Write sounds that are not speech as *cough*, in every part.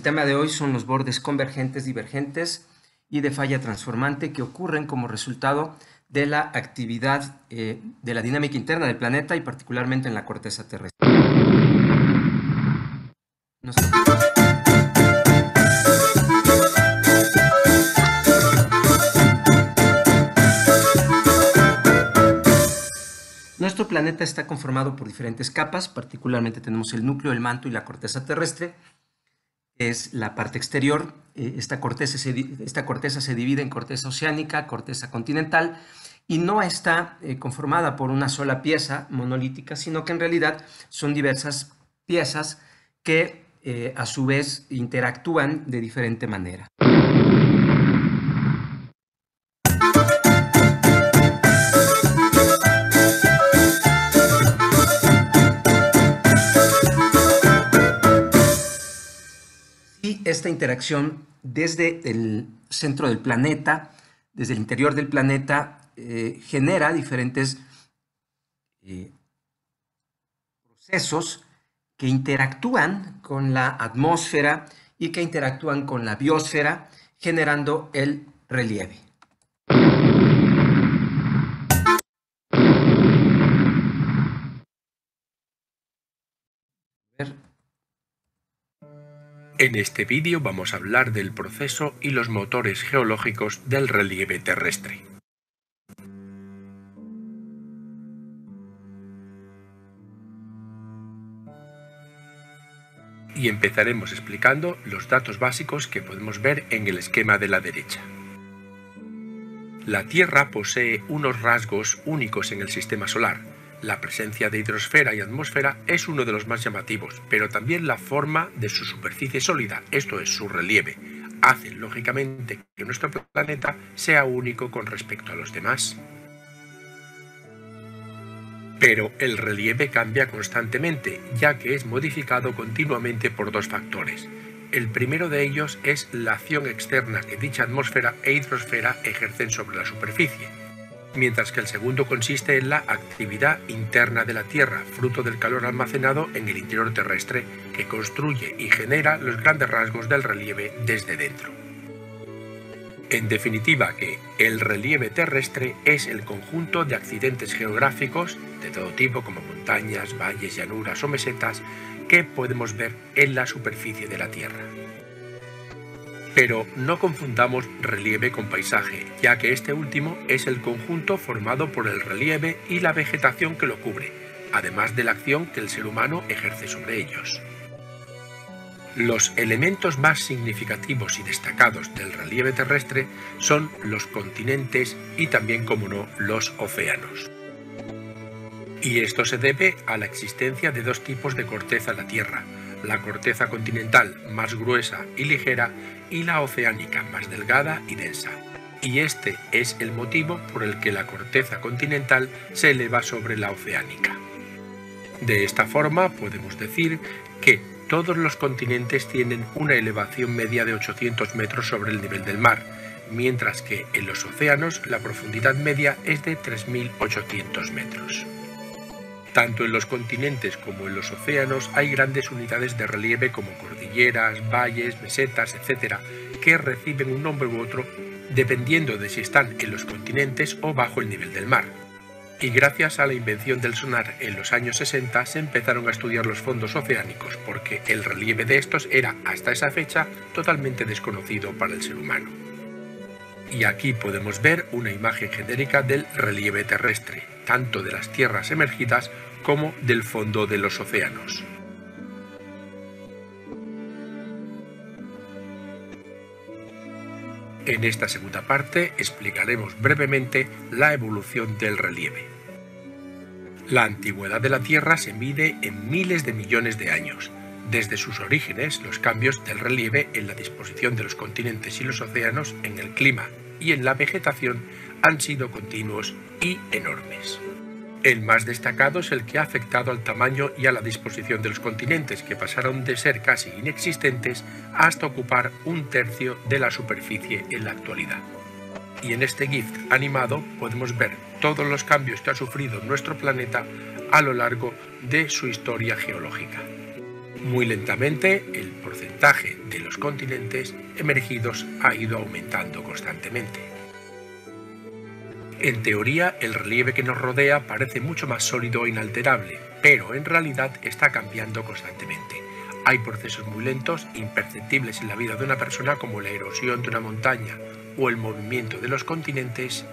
El tema de hoy son los bordes convergentes, divergentes y de falla transformante que ocurren como resultado de la actividad eh, de la dinámica interna del planeta y particularmente en la corteza terrestre. Nuestro planeta está conformado por diferentes capas, particularmente tenemos el núcleo, el manto y la corteza terrestre, es la parte exterior. Eh, esta, corteza se, esta corteza se divide en corteza oceánica, corteza continental, y no está eh, conformada por una sola pieza monolítica, sino que en realidad son diversas piezas que eh, a su vez interactúan de diferente manera. Esta interacción desde el centro del planeta, desde el interior del planeta, eh, genera diferentes eh, procesos que interactúan con la atmósfera y que interactúan con la biosfera, generando el relieve. En este vídeo vamos a hablar del proceso y los motores geológicos del relieve terrestre. Y empezaremos explicando los datos básicos que podemos ver en el esquema de la derecha. La Tierra posee unos rasgos únicos en el sistema solar, la presencia de hidrosfera y atmósfera es uno de los más llamativos, pero también la forma de su superficie sólida, esto es, su relieve, hace lógicamente que nuestro planeta sea único con respecto a los demás. Pero el relieve cambia constantemente, ya que es modificado continuamente por dos factores. El primero de ellos es la acción externa que dicha atmósfera e hidrosfera ejercen sobre la superficie mientras que el segundo consiste en la actividad interna de la Tierra, fruto del calor almacenado en el interior terrestre, que construye y genera los grandes rasgos del relieve desde dentro. En definitiva, que el relieve terrestre es el conjunto de accidentes geográficos de todo tipo como montañas, valles, llanuras o mesetas que podemos ver en la superficie de la Tierra. Pero no confundamos relieve con paisaje, ya que este último es el conjunto formado por el relieve y la vegetación que lo cubre, además de la acción que el ser humano ejerce sobre ellos. Los elementos más significativos y destacados del relieve terrestre son los continentes y también, como no, los océanos. Y esto se debe a la existencia de dos tipos de corteza en la Tierra, la corteza continental más gruesa y ligera y la oceánica más delgada y densa. Y este es el motivo por el que la corteza continental se eleva sobre la oceánica. De esta forma podemos decir que todos los continentes tienen una elevación media de 800 metros sobre el nivel del mar, mientras que en los océanos la profundidad media es de 3.800 metros. Tanto en los continentes como en los océanos hay grandes unidades de relieve como cordilleras, valles, mesetas, etc., que reciben un nombre u otro dependiendo de si están en los continentes o bajo el nivel del mar. Y gracias a la invención del sonar en los años 60 se empezaron a estudiar los fondos oceánicos porque el relieve de estos era hasta esa fecha totalmente desconocido para el ser humano. Y aquí podemos ver una imagen genérica del relieve terrestre, tanto de las tierras emergidas como del fondo de los océanos. En esta segunda parte explicaremos brevemente la evolución del relieve. La antigüedad de la Tierra se mide en miles de millones de años. Desde sus orígenes, los cambios del relieve en la disposición de los continentes y los océanos, en el clima y en la vegetación han sido continuos y enormes. El más destacado es el que ha afectado al tamaño y a la disposición de los continentes, que pasaron de ser casi inexistentes hasta ocupar un tercio de la superficie en la actualidad. Y en este GIF animado podemos ver todos los cambios que ha sufrido nuestro planeta a lo largo de su historia geológica. Muy lentamente, el porcentaje de los continentes emergidos ha ido aumentando constantemente. En teoría, el relieve que nos rodea parece mucho más sólido e inalterable, pero en realidad está cambiando constantemente. Hay procesos muy lentos, imperceptibles en la vida de una persona como la erosión de una montaña o el movimiento de los continentes,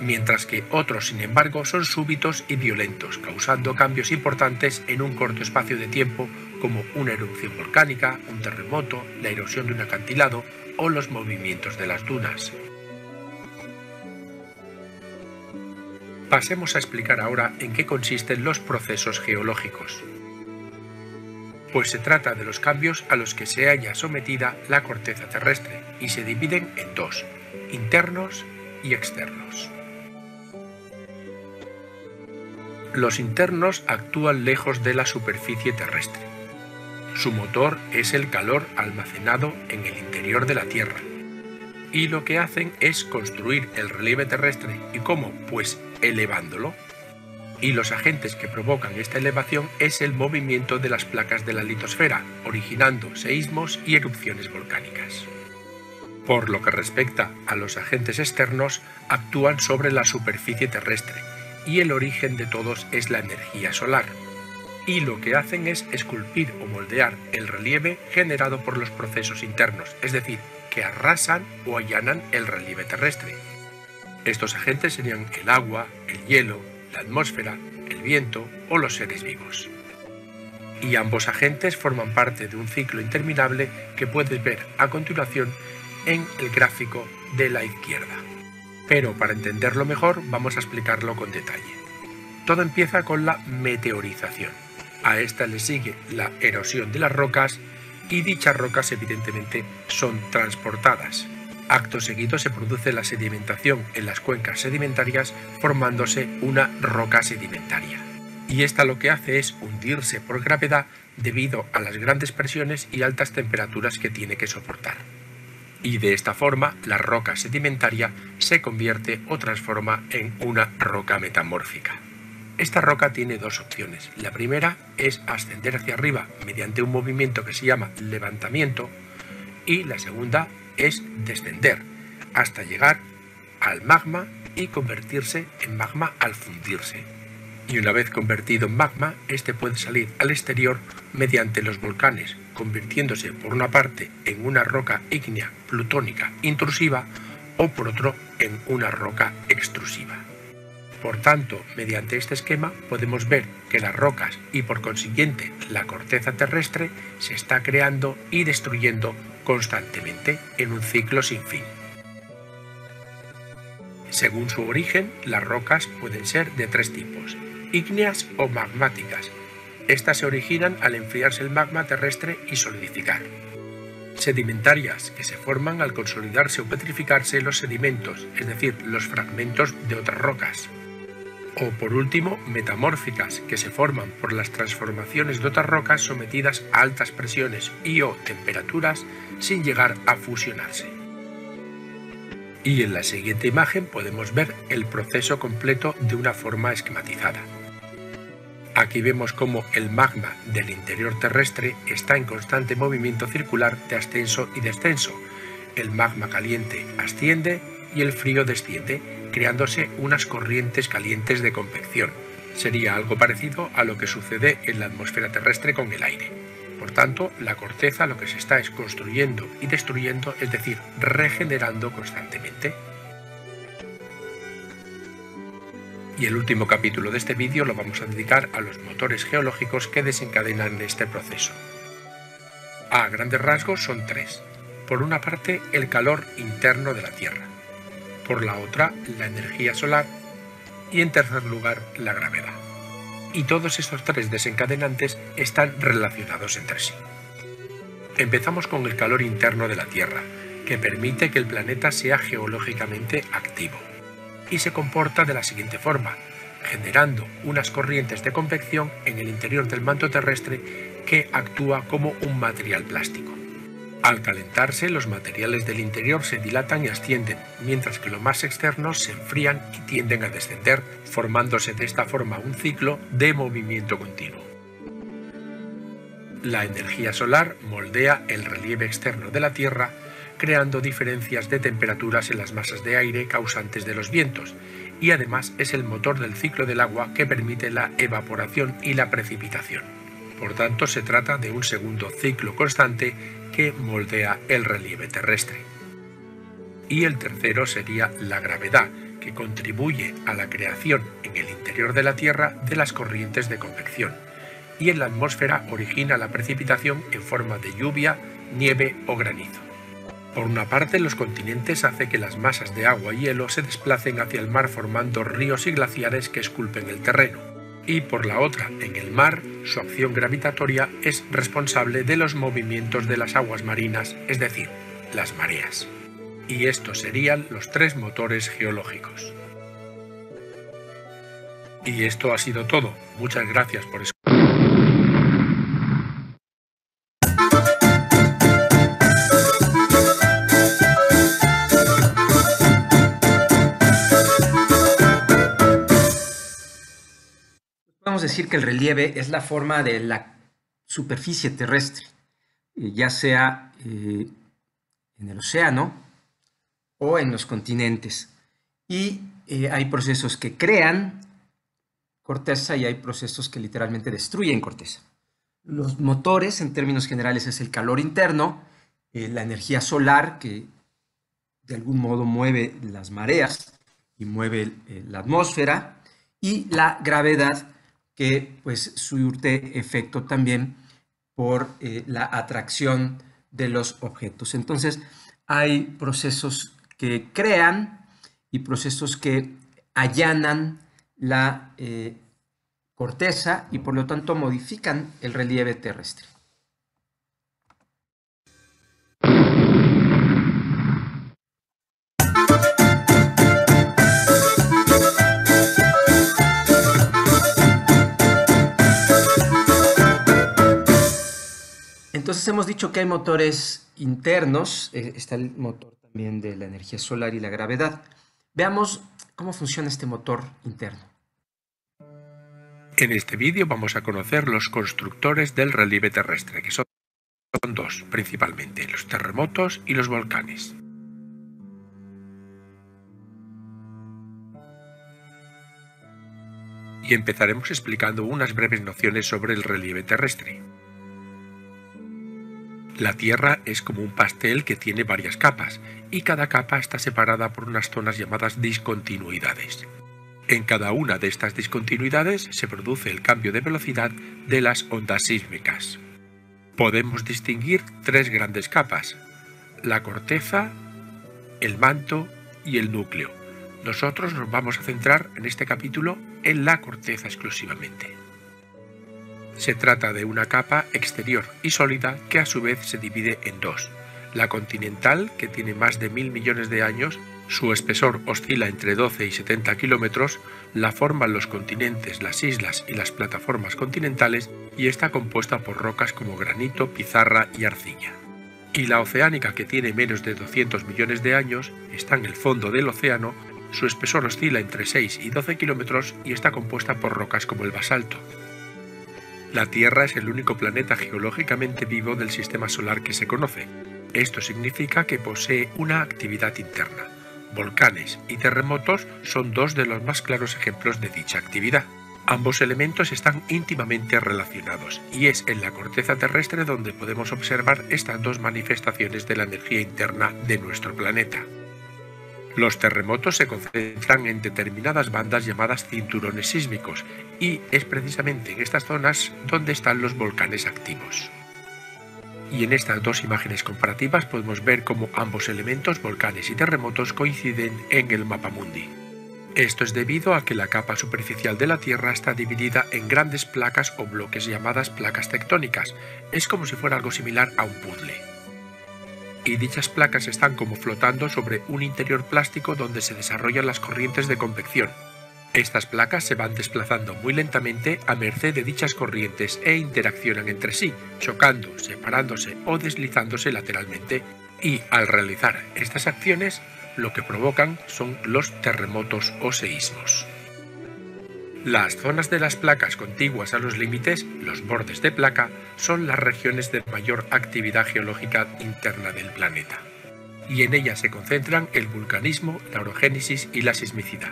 mientras que otros, sin embargo, son súbitos y violentos, causando cambios importantes en un corto espacio de tiempo como una erupción volcánica, un terremoto, la erosión de un acantilado o los movimientos de las dunas. Pasemos a explicar ahora en qué consisten los procesos geológicos. Pues se trata de los cambios a los que se haya sometida la corteza terrestre y se dividen en dos, internos y externos. Los internos actúan lejos de la superficie terrestre. Su motor es el calor almacenado en el interior de la Tierra. Y lo que hacen es construir el relieve terrestre. ¿Y cómo? Pues elevándolo. Y los agentes que provocan esta elevación es el movimiento de las placas de la litosfera, originando seísmos y erupciones volcánicas. Por lo que respecta a los agentes externos, actúan sobre la superficie terrestre, y el origen de todos es la energía solar. Y lo que hacen es esculpir o moldear el relieve generado por los procesos internos, es decir, arrasan o allanan el relieve terrestre, estos agentes serían el agua, el hielo, la atmósfera, el viento o los seres vivos. Y ambos agentes forman parte de un ciclo interminable que puedes ver a continuación en el gráfico de la izquierda. Pero para entenderlo mejor vamos a explicarlo con detalle. Todo empieza con la meteorización. A esta le sigue la erosión de las rocas y dichas rocas evidentemente son transportadas Acto seguido se produce la sedimentación en las cuencas sedimentarias formándose una roca sedimentaria. Y esta lo que hace es hundirse por gravedad debido a las grandes presiones y altas temperaturas que tiene que soportar. Y de esta forma la roca sedimentaria se convierte o transforma en una roca metamórfica. Esta roca tiene dos opciones. La primera es ascender hacia arriba mediante un movimiento que se llama levantamiento y la segunda es descender hasta llegar al magma y convertirse en magma al fundirse. Y una vez convertido en magma, este puede salir al exterior mediante los volcanes, convirtiéndose por una parte en una roca ígnea plutónica intrusiva o por otro en una roca extrusiva. Por tanto, mediante este esquema podemos ver que las rocas y por consiguiente la corteza terrestre se está creando y destruyendo constantemente en un ciclo sin fin. Según su origen, las rocas pueden ser de tres tipos, ígneas o magmáticas. Estas se originan al enfriarse el magma terrestre y solidificar. Sedimentarias, que se forman al consolidarse o petrificarse los sedimentos, es decir, los fragmentos de otras rocas o por último metamórficas, que se forman por las transformaciones de otras rocas sometidas a altas presiones y o temperaturas sin llegar a fusionarse. Y en la siguiente imagen podemos ver el proceso completo de una forma esquematizada. Aquí vemos cómo el magma del interior terrestre está en constante movimiento circular de ascenso y descenso. El magma caliente asciende y el frío desciende, creándose unas corrientes calientes de convección. Sería algo parecido a lo que sucede en la atmósfera terrestre con el aire. Por tanto, la corteza lo que se está es construyendo y destruyendo, es decir, regenerando constantemente. Y el último capítulo de este vídeo lo vamos a dedicar a los motores geológicos que desencadenan este proceso. A grandes rasgos son tres. Por una parte, el calor interno de la Tierra por la otra la energía solar y en tercer lugar la gravedad. Y todos estos tres desencadenantes están relacionados entre sí. Empezamos con el calor interno de la Tierra, que permite que el planeta sea geológicamente activo, y se comporta de la siguiente forma, generando unas corrientes de convección en el interior del manto terrestre que actúa como un material plástico. Al calentarse, los materiales del interior se dilatan y ascienden, mientras que los más externos se enfrían y tienden a descender, formándose de esta forma un ciclo de movimiento continuo. La energía solar moldea el relieve externo de la Tierra, creando diferencias de temperaturas en las masas de aire causantes de los vientos, y además es el motor del ciclo del agua que permite la evaporación y la precipitación. Por tanto, se trata de un segundo ciclo constante que moldea el relieve terrestre. Y el tercero sería la gravedad, que contribuye a la creación en el interior de la Tierra de las corrientes de convección, y en la atmósfera origina la precipitación en forma de lluvia, nieve o granizo. Por una parte, los continentes hace que las masas de agua y hielo se desplacen hacia el mar formando ríos y glaciares que esculpen el terreno. Y por la otra, en el mar, su acción gravitatoria es responsable de los movimientos de las aguas marinas, es decir, las mareas. Y estos serían los tres motores geológicos. Y esto ha sido todo. Muchas gracias por escuchar. Decir que el relieve es la forma de la superficie terrestre, eh, ya sea eh, en el océano o en los continentes. Y eh, hay procesos que crean corteza y hay procesos que literalmente destruyen corteza. Los motores, en términos generales, es el calor interno, la energía solar que de algún modo mueve las mareas y mueve la atmósfera, y la gravedad, que pues surte efecto también por eh, la atracción de los objetos. Entonces, hay procesos que crean y procesos que allanan la eh, corteza y por lo tanto modifican el relieve terrestre. Entonces hemos dicho que hay motores internos, eh, está el motor también de la energía solar y la gravedad. Veamos cómo funciona este motor interno. En este vídeo vamos a conocer los constructores del relieve terrestre, que son dos principalmente, los terremotos y los volcanes. Y empezaremos explicando unas breves nociones sobre el relieve terrestre. La Tierra es como un pastel que tiene varias capas, y cada capa está separada por unas zonas llamadas discontinuidades. En cada una de estas discontinuidades se produce el cambio de velocidad de las ondas sísmicas. Podemos distinguir tres grandes capas, la corteza, el manto y el núcleo. Nosotros nos vamos a centrar en este capítulo en la corteza exclusivamente. Se trata de una capa exterior y sólida que a su vez se divide en dos. La continental, que tiene más de mil millones de años, su espesor oscila entre 12 y 70 kilómetros, la forman los continentes, las islas y las plataformas continentales y está compuesta por rocas como granito, pizarra y arcilla. Y la oceánica, que tiene menos de 200 millones de años, está en el fondo del océano, su espesor oscila entre 6 y 12 kilómetros y está compuesta por rocas como el basalto. La Tierra es el único planeta geológicamente vivo del sistema solar que se conoce. Esto significa que posee una actividad interna. Volcanes y terremotos son dos de los más claros ejemplos de dicha actividad. Ambos elementos están íntimamente relacionados y es en la corteza terrestre donde podemos observar estas dos manifestaciones de la energía interna de nuestro planeta. Los terremotos se concentran en determinadas bandas llamadas cinturones sísmicos y es precisamente en estas zonas donde están los volcanes activos. Y en estas dos imágenes comparativas podemos ver cómo ambos elementos, volcanes y terremotos, coinciden en el mapa mundi. Esto es debido a que la capa superficial de la Tierra está dividida en grandes placas o bloques llamadas placas tectónicas. Es como si fuera algo similar a un puzzle y dichas placas están como flotando sobre un interior plástico donde se desarrollan las corrientes de convección. Estas placas se van desplazando muy lentamente a merced de dichas corrientes e interaccionan entre sí, chocando, separándose o deslizándose lateralmente, y al realizar estas acciones lo que provocan son los terremotos o seísmos. Las zonas de las placas contiguas a los límites, los bordes de placa, son las regiones de mayor actividad geológica interna del planeta. Y en ellas se concentran el vulcanismo, la orogénesis y la sismicidad.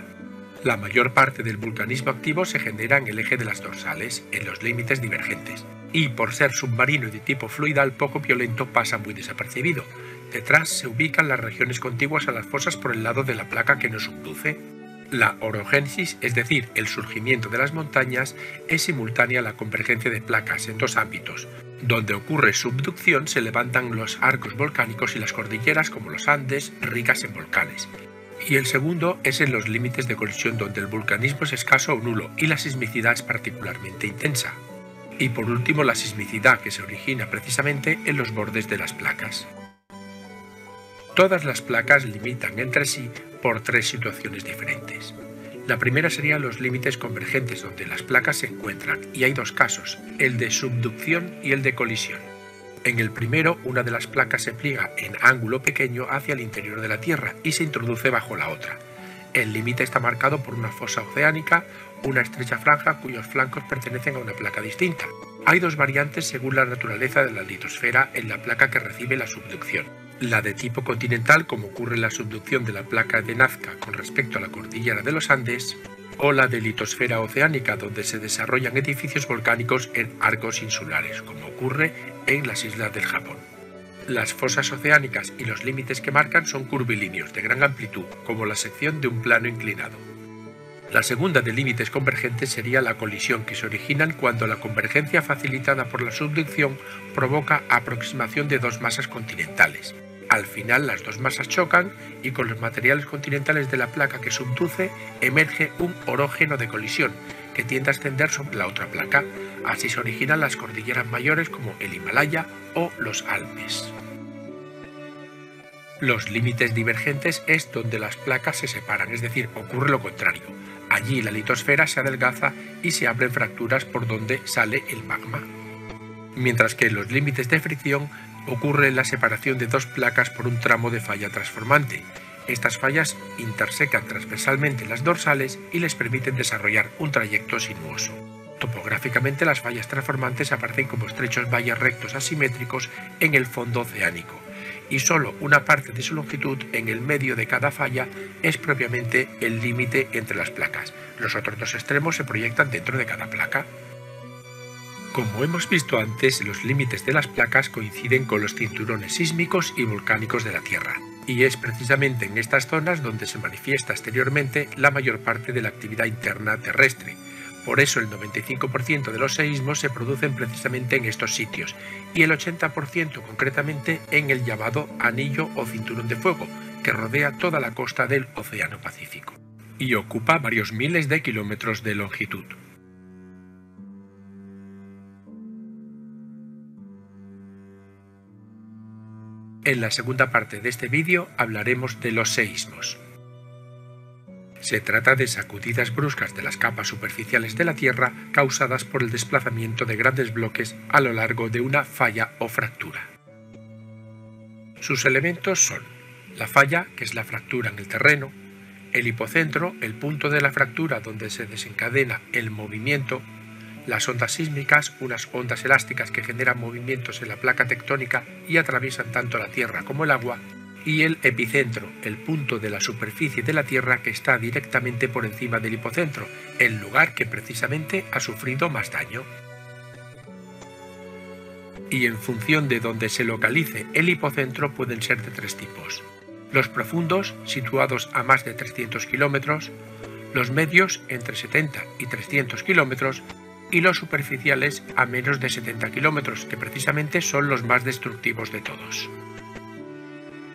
La mayor parte del vulcanismo activo se genera en el eje de las dorsales, en los límites divergentes, y por ser submarino y de tipo fluidal poco violento pasa muy desapercibido. Detrás se ubican las regiones contiguas a las fosas por el lado de la placa que nos subduce la orogénesis, es decir, el surgimiento de las montañas, es simultánea a la convergencia de placas en dos ámbitos. Donde ocurre subducción se levantan los arcos volcánicos y las cordilleras como los Andes, ricas en volcanes. Y el segundo es en los límites de colisión donde el vulcanismo es escaso o nulo y la sismicidad es particularmente intensa. Y por último la sismicidad que se origina precisamente en los bordes de las placas. Todas las placas limitan entre sí por tres situaciones diferentes. La primera sería los límites convergentes donde las placas se encuentran, y hay dos casos, el de subducción y el de colisión. En el primero, una de las placas se pliega en ángulo pequeño hacia el interior de la Tierra y se introduce bajo la otra. El límite está marcado por una fosa oceánica, una estrecha franja cuyos flancos pertenecen a una placa distinta. Hay dos variantes según la naturaleza de la litosfera en la placa que recibe la subducción la de tipo continental, como ocurre en la subducción de la placa de Nazca con respecto a la cordillera de los Andes, o la de litosfera oceánica, donde se desarrollan edificios volcánicos en arcos insulares, como ocurre en las islas del Japón. Las fosas oceánicas y los límites que marcan son curvilíneos de gran amplitud, como la sección de un plano inclinado. La segunda de límites convergentes sería la colisión que se originan cuando la convergencia facilitada por la subducción provoca aproximación de dos masas continentales, al final las dos masas chocan y con los materiales continentales de la placa que subduce emerge un orógeno de colisión que tiende a ascender sobre la otra placa. Así se originan las cordilleras mayores como el Himalaya o los Alpes. Los límites divergentes es donde las placas se separan, es decir, ocurre lo contrario. Allí la litosfera se adelgaza y se abren fracturas por donde sale el magma. Mientras que los límites de fricción ocurre la separación de dos placas por un tramo de falla transformante. Estas fallas intersecan transversalmente las dorsales y les permiten desarrollar un trayecto sinuoso. Topográficamente las fallas transformantes aparecen como estrechos valles rectos asimétricos en el fondo oceánico, y solo una parte de su longitud en el medio de cada falla es propiamente el límite entre las placas. Los otros dos extremos se proyectan dentro de cada placa. Como hemos visto antes, los límites de las placas coinciden con los cinturones sísmicos y volcánicos de la Tierra, y es precisamente en estas zonas donde se manifiesta exteriormente la mayor parte de la actividad interna terrestre. Por eso el 95% de los seísmos se producen precisamente en estos sitios, y el 80% concretamente en el llamado anillo o cinturón de fuego, que rodea toda la costa del Océano Pacífico, y ocupa varios miles de kilómetros de longitud. En la segunda parte de este vídeo hablaremos de los seísmos. Se trata de sacudidas bruscas de las capas superficiales de la Tierra causadas por el desplazamiento de grandes bloques a lo largo de una falla o fractura. Sus elementos son la falla, que es la fractura en el terreno, el hipocentro, el punto de la fractura donde se desencadena el movimiento las ondas sísmicas, unas ondas elásticas que generan movimientos en la placa tectónica y atraviesan tanto la Tierra como el agua, y el epicentro, el punto de la superficie de la Tierra que está directamente por encima del hipocentro, el lugar que precisamente ha sufrido más daño. Y en función de donde se localice el hipocentro pueden ser de tres tipos. Los profundos, situados a más de 300 kilómetros, los medios entre 70 y 300 kilómetros y los superficiales a menos de 70 kilómetros, que precisamente son los más destructivos de todos.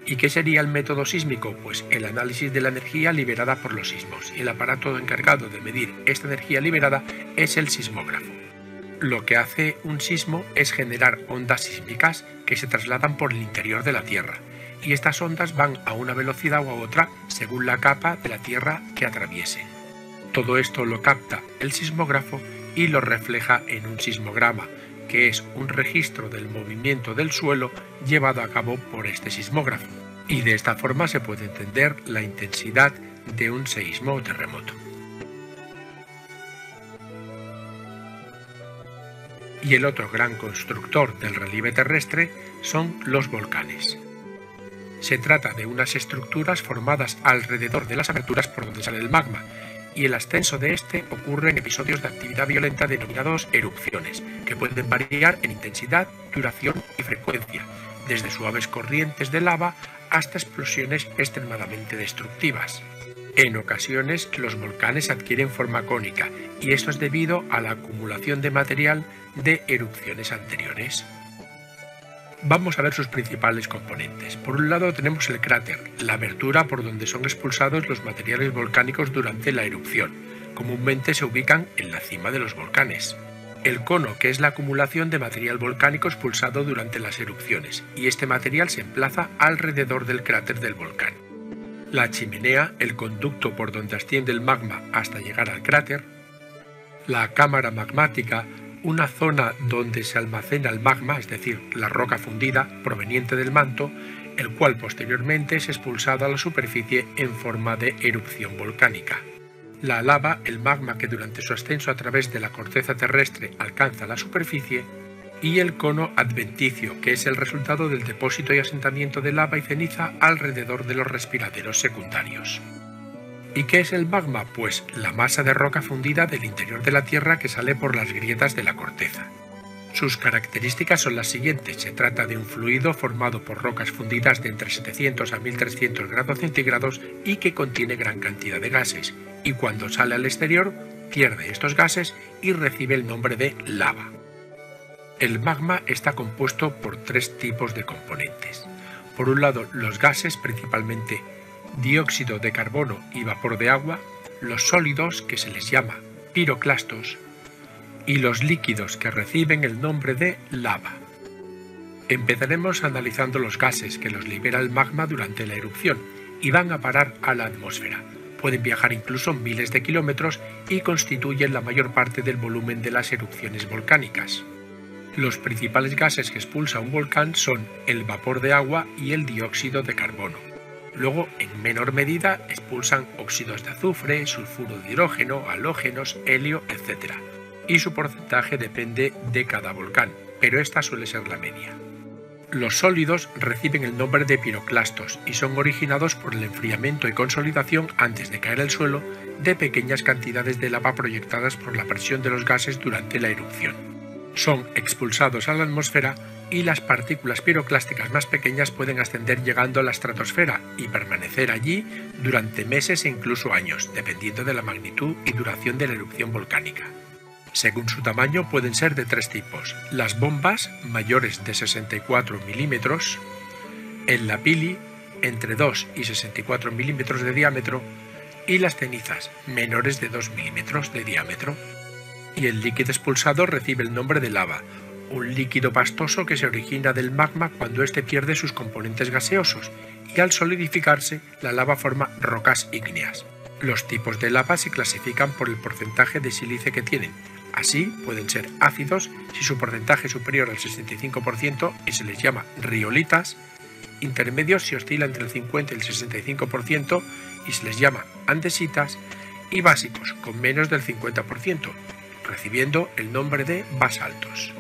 ¿Y qué sería el método sísmico? Pues el análisis de la energía liberada por los sismos, y el aparato encargado de medir esta energía liberada es el sismógrafo. Lo que hace un sismo es generar ondas sísmicas que se trasladan por el interior de la Tierra, y estas ondas van a una velocidad u a otra según la capa de la Tierra que atraviese. Todo esto lo capta el sismógrafo y lo refleja en un sismograma, que es un registro del movimiento del suelo llevado a cabo por este sismógrafo. Y de esta forma se puede entender la intensidad de un seísmo o terremoto. Y el otro gran constructor del relieve terrestre son los volcanes. Se trata de unas estructuras formadas alrededor de las aberturas por donde sale el magma y el ascenso de este ocurre en episodios de actividad violenta denominados erupciones, que pueden variar en intensidad, duración y frecuencia, desde suaves corrientes de lava hasta explosiones extremadamente destructivas. En ocasiones los volcanes adquieren forma cónica y esto es debido a la acumulación de material de erupciones anteriores. Vamos a ver sus principales componentes. Por un lado tenemos el cráter, la abertura por donde son expulsados los materiales volcánicos durante la erupción. Comúnmente se ubican en la cima de los volcanes. El cono, que es la acumulación de material volcánico expulsado durante las erupciones, y este material se emplaza alrededor del cráter del volcán. La chimenea, el conducto por donde asciende el magma hasta llegar al cráter. La cámara magmática, una zona donde se almacena el magma, es decir, la roca fundida proveniente del manto, el cual posteriormente es expulsado a la superficie en forma de erupción volcánica. La lava, el magma que durante su ascenso a través de la corteza terrestre alcanza la superficie, y el cono adventicio, que es el resultado del depósito y asentamiento de lava y ceniza alrededor de los respiraderos secundarios. ¿Y qué es el magma? Pues la masa de roca fundida del interior de la Tierra que sale por las grietas de la corteza. Sus características son las siguientes. Se trata de un fluido formado por rocas fundidas de entre 700 a 1300 grados centígrados y que contiene gran cantidad de gases, y cuando sale al exterior pierde estos gases y recibe el nombre de lava. El magma está compuesto por tres tipos de componentes. Por un lado, los gases, principalmente dióxido de carbono y vapor de agua, los sólidos, que se les llama piroclastos, y los líquidos, que reciben el nombre de lava. Empezaremos analizando los gases que los libera el magma durante la erupción y van a parar a la atmósfera. Pueden viajar incluso miles de kilómetros y constituyen la mayor parte del volumen de las erupciones volcánicas. Los principales gases que expulsa un volcán son el vapor de agua y el dióxido de carbono. Luego, en menor medida, expulsan óxidos de azufre, sulfuro de hidrógeno, halógenos, helio, etc. Y su porcentaje depende de cada volcán, pero esta suele ser la media. Los sólidos reciben el nombre de piroclastos y son originados por el enfriamiento y consolidación antes de caer al suelo de pequeñas cantidades de lava proyectadas por la presión de los gases durante la erupción. Son expulsados a la atmósfera y las partículas piroclásticas más pequeñas pueden ascender llegando a la estratosfera y permanecer allí durante meses e incluso años, dependiendo de la magnitud y duración de la erupción volcánica. Según su tamaño pueden ser de tres tipos, las bombas mayores de 64 milímetros, el lapili entre 2 y 64 milímetros de diámetro y las cenizas menores de 2 milímetros de diámetro. Y el líquido expulsado recibe el nombre de lava, un líquido pastoso que se origina del magma cuando éste pierde sus componentes gaseosos y al solidificarse la lava forma rocas ígneas. Los tipos de lava se clasifican por el porcentaje de sílice que tienen. Así pueden ser ácidos si su porcentaje es superior al 65% y se les llama riolitas, intermedios si oscila entre el 50 y el 65% y se les llama andesitas, y básicos con menos del 50%, recibiendo el nombre de basaltos.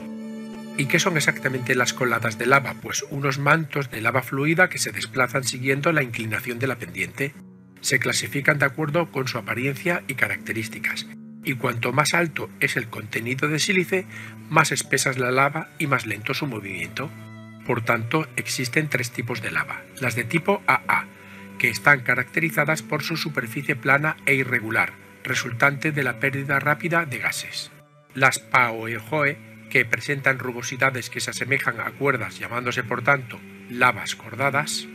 ¿Y qué son exactamente las coladas de lava? Pues unos mantos de lava fluida que se desplazan siguiendo la inclinación de la pendiente. Se clasifican de acuerdo con su apariencia y características, y cuanto más alto es el contenido de sílice, más espesa es la lava y más lento su movimiento. Por tanto, existen tres tipos de lava, las de tipo AA, que están caracterizadas por su superficie plana e irregular, resultante de la pérdida rápida de gases. Las PAOEJOE que presentan rugosidades que se asemejan a cuerdas, llamándose por tanto lavas cordadas,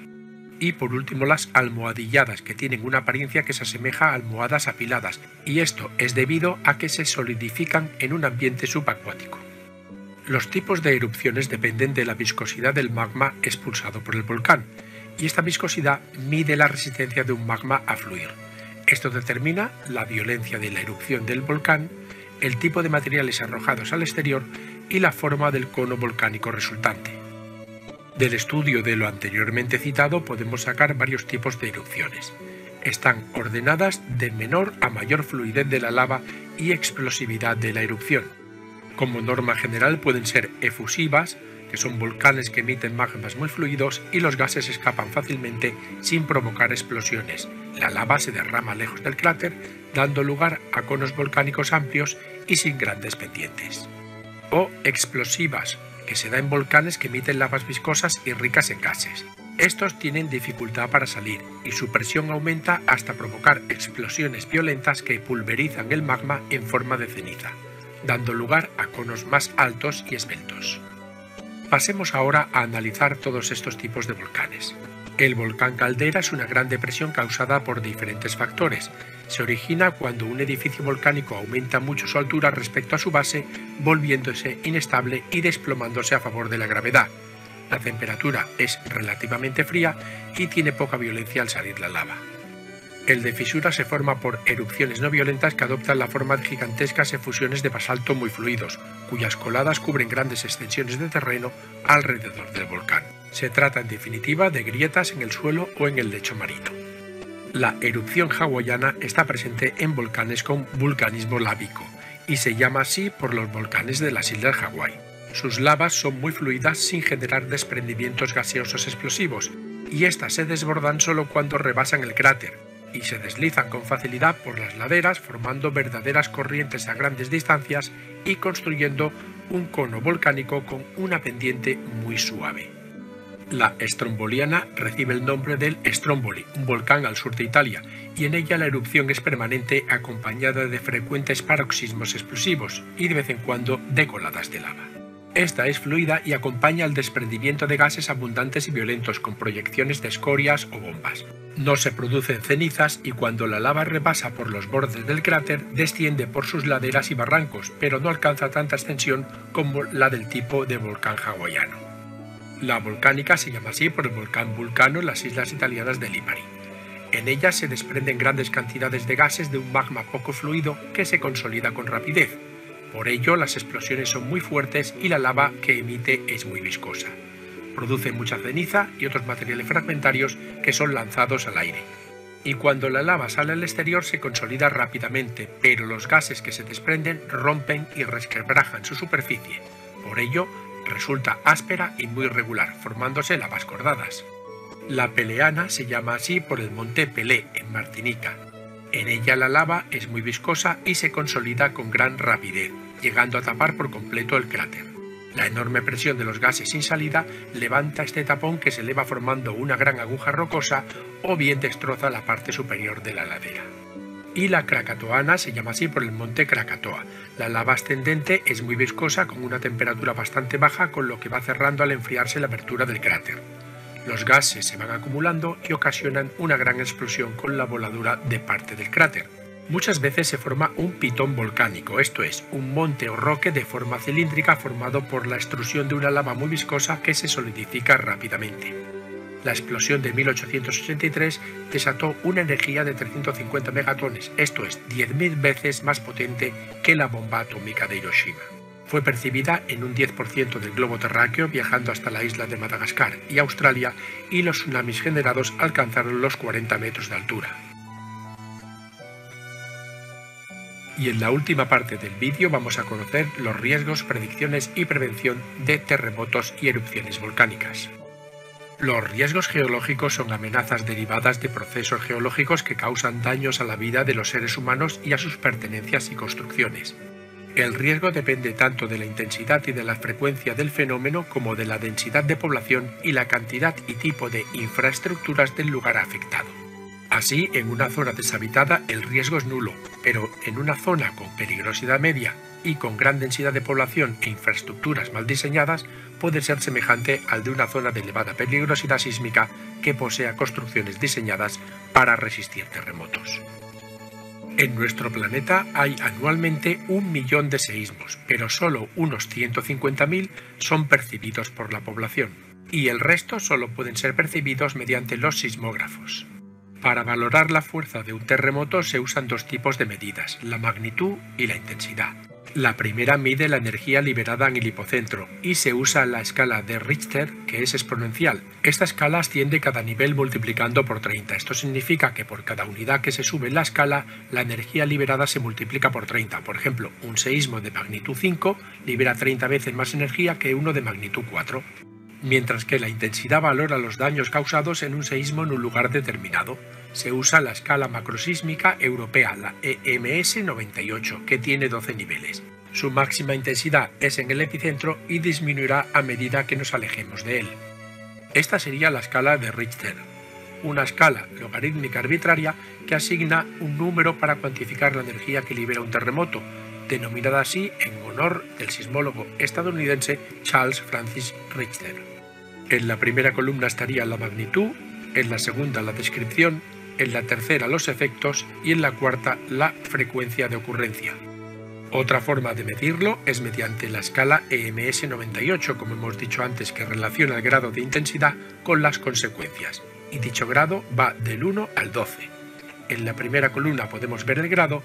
y por último las almohadilladas, que tienen una apariencia que se asemeja a almohadas apiladas, y esto es debido a que se solidifican en un ambiente subacuático. Los tipos de erupciones dependen de la viscosidad del magma expulsado por el volcán, y esta viscosidad mide la resistencia de un magma a fluir. Esto determina la violencia de la erupción del volcán el tipo de materiales arrojados al exterior y la forma del cono volcánico resultante. Del estudio de lo anteriormente citado podemos sacar varios tipos de erupciones. Están ordenadas de menor a mayor fluidez de la lava y explosividad de la erupción. Como norma general pueden ser efusivas, que son volcanes que emiten magmas muy fluidos y los gases escapan fácilmente sin provocar explosiones. La lava se derrama lejos del cráter, dando lugar a conos volcánicos amplios y sin grandes pendientes. O explosivas, que se da en volcanes que emiten lavas viscosas y ricas en gases. Estos tienen dificultad para salir y su presión aumenta hasta provocar explosiones violentas que pulverizan el magma en forma de ceniza, dando lugar a conos más altos y esbeltos. Pasemos ahora a analizar todos estos tipos de volcanes. El volcán caldera es una gran depresión causada por diferentes factores. Se origina cuando un edificio volcánico aumenta mucho su altura respecto a su base, volviéndose inestable y desplomándose a favor de la gravedad. La temperatura es relativamente fría y tiene poca violencia al salir la lava. El de fisura se forma por erupciones no violentas que adoptan la forma de gigantescas efusiones de basalto muy fluidos, cuyas coladas cubren grandes extensiones de terreno alrededor del volcán. Se trata en definitiva de grietas en el suelo o en el lecho marino. La erupción hawaiana está presente en volcanes con vulcanismo lábico y se llama así por los volcanes de las islas Hawái. Sus lavas son muy fluidas sin generar desprendimientos gaseosos explosivos y éstas se desbordan solo cuando rebasan el cráter, y se deslizan con facilidad por las laderas formando verdaderas corrientes a grandes distancias y construyendo un cono volcánico con una pendiente muy suave. La Stromboliana recibe el nombre del Stromboli, un volcán al sur de Italia, y en ella la erupción es permanente acompañada de frecuentes paroxismos explosivos y de vez en cuando de coladas de lava. Esta es fluida y acompaña al desprendimiento de gases abundantes y violentos con proyecciones de escorias o bombas. No se producen cenizas y cuando la lava rebasa por los bordes del cráter desciende por sus laderas y barrancos, pero no alcanza tanta extensión como la del tipo de volcán hawaiano. La volcánica se llama así por el volcán Vulcano en las islas italianas de Lipari. En ella se desprenden grandes cantidades de gases de un magma poco fluido que se consolida con rapidez, por ello, las explosiones son muy fuertes y la lava que emite es muy viscosa. Produce mucha ceniza y otros materiales fragmentarios que son lanzados al aire. Y cuando la lava sale al exterior se consolida rápidamente, pero los gases que se desprenden rompen y resquebrajan su superficie. Por ello, resulta áspera y muy irregular, formándose lavas cordadas. La Peleana se llama así por el monte Pelé, en Martinica. En ella la lava es muy viscosa y se consolida con gran rapidez llegando a tapar por completo el cráter. La enorme presión de los gases sin salida levanta este tapón que se eleva formando una gran aguja rocosa o bien destroza la parte superior de la ladera. Y la Krakatoana se llama así por el monte Krakatoa. La lava ascendente es muy viscosa con una temperatura bastante baja con lo que va cerrando al enfriarse la abertura del cráter. Los gases se van acumulando y ocasionan una gran explosión con la voladura de parte del cráter. Muchas veces se forma un pitón volcánico, esto es, un monte o roque de forma cilíndrica formado por la extrusión de una lava muy viscosa que se solidifica rápidamente. La explosión de 1883 desató una energía de 350 megatones, esto es, 10.000 veces más potente que la bomba atómica de Hiroshima. Fue percibida en un 10% del globo terráqueo viajando hasta la isla de Madagascar y Australia y los tsunamis generados alcanzaron los 40 metros de altura. y en la última parte del vídeo vamos a conocer los riesgos, predicciones y prevención de terremotos y erupciones volcánicas. Los riesgos geológicos son amenazas derivadas de procesos geológicos que causan daños a la vida de los seres humanos y a sus pertenencias y construcciones. El riesgo depende tanto de la intensidad y de la frecuencia del fenómeno como de la densidad de población y la cantidad y tipo de infraestructuras del lugar afectado. Así, en una zona deshabitada el riesgo es nulo, pero en una zona con peligrosidad media y con gran densidad de población e infraestructuras mal diseñadas, puede ser semejante al de una zona de elevada peligrosidad sísmica que posea construcciones diseñadas para resistir terremotos. En nuestro planeta hay anualmente un millón de seísmos, pero solo unos 150.000 son percibidos por la población, y el resto solo pueden ser percibidos mediante los sismógrafos. Para valorar la fuerza de un terremoto se usan dos tipos de medidas, la magnitud y la intensidad. La primera mide la energía liberada en el hipocentro y se usa la escala de Richter, que es exponencial. Esta escala asciende cada nivel multiplicando por 30. Esto significa que por cada unidad que se sube en la escala, la energía liberada se multiplica por 30. Por ejemplo, un seísmo de magnitud 5 libera 30 veces más energía que uno de magnitud 4 mientras que la intensidad valora los daños causados en un seísmo en un lugar determinado. Se usa la escala macrosísmica europea, la EMS 98, que tiene 12 niveles. Su máxima intensidad es en el epicentro y disminuirá a medida que nos alejemos de él. Esta sería la escala de Richter, una escala logarítmica arbitraria que asigna un número para cuantificar la energía que libera un terremoto, denominada así en honor del sismólogo estadounidense Charles Francis Richter. En la primera columna estaría la magnitud, en la segunda la descripción, en la tercera los efectos y en la cuarta la frecuencia de ocurrencia. Otra forma de medirlo es mediante la escala EMS 98, como hemos dicho antes, que relaciona el grado de intensidad con las consecuencias, y dicho grado va del 1 al 12. En la primera columna podemos ver el grado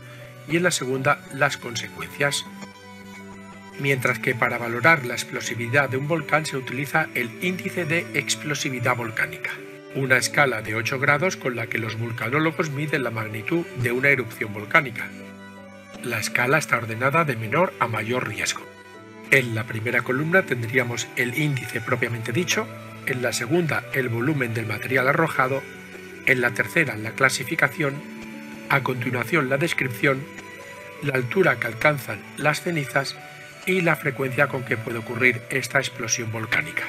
y en la segunda las consecuencias mientras que para valorar la explosividad de un volcán se utiliza el índice de explosividad volcánica, una escala de 8 grados con la que los vulcanólogos miden la magnitud de una erupción volcánica. La escala está ordenada de menor a mayor riesgo. En la primera columna tendríamos el índice propiamente dicho, en la segunda el volumen del material arrojado, en la tercera la clasificación, a continuación la descripción, la altura que alcanzan las cenizas y la frecuencia con que puede ocurrir esta explosión volcánica.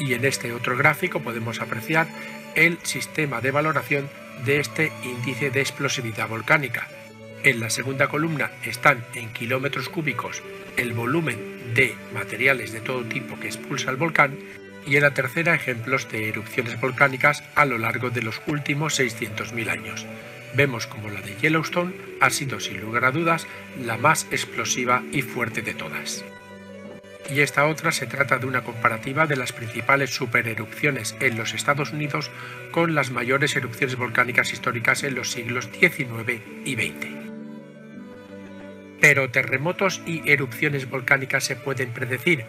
Y en este otro gráfico podemos apreciar el sistema de valoración de este índice de explosividad volcánica. En la segunda columna están en kilómetros cúbicos el volumen de materiales de todo tipo que expulsa el volcán y en la tercera ejemplos de erupciones volcánicas a lo largo de los últimos 600.000 años vemos como la de Yellowstone ha sido sin lugar a dudas la más explosiva y fuerte de todas. Y esta otra se trata de una comparativa de las principales supererupciones en los Estados Unidos con las mayores erupciones volcánicas históricas en los siglos XIX y XX. Pero terremotos y erupciones volcánicas se pueden predecir,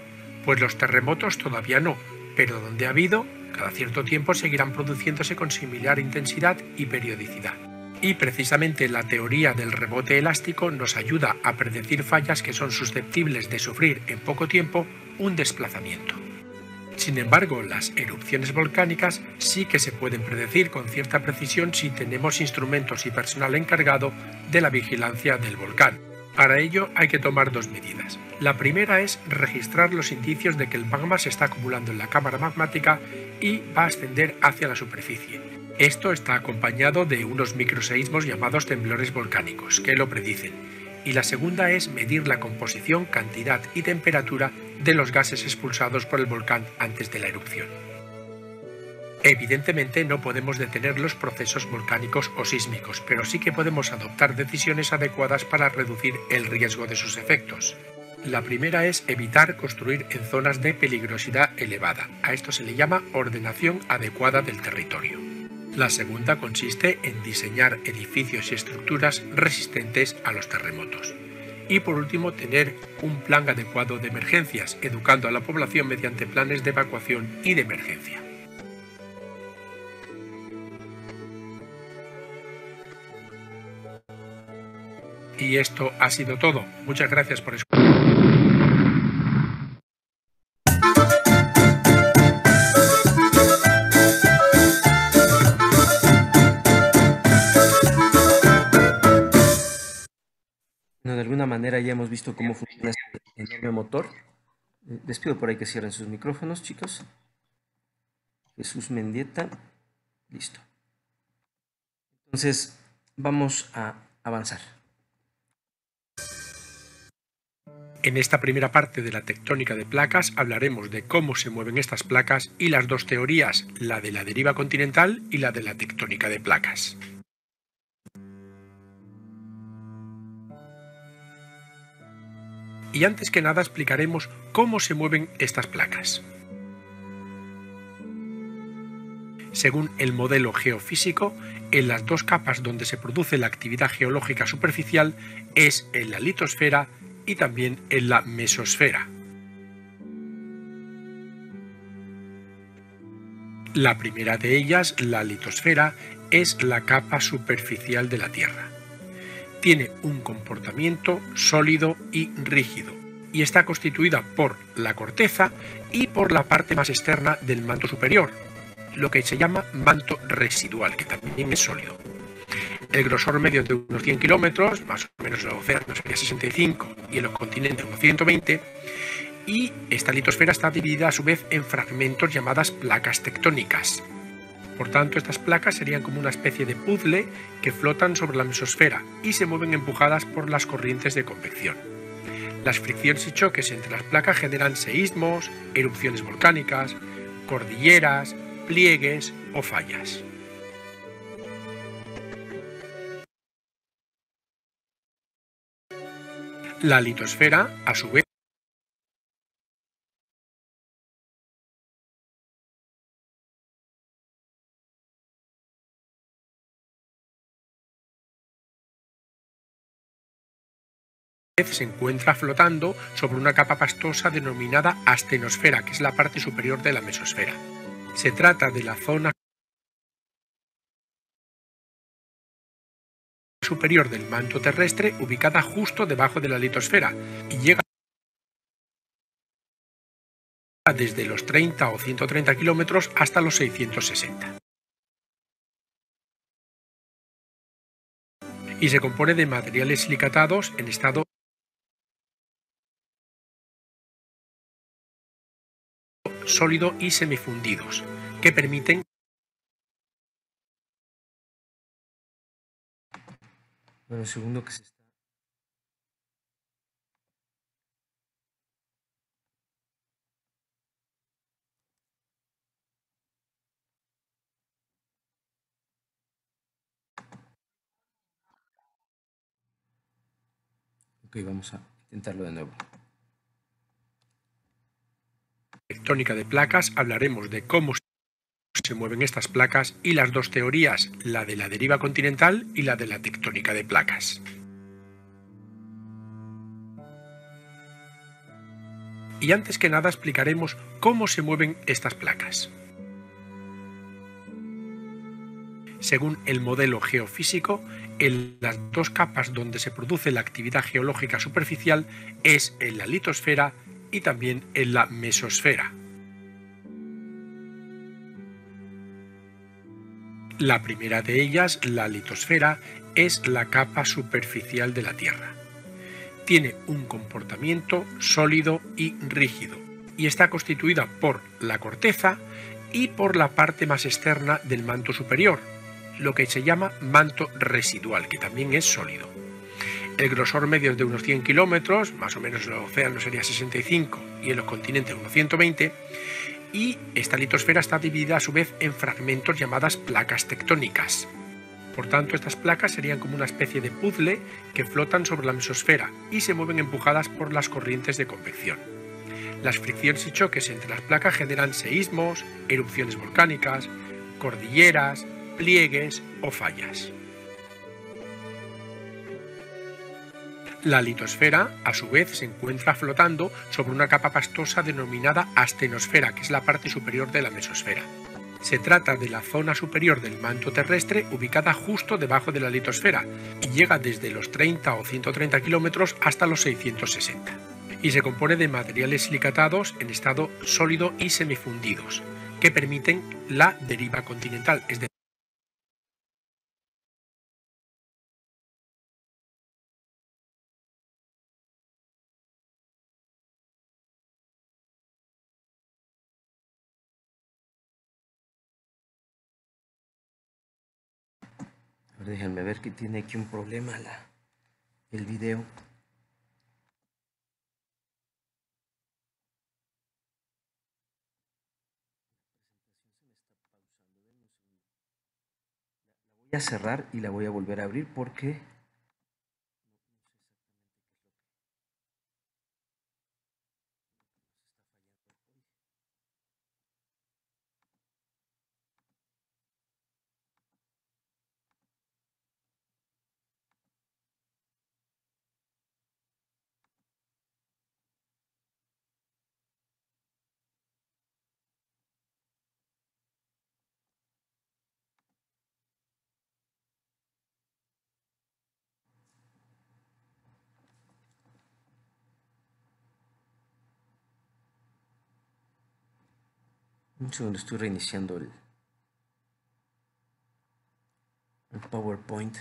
pues los terremotos todavía no, pero donde ha habido, cada cierto tiempo seguirán produciéndose con similar intensidad y periodicidad y precisamente la teoría del rebote elástico nos ayuda a predecir fallas que son susceptibles de sufrir en poco tiempo un desplazamiento. Sin embargo, las erupciones volcánicas sí que se pueden predecir con cierta precisión si tenemos instrumentos y personal encargado de la vigilancia del volcán. Para ello hay que tomar dos medidas. La primera es registrar los indicios de que el magma se está acumulando en la cámara magmática y va a ascender hacia la superficie esto está acompañado de unos microseísmos llamados temblores volcánicos, que lo predicen. Y la segunda es medir la composición, cantidad y temperatura de los gases expulsados por el volcán antes de la erupción. Evidentemente no podemos detener los procesos volcánicos o sísmicos, pero sí que podemos adoptar decisiones adecuadas para reducir el riesgo de sus efectos. La primera es evitar construir en zonas de peligrosidad elevada. A esto se le llama ordenación adecuada del territorio. La segunda consiste en diseñar edificios y estructuras resistentes a los terremotos. Y por último, tener un plan adecuado de emergencias, educando a la población mediante planes de evacuación y de emergencia. Y esto ha sido todo. Muchas gracias por escuchar. Manera ya hemos visto cómo funciona este enorme motor. Les pido por ahí que cierren sus micrófonos, chicos. Jesús Mendieta. Listo. Entonces, vamos a avanzar. En esta primera parte de la tectónica de placas hablaremos de cómo se mueven estas placas y las dos teorías, la de la deriva continental y la de la tectónica de placas. Y antes que nada explicaremos cómo se mueven estas placas. Según el modelo geofísico, en las dos capas donde se produce la actividad geológica superficial es en la litosfera y también en la mesosfera. La primera de ellas, la litosfera, es la capa superficial de la Tierra. Tiene un comportamiento sólido y rígido y está constituida por la corteza y por la parte más externa del manto superior, lo que se llama manto residual, que también es sólido. El grosor medio es de unos 100 kilómetros, más o menos en el océano sería 65 y en los continentes unos 120, y esta litosfera está dividida a su vez en fragmentos llamadas placas tectónicas. Por tanto, estas placas serían como una especie de puzzle que flotan sobre la mesosfera y se mueven empujadas por las corrientes de convección. Las fricciones y choques entre las placas generan seísmos, erupciones volcánicas, cordilleras, pliegues o fallas. La litosfera, a su vez, se encuentra flotando sobre una capa pastosa denominada astenosfera, que es la parte superior de la mesosfera. Se trata de la zona superior del manto terrestre ubicada justo debajo de la litosfera y llega desde los 30 o 130 kilómetros hasta los 660. Y se compone de materiales silicatados en estado sólido y semifundidos, que permiten Bueno, segundo que se está. Ok, vamos a intentarlo de nuevo. Tectónica de placas hablaremos de cómo se mueven estas placas y las dos teorías, la de la deriva continental y la de la tectónica de placas. Y antes que nada explicaremos cómo se mueven estas placas. Según el modelo geofísico, en las dos capas donde se produce la actividad geológica superficial es en la litosfera y también en la mesosfera. La primera de ellas, la litosfera, es la capa superficial de la Tierra. Tiene un comportamiento sólido y rígido y está constituida por la corteza y por la parte más externa del manto superior, lo que se llama manto residual, que también es sólido. El grosor medio es de unos 100 kilómetros, más o menos en el océano sería 65 y en los continentes unos 120, y esta litosfera está dividida a su vez en fragmentos llamadas placas tectónicas. Por tanto, estas placas serían como una especie de puzzle que flotan sobre la mesosfera y se mueven empujadas por las corrientes de convección. Las fricciones y choques entre las placas generan seísmos, erupciones volcánicas, cordilleras, pliegues o fallas. La litosfera, a su vez, se encuentra flotando sobre una capa pastosa denominada astenosfera, que es la parte superior de la mesosfera. Se trata de la zona superior del manto terrestre ubicada justo debajo de la litosfera y llega desde los 30 o 130 kilómetros hasta los 660. Y se compone de materiales silicatados en estado sólido y semifundidos, que permiten la deriva continental, es déjenme ver que tiene aquí un problema la, el video. La voy a cerrar y la voy a volver a abrir porque Un segundo, estoy reiniciando el, el PowerPoint.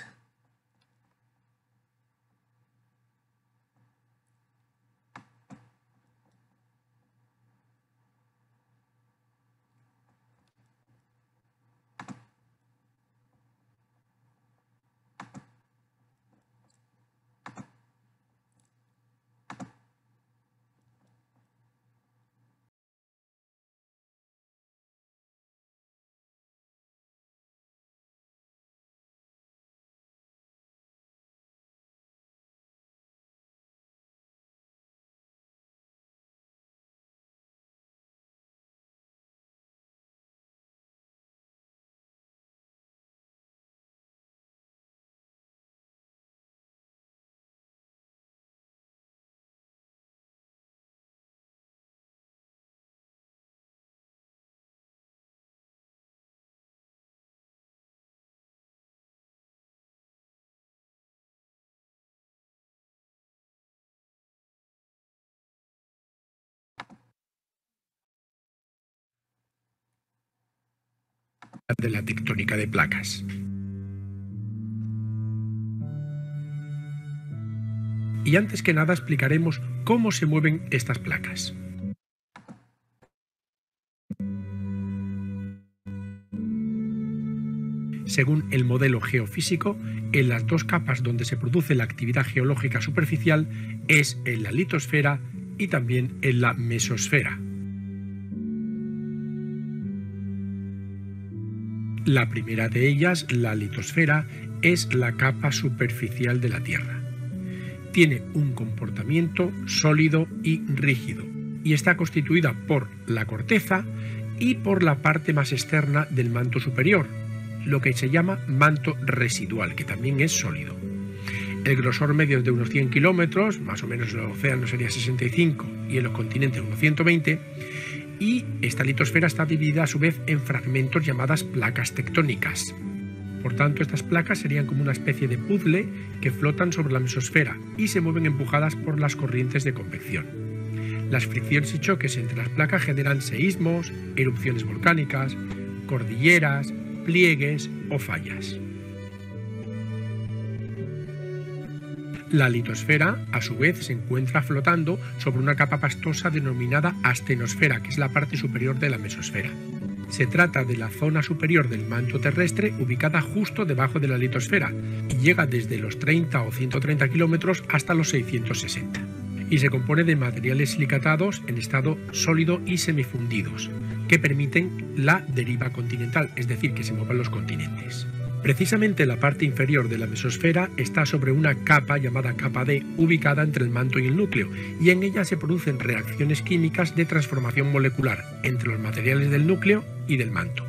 De la tectónica de placas. Y antes que nada explicaremos cómo se mueven estas placas. Según el modelo geofísico, en las dos capas donde se produce la actividad geológica superficial es en la litosfera y también en la mesosfera. La primera de ellas, la litosfera, es la capa superficial de la Tierra. Tiene un comportamiento sólido y rígido y está constituida por la corteza y por la parte más externa del manto superior, lo que se llama manto residual, que también es sólido. El grosor medio es de unos 100 kilómetros, más o menos en el océano sería 65 y en los continentes unos 120, y esta litosfera está dividida a su vez en fragmentos llamadas placas tectónicas. Por tanto, estas placas serían como una especie de puzzle que flotan sobre la mesosfera y se mueven empujadas por las corrientes de convección. Las fricciones y choques entre las placas generan seísmos, erupciones volcánicas, cordilleras, pliegues o fallas. La litosfera, a su vez, se encuentra flotando sobre una capa pastosa denominada astenosfera, que es la parte superior de la mesosfera. Se trata de la zona superior del manto terrestre ubicada justo debajo de la litosfera y llega desde los 30 o 130 kilómetros hasta los 660. Y se compone de materiales silicatados en estado sólido y semifundidos, que permiten la deriva continental, es decir, que se muevan los continentes. Precisamente la parte inferior de la mesosfera está sobre una capa llamada capa D, ubicada entre el manto y el núcleo, y en ella se producen reacciones químicas de transformación molecular entre los materiales del núcleo y del manto.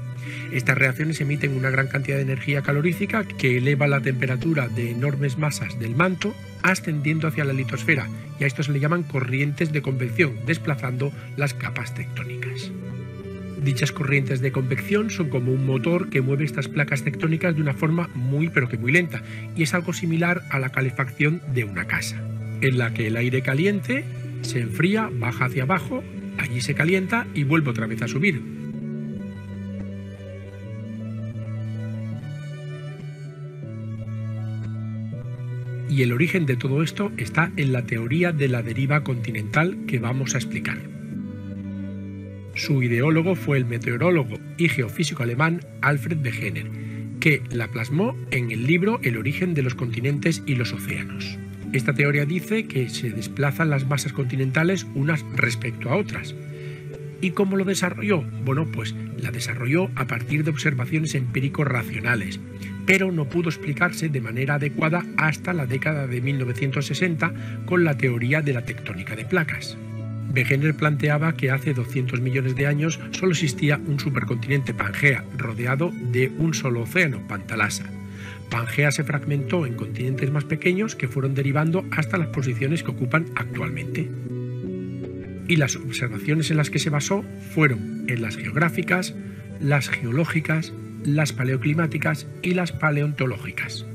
Estas reacciones emiten una gran cantidad de energía calorífica que eleva la temperatura de enormes masas del manto, ascendiendo hacia la litosfera, y a esto se le llaman corrientes de convección, desplazando las capas tectónicas. Dichas corrientes de convección son como un motor que mueve estas placas tectónicas de una forma muy pero que muy lenta y es algo similar a la calefacción de una casa, en la que el aire caliente se enfría, baja hacia abajo, allí se calienta y vuelve otra vez a subir. Y el origen de todo esto está en la teoría de la deriva continental que vamos a explicar. Su ideólogo fue el meteorólogo y geofísico alemán Alfred Wegener, que la plasmó en el libro El origen de los continentes y los océanos. Esta teoría dice que se desplazan las masas continentales unas respecto a otras. ¿Y cómo lo desarrolló? Bueno, pues la desarrolló a partir de observaciones empíricos racionales, pero no pudo explicarse de manera adecuada hasta la década de 1960 con la teoría de la tectónica de placas. Wegener planteaba que hace 200 millones de años solo existía un supercontinente Pangea, rodeado de un solo océano, Pantalasa. Pangea se fragmentó en continentes más pequeños que fueron derivando hasta las posiciones que ocupan actualmente. Y las observaciones en las que se basó fueron en las geográficas, las geológicas, las paleoclimáticas y las paleontológicas.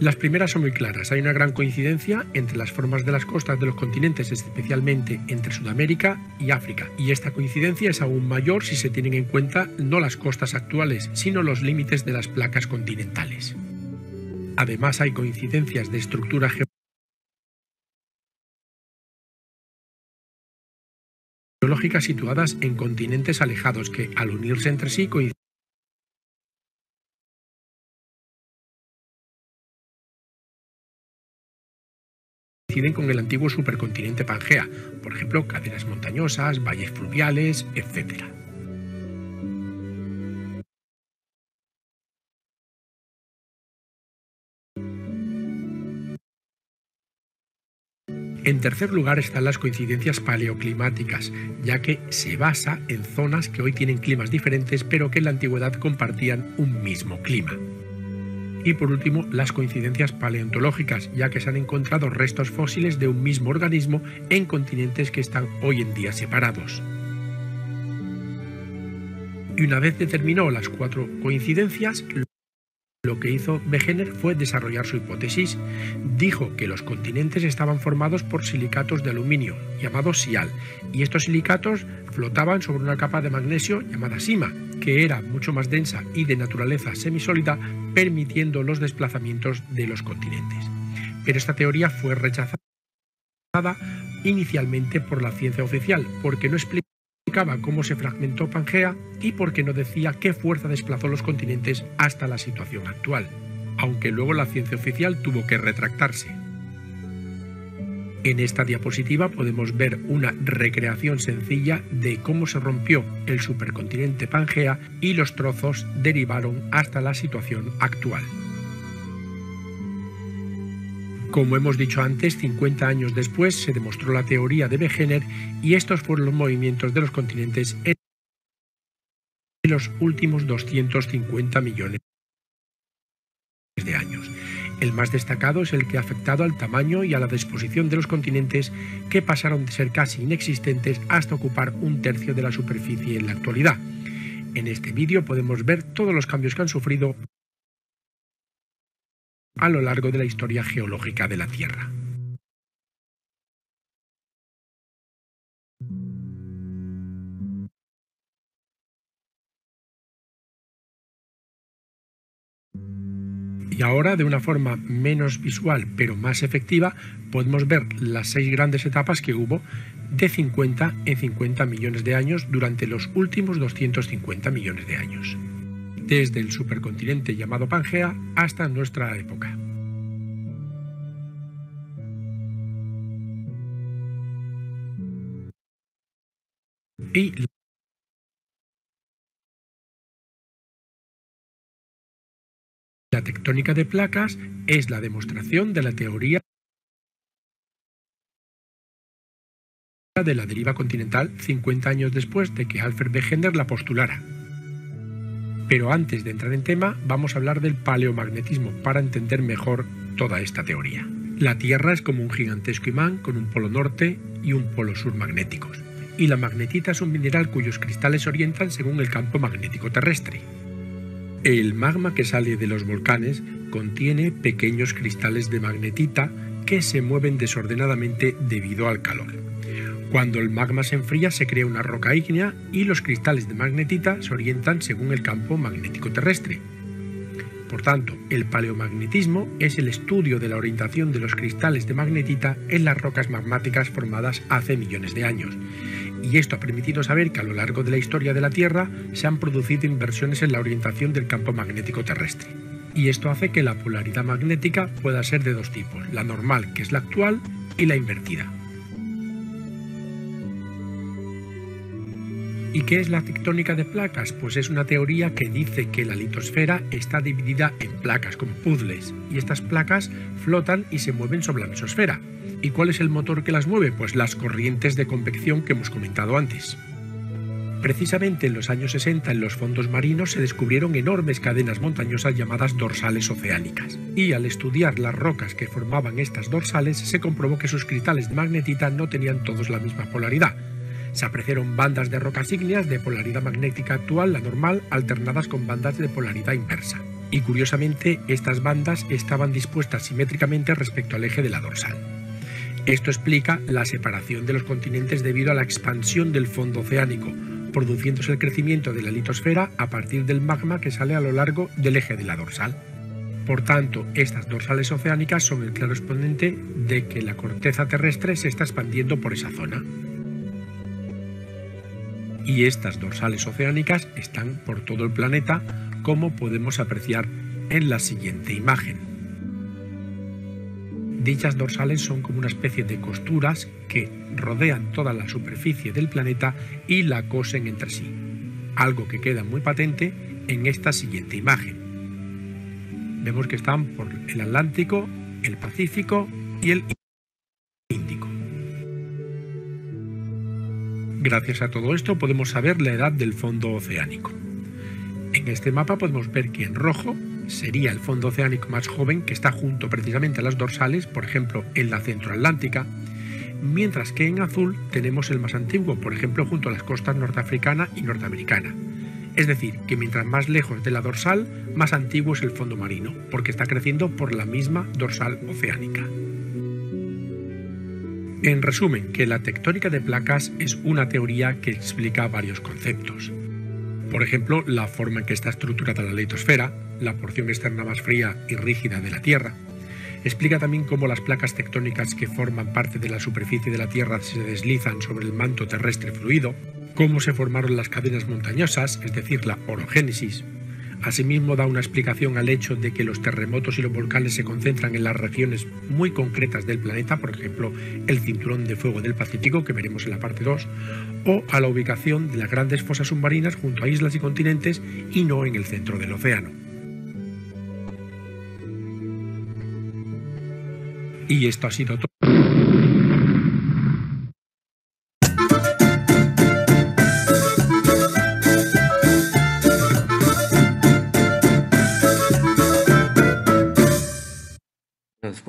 Las primeras son muy claras. Hay una gran coincidencia entre las formas de las costas de los continentes, especialmente entre Sudamérica y África. Y esta coincidencia es aún mayor si se tienen en cuenta no las costas actuales, sino los límites de las placas continentales. Además hay coincidencias de estructura geológica situadas en continentes alejados que, al unirse entre sí, coinciden con el antiguo supercontinente Pangea, por ejemplo, cadenas montañosas, valles fluviales, etc. En tercer lugar están las coincidencias paleoclimáticas, ya que se basa en zonas que hoy tienen climas diferentes pero que en la antigüedad compartían un mismo clima. Y por último, las coincidencias paleontológicas, ya que se han encontrado restos fósiles de un mismo organismo en continentes que están hoy en día separados. Y una vez determinó las cuatro coincidencias, lo que hizo Wegener fue desarrollar su hipótesis. Dijo que los continentes estaban formados por silicatos de aluminio, llamados sial, y estos silicatos flotaban sobre una capa de magnesio llamada sima, que era mucho más densa y de naturaleza semisólida, permitiendo los desplazamientos de los continentes. Pero esta teoría fue rechazada inicialmente por la ciencia oficial, porque no cómo se fragmentó Pangea y por qué no decía qué fuerza desplazó los continentes hasta la situación actual, aunque luego la ciencia oficial tuvo que retractarse. En esta diapositiva podemos ver una recreación sencilla de cómo se rompió el supercontinente Pangea y los trozos derivaron hasta la situación actual. Como hemos dicho antes, 50 años después se demostró la teoría de Wegener y estos fueron los movimientos de los continentes en los últimos 250 millones de años. El más destacado es el que ha afectado al tamaño y a la disposición de los continentes que pasaron de ser casi inexistentes hasta ocupar un tercio de la superficie en la actualidad. En este vídeo podemos ver todos los cambios que han sufrido a lo largo de la historia geológica de la Tierra. Y ahora, de una forma menos visual pero más efectiva, podemos ver las seis grandes etapas que hubo de 50 en 50 millones de años durante los últimos 250 millones de años desde el supercontinente llamado Pangea hasta nuestra época. Y la tectónica de placas es la demostración de la teoría de la deriva continental 50 años después de que Alfred Wegener la postulara. Pero antes de entrar en tema, vamos a hablar del paleomagnetismo para entender mejor toda esta teoría. La Tierra es como un gigantesco imán con un polo norte y un polo sur magnéticos. Y la magnetita es un mineral cuyos cristales se orientan según el campo magnético terrestre. El magma que sale de los volcanes contiene pequeños cristales de magnetita que se mueven desordenadamente debido al calor. Cuando el magma se enfría se crea una roca ígnea y los cristales de magnetita se orientan según el campo magnético terrestre. Por tanto, el paleomagnetismo es el estudio de la orientación de los cristales de magnetita en las rocas magmáticas formadas hace millones de años. Y esto ha permitido saber que a lo largo de la historia de la Tierra se han producido inversiones en la orientación del campo magnético terrestre. Y esto hace que la polaridad magnética pueda ser de dos tipos, la normal, que es la actual, y la invertida. ¿Y qué es la tectónica de placas? Pues es una teoría que dice que la litosfera está dividida en placas como puzzles y estas placas flotan y se mueven sobre la mesosfera. ¿Y cuál es el motor que las mueve? Pues las corrientes de convección que hemos comentado antes. Precisamente en los años 60 en los fondos marinos se descubrieron enormes cadenas montañosas llamadas dorsales oceánicas. Y al estudiar las rocas que formaban estas dorsales se comprobó que sus cristales de magnetita no tenían todos la misma polaridad, se apreciaron bandas de rocas ígneas de polaridad magnética actual, la normal, alternadas con bandas de polaridad inversa. y curiosamente estas bandas estaban dispuestas simétricamente respecto al eje de la dorsal. Esto explica la separación de los continentes debido a la expansión del fondo oceánico, produciéndose el crecimiento de la litosfera a partir del magma que sale a lo largo del eje de la dorsal. Por tanto, estas dorsales oceánicas son el claro exponente de que la corteza terrestre se está expandiendo por esa zona. Y estas dorsales oceánicas están por todo el planeta, como podemos apreciar en la siguiente imagen. Dichas dorsales son como una especie de costuras que rodean toda la superficie del planeta y la cosen entre sí, algo que queda muy patente en esta siguiente imagen. Vemos que están por el Atlántico, el Pacífico y el Índico. Gracias a todo esto podemos saber la edad del fondo oceánico. En este mapa podemos ver que en rojo sería el fondo oceánico más joven que está junto precisamente a las dorsales, por ejemplo en la centroatlántica, mientras que en azul tenemos el más antiguo, por ejemplo junto a las costas norteafricana y norteamericana. Es decir, que mientras más lejos de la dorsal, más antiguo es el fondo marino, porque está creciendo por la misma dorsal oceánica. En resumen, que la tectónica de placas es una teoría que explica varios conceptos. Por ejemplo, la forma en que está estructurada la litosfera, la porción externa más fría y rígida de la Tierra. Explica también cómo las placas tectónicas que forman parte de la superficie de la Tierra se deslizan sobre el manto terrestre fluido, cómo se formaron las cadenas montañosas, es decir, la orogénesis, Asimismo da una explicación al hecho de que los terremotos y los volcanes se concentran en las regiones muy concretas del planeta, por ejemplo el cinturón de fuego del Pacífico que veremos en la parte 2, o a la ubicación de las grandes fosas submarinas junto a islas y continentes y no en el centro del océano. Y esto ha sido todo.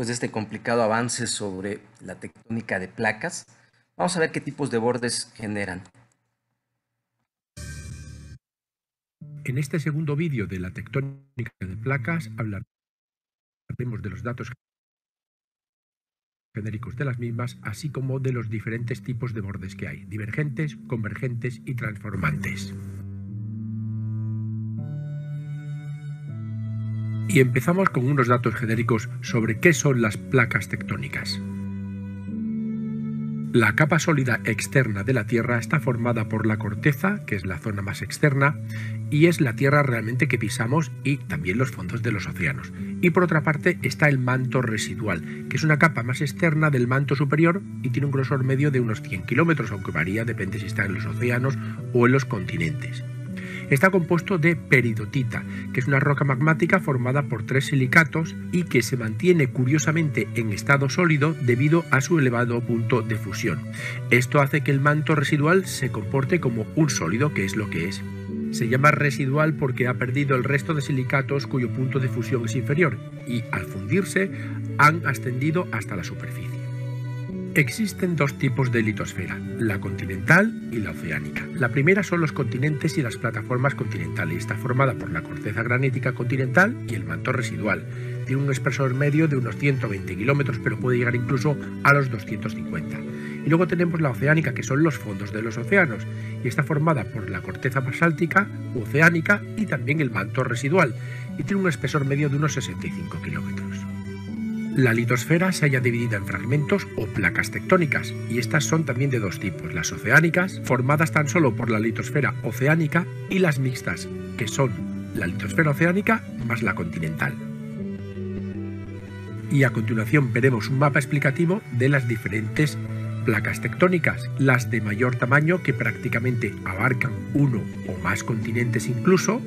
Después de este complicado avance sobre la tectónica de placas, vamos a ver qué tipos de bordes generan. En este segundo vídeo de la tectónica de placas hablaremos de los datos genéricos de las mismas, así como de los diferentes tipos de bordes que hay, divergentes, convergentes y transformantes. Y empezamos con unos datos genéricos sobre qué son las placas tectónicas. La capa sólida externa de la Tierra está formada por la corteza, que es la zona más externa, y es la Tierra realmente que pisamos y también los fondos de los océanos. Y por otra parte está el manto residual, que es una capa más externa del manto superior y tiene un grosor medio de unos 100 kilómetros, aunque varía, depende si está en los océanos o en los continentes. Está compuesto de peridotita, que es una roca magmática formada por tres silicatos y que se mantiene curiosamente en estado sólido debido a su elevado punto de fusión. Esto hace que el manto residual se comporte como un sólido, que es lo que es. Se llama residual porque ha perdido el resto de silicatos cuyo punto de fusión es inferior y al fundirse han ascendido hasta la superficie. Existen dos tipos de litosfera, la continental y la oceánica. La primera son los continentes y las plataformas continentales. Está formada por la corteza granítica continental y el manto residual. Tiene un espesor medio de unos 120 kilómetros, pero puede llegar incluso a los 250. Y luego tenemos la oceánica, que son los fondos de los océanos, y está formada por la corteza basáltica, oceánica y también el manto residual, y tiene un espesor medio de unos 65 kilómetros. La litosfera se halla dividida en fragmentos o placas tectónicas, y estas son también de dos tipos, las oceánicas, formadas tan solo por la litosfera oceánica, y las mixtas, que son la litosfera oceánica más la continental. Y a continuación veremos un mapa explicativo de las diferentes placas tectónicas, las de mayor tamaño que prácticamente abarcan uno o más continentes incluso,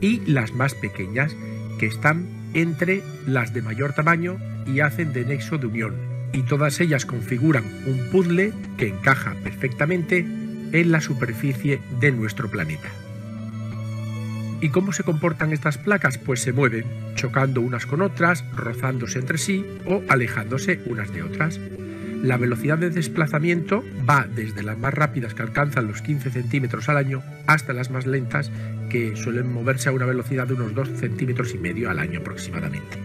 y las más pequeñas que están entre las de mayor tamaño y hacen de nexo de unión, y todas ellas configuran un puzzle que encaja perfectamente en la superficie de nuestro planeta. ¿Y cómo se comportan estas placas? Pues se mueven, chocando unas con otras, rozándose entre sí o alejándose unas de otras. La velocidad de desplazamiento va desde las más rápidas que alcanzan los 15 centímetros al año hasta las más lentas que suelen moverse a una velocidad de unos 2 centímetros y medio al año aproximadamente.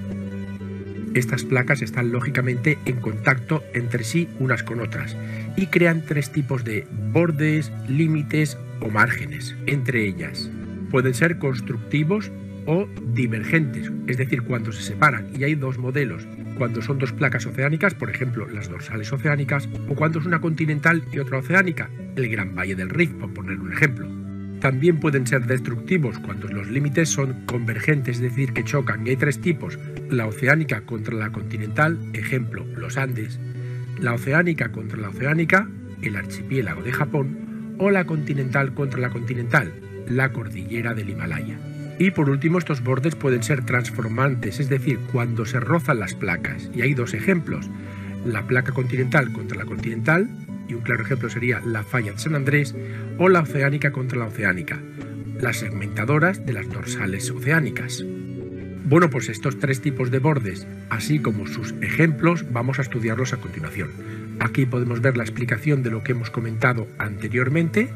Estas placas están lógicamente en contacto entre sí unas con otras y crean tres tipos de bordes, límites o márgenes entre ellas. Pueden ser constructivos o divergentes, es decir, cuando se separan, y hay dos modelos, cuando son dos placas oceánicas, por ejemplo, las dorsales oceánicas, o cuando es una continental y otra oceánica, el Gran Valle del Rift, por poner un ejemplo. También pueden ser destructivos cuando los límites son convergentes, es decir, que chocan, y hay tres tipos, la oceánica contra la continental, ejemplo, los Andes, la oceánica contra la oceánica, el archipiélago de Japón, o la continental contra la continental, la cordillera del Himalaya. Y por último, estos bordes pueden ser transformantes, es decir, cuando se rozan las placas. Y hay dos ejemplos, la placa continental contra la continental, y un claro ejemplo sería la falla de San Andrés, o la oceánica contra la oceánica, las segmentadoras de las dorsales oceánicas. Bueno, pues estos tres tipos de bordes, así como sus ejemplos, vamos a estudiarlos a continuación. Aquí podemos ver la explicación de lo que hemos comentado anteriormente,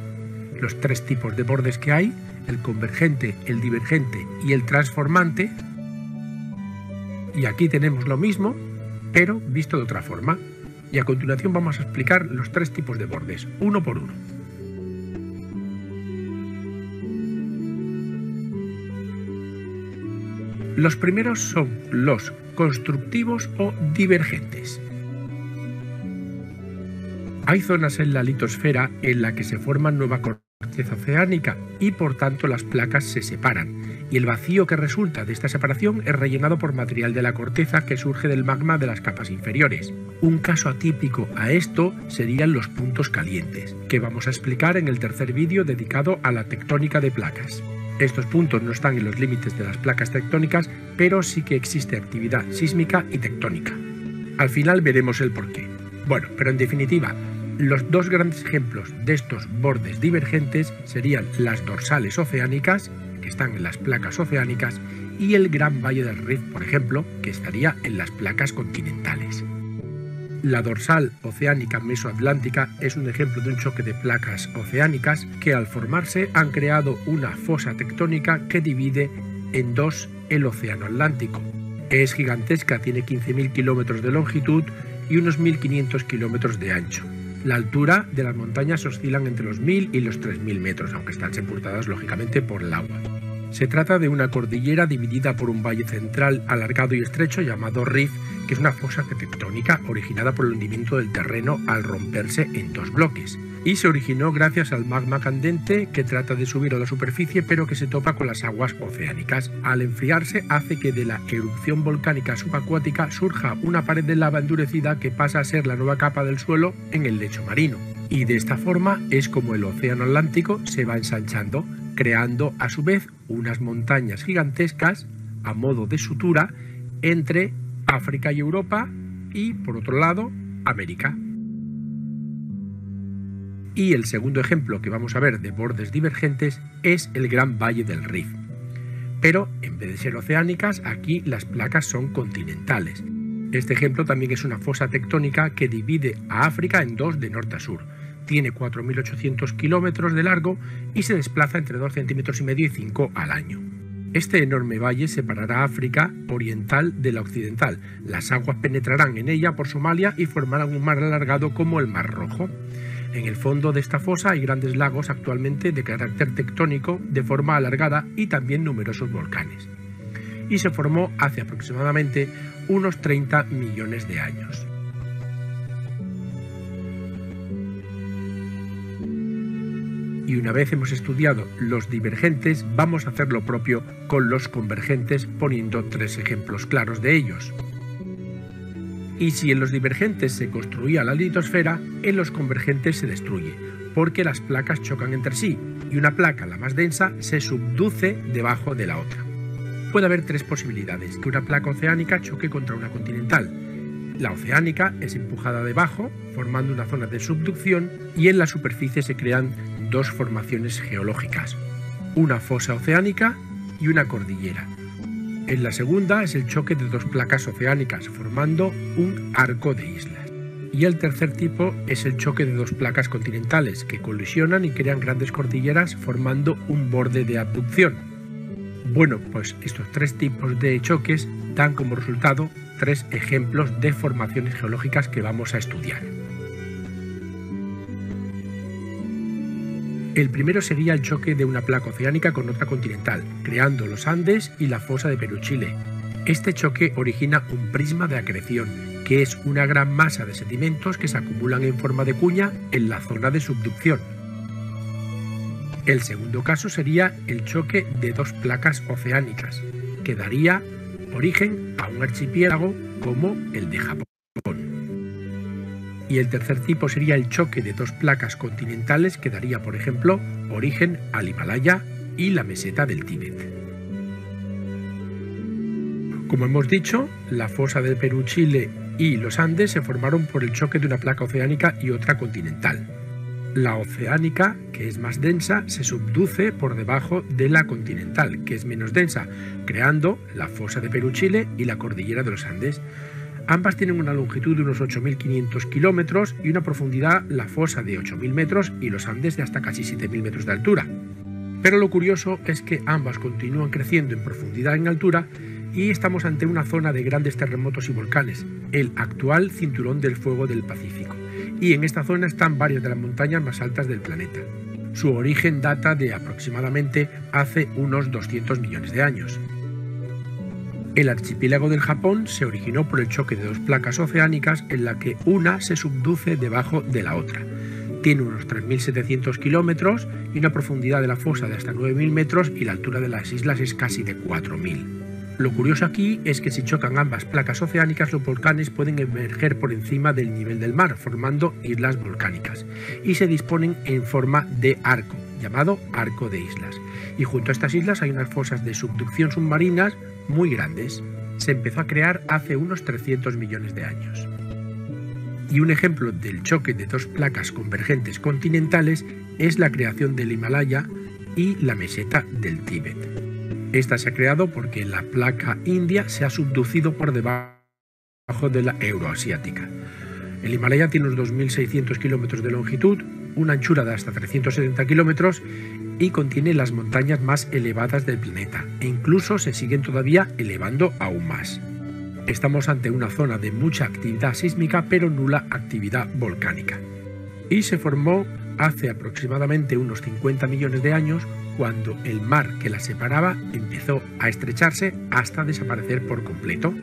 los tres tipos de bordes que hay, el convergente, el divergente y el transformante. Y aquí tenemos lo mismo, pero visto de otra forma. Y a continuación vamos a explicar los tres tipos de bordes, uno por uno. Los primeros son los constructivos o divergentes. Hay zonas en la litosfera en la que se forman nueva corteza oceánica y por tanto las placas se separan y el vacío que resulta de esta separación es rellenado por material de la corteza que surge del magma de las capas inferiores. Un caso atípico a esto serían los puntos calientes, que vamos a explicar en el tercer vídeo dedicado a la tectónica de placas. Estos puntos no están en los límites de las placas tectónicas, pero sí que existe actividad sísmica y tectónica. Al final veremos el porqué. Bueno, pero en definitiva, los dos grandes ejemplos de estos bordes divergentes serían las dorsales oceánicas, que están en las placas oceánicas, y el Gran Valle del Rift, por ejemplo, que estaría en las placas continentales. La dorsal oceánica mesoatlántica es un ejemplo de un choque de placas oceánicas que al formarse han creado una fosa tectónica que divide en dos el Océano Atlántico. Es gigantesca, tiene 15.000 kilómetros de longitud y unos 1.500 kilómetros de ancho. La altura de las montañas oscilan entre los 1000 y los 3000 metros, aunque están sepultadas lógicamente por el agua. Se trata de una cordillera dividida por un valle central alargado y estrecho llamado Rift, que es una fosa tectónica originada por el hundimiento del terreno al romperse en dos bloques. Y se originó gracias al magma candente que trata de subir a la superficie pero que se topa con las aguas oceánicas. Al enfriarse hace que de la erupción volcánica subacuática surja una pared de lava endurecida que pasa a ser la nueva capa del suelo en el lecho marino. Y de esta forma es como el océano Atlántico se va ensanchando, creando a su vez unas montañas gigantescas a modo de sutura entre África y Europa y por otro lado América. Y el segundo ejemplo que vamos a ver de bordes divergentes es el Gran Valle del Rift. Pero en vez de ser oceánicas, aquí las placas son continentales. Este ejemplo también es una fosa tectónica que divide a África en dos de norte a sur tiene 4.800 kilómetros de largo y se desplaza entre 2 centímetros y medio y 5 al año. Este enorme valle separará África oriental de la occidental. Las aguas penetrarán en ella por Somalia y formarán un mar alargado como el Mar Rojo. En el fondo de esta fosa hay grandes lagos actualmente de carácter tectónico de forma alargada y también numerosos volcanes. Y se formó hace aproximadamente unos 30 millones de años. y una vez hemos estudiado los divergentes, vamos a hacer lo propio con los convergentes poniendo tres ejemplos claros de ellos. Y si en los divergentes se construía la litosfera, en los convergentes se destruye, porque las placas chocan entre sí y una placa, la más densa, se subduce debajo de la otra. Puede haber tres posibilidades, que una placa oceánica choque contra una continental. La oceánica es empujada debajo, formando una zona de subducción, y en la superficie se crean dos formaciones geológicas, una fosa oceánica y una cordillera. En la segunda es el choque de dos placas oceánicas formando un arco de islas. Y el tercer tipo es el choque de dos placas continentales que colisionan y crean grandes cordilleras formando un borde de abducción. Bueno, pues estos tres tipos de choques dan como resultado tres ejemplos de formaciones geológicas que vamos a estudiar. El primero sería el choque de una placa oceánica con otra continental, creando los Andes y la fosa de Perú-Chile. Este choque origina un prisma de acreción, que es una gran masa de sedimentos que se acumulan en forma de cuña en la zona de subducción. El segundo caso sería el choque de dos placas oceánicas, que daría origen a un archipiélago como el de Japón. Y el tercer tipo sería el choque de dos placas continentales que daría, por ejemplo, origen al Himalaya y la meseta del Tíbet. Como hemos dicho, la fosa del Perú-Chile y los Andes se formaron por el choque de una placa oceánica y otra continental. La oceánica, que es más densa, se subduce por debajo de la continental, que es menos densa, creando la fosa de Perú-Chile y la cordillera de los Andes. Ambas tienen una longitud de unos 8.500 kilómetros y una profundidad, la fosa de 8.000 metros y los Andes de hasta casi 7.000 metros de altura. Pero lo curioso es que ambas continúan creciendo en profundidad y en altura y estamos ante una zona de grandes terremotos y volcanes, el actual cinturón del fuego del Pacífico. Y en esta zona están varias de las montañas más altas del planeta. Su origen data de aproximadamente hace unos 200 millones de años. El archipiélago del Japón se originó por el choque de dos placas oceánicas en la que una se subduce debajo de la otra. Tiene unos 3.700 kilómetros y una profundidad de la fosa de hasta 9.000 metros y la altura de las islas es casi de 4.000. Lo curioso aquí es que si chocan ambas placas oceánicas, los volcanes pueden emerger por encima del nivel del mar, formando islas volcánicas, y se disponen en forma de arco, llamado arco de islas. Y junto a estas islas hay unas fosas de subducción submarinas muy grandes. Se empezó a crear hace unos 300 millones de años. Y un ejemplo del choque de dos placas convergentes continentales es la creación del Himalaya y la meseta del Tíbet. Esta se ha creado porque la placa india se ha subducido por debajo de la euroasiática. El Himalaya tiene unos 2.600 kilómetros de longitud, una anchura de hasta 370 kilómetros y contiene las montañas más elevadas del planeta e incluso se siguen todavía elevando aún más. Estamos ante una zona de mucha actividad sísmica pero nula actividad volcánica. Y se formó hace aproximadamente unos 50 millones de años cuando el mar que la separaba empezó a estrecharse hasta desaparecer por completo.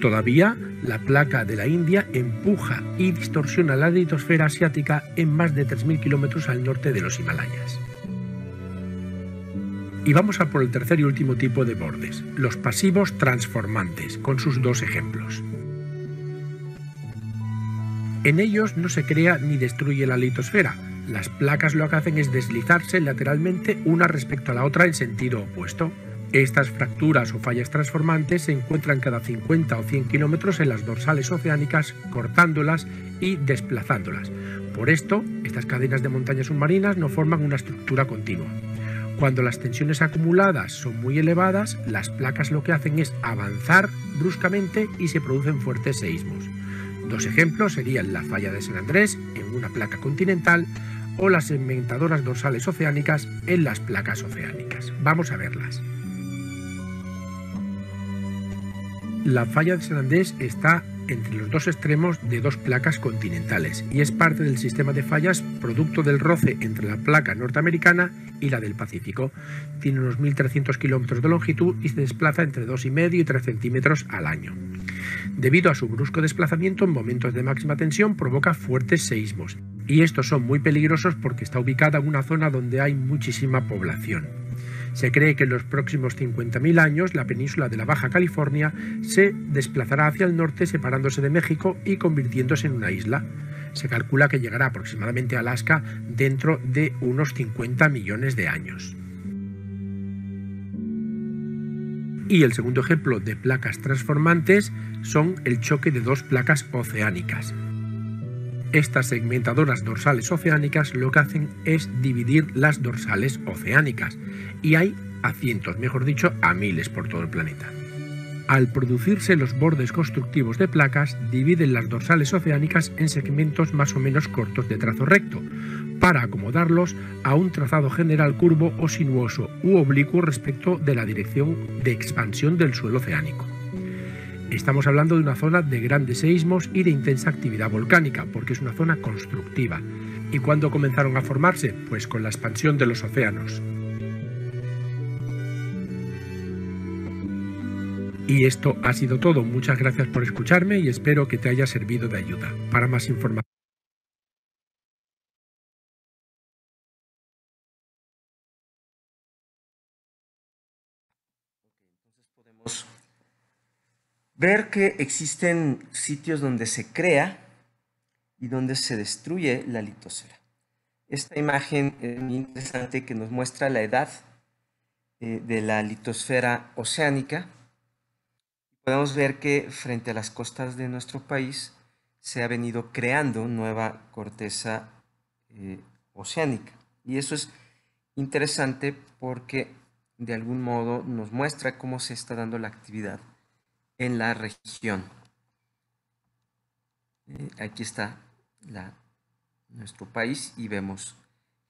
Todavía la placa de la India empuja y distorsiona la litosfera asiática en más de 3.000 kilómetros al norte de los Himalayas. Y vamos a por el tercer y último tipo de bordes, los pasivos transformantes, con sus dos ejemplos. En ellos no se crea ni destruye la litosfera. Las placas lo que hacen es deslizarse lateralmente una respecto a la otra en sentido opuesto. Estas fracturas o fallas transformantes se encuentran cada 50 o 100 kilómetros en las dorsales oceánicas, cortándolas y desplazándolas. Por esto, estas cadenas de montañas submarinas no forman una estructura continua. Cuando las tensiones acumuladas son muy elevadas, las placas lo que hacen es avanzar bruscamente y se producen fuertes seísmos. Dos ejemplos serían la falla de San Andrés en una placa continental o las segmentadoras dorsales oceánicas en las placas oceánicas. Vamos a verlas. La falla de San Andrés está entre los dos extremos de dos placas continentales y es parte del sistema de fallas producto del roce entre la placa norteamericana y la del Pacífico. Tiene unos 1.300 kilómetros de longitud y se desplaza entre 2,5 y 3 centímetros al año. Debido a su brusco desplazamiento en momentos de máxima tensión provoca fuertes seísmos y estos son muy peligrosos porque está ubicada en una zona donde hay muchísima población. Se cree que en los próximos 50.000 años la península de la Baja California se desplazará hacia el norte separándose de México y convirtiéndose en una isla. Se calcula que llegará aproximadamente a Alaska dentro de unos 50 millones de años. Y el segundo ejemplo de placas transformantes son el choque de dos placas oceánicas. Estas segmentadoras dorsales oceánicas lo que hacen es dividir las dorsales oceánicas y hay a cientos, mejor dicho, a miles por todo el planeta. Al producirse los bordes constructivos de placas, dividen las dorsales oceánicas en segmentos más o menos cortos de trazo recto, para acomodarlos a un trazado general curvo o sinuoso u oblicuo respecto de la dirección de expansión del suelo oceánico. Estamos hablando de una zona de grandes seísmos y de intensa actividad volcánica, porque es una zona constructiva. ¿Y cuándo comenzaron a formarse? Pues con la expansión de los océanos. Y esto ha sido todo. Muchas gracias por escucharme y espero que te haya servido de ayuda. Para más información. Ver que existen sitios donde se crea y donde se destruye la litosfera. Esta imagen es muy interesante que nos muestra la edad eh, de la litosfera oceánica podemos ver que frente a las costas de nuestro país se ha venido creando nueva corteza eh, oceánica. Y eso es interesante porque de algún modo nos muestra cómo se está dando la actividad en la región. Eh, aquí está nuestro país y vemos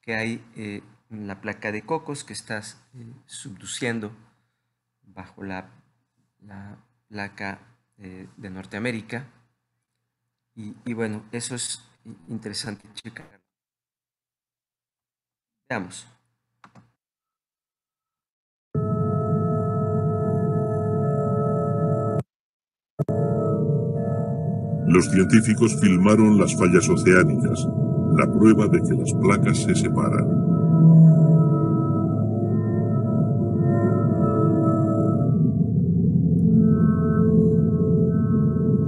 que hay eh, la placa de cocos que está subduciendo bajo la placa eh, de Norteamérica. Y, bueno, eso es interesante checar. Veamos. Los científicos filmaron las fallas oceánicas, la prueba de que las placas se separan.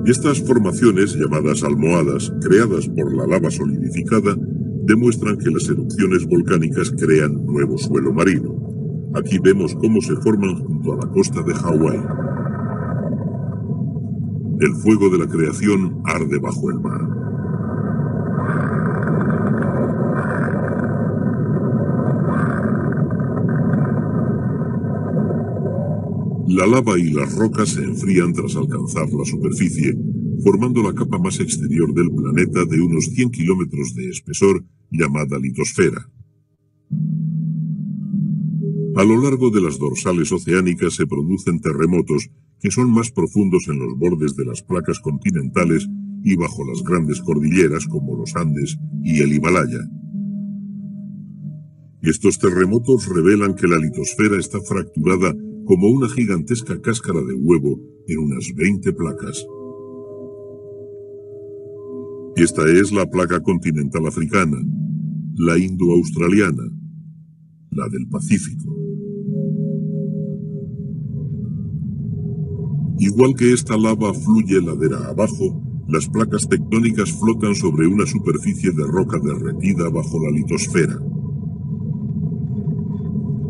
Estas formaciones, llamadas almohadas, creadas por la lava solidificada, demuestran que las erupciones volcánicas crean nuevo suelo marino. Aquí vemos cómo se forman junto a la costa de Hawái. El fuego de la creación arde bajo el mar. La lava y las rocas se enfrían tras alcanzar la superficie, formando la capa más exterior del planeta de unos 100 kilómetros de espesor, llamada litosfera. A lo largo de las dorsales oceánicas se producen terremotos que son más profundos en los bordes de las placas continentales y bajo las grandes cordilleras como los Andes y el Himalaya. Estos terremotos revelan que la litosfera está fracturada como una gigantesca cáscara de huevo en unas 20 placas. Esta es la placa continental africana, la indo-australiana, la del Pacífico. Igual que esta lava fluye ladera abajo, las placas tectónicas flotan sobre una superficie de roca derretida bajo la litosfera.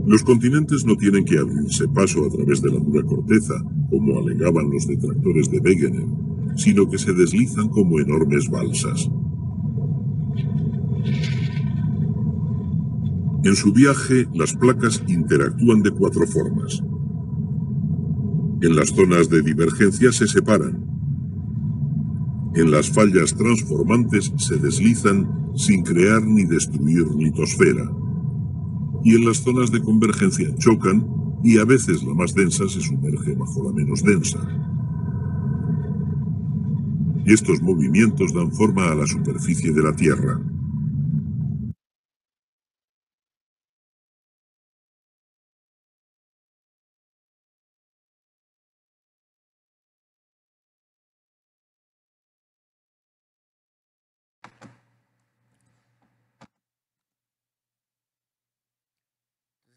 Los continentes no tienen que abrirse paso a través de la dura corteza, como alegaban los detractores de Wegener, sino que se deslizan como enormes balsas. En su viaje, las placas interactúan de cuatro formas. En las zonas de divergencia se separan. En las fallas transformantes se deslizan sin crear ni destruir litosfera y en las zonas de convergencia chocan y a veces la más densa se sumerge bajo la menos densa. Y estos movimientos dan forma a la superficie de la Tierra.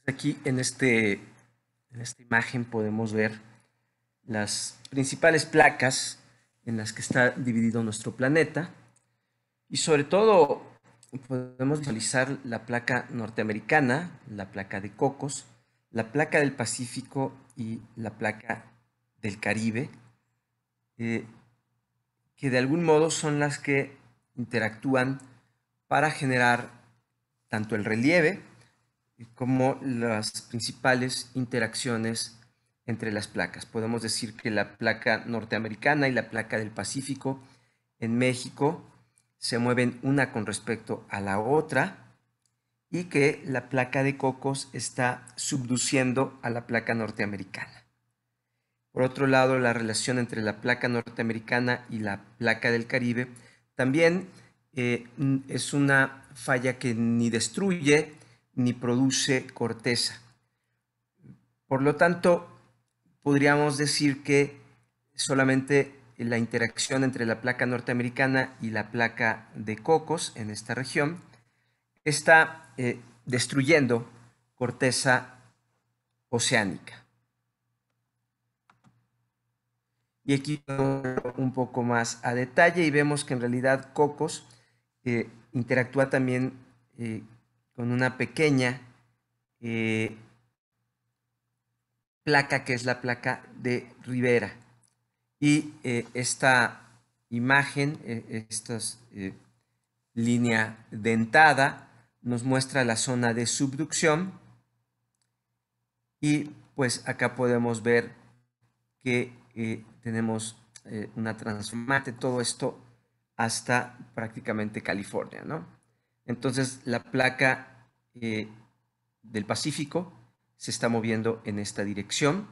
Aquí en, este, en esta imagen podemos ver las principales placas en las que está dividido nuestro planeta. Y sobre todo podemos visualizar la placa norteamericana, la placa de Cocos, la placa del Pacífico y la placa del Caribe, eh, que de algún modo son las que interactúan para generar tanto el relieve como las principales interacciones entre las placas. Podemos decir que la placa norteamericana y la placa del Pacífico en México se mueven una con respecto a la otra y que la placa de Cocos está subduciendo a la placa norteamericana. Por otro lado, la relación entre la placa norteamericana y la placa del Caribe también eh, es una falla que ni destruye ni produce corteza. Por lo tanto, podríamos decir que solamente la interacción entre la placa norteamericana y la placa de Cocos en esta región está eh, destruyendo corteza oceánica. Y aquí un poco más a detalle y vemos que en realidad Cocos eh, interactúa también eh, con una pequeña placa que es la placa de Rivera. Y esta imagen, esta línea dentada, nos muestra la zona de subducción y pues acá podemos ver que eh, tenemos eh, una transformante, todo esto hasta prácticamente California, ¿no? Entonces la placa eh, del Pacífico se está moviendo en esta dirección,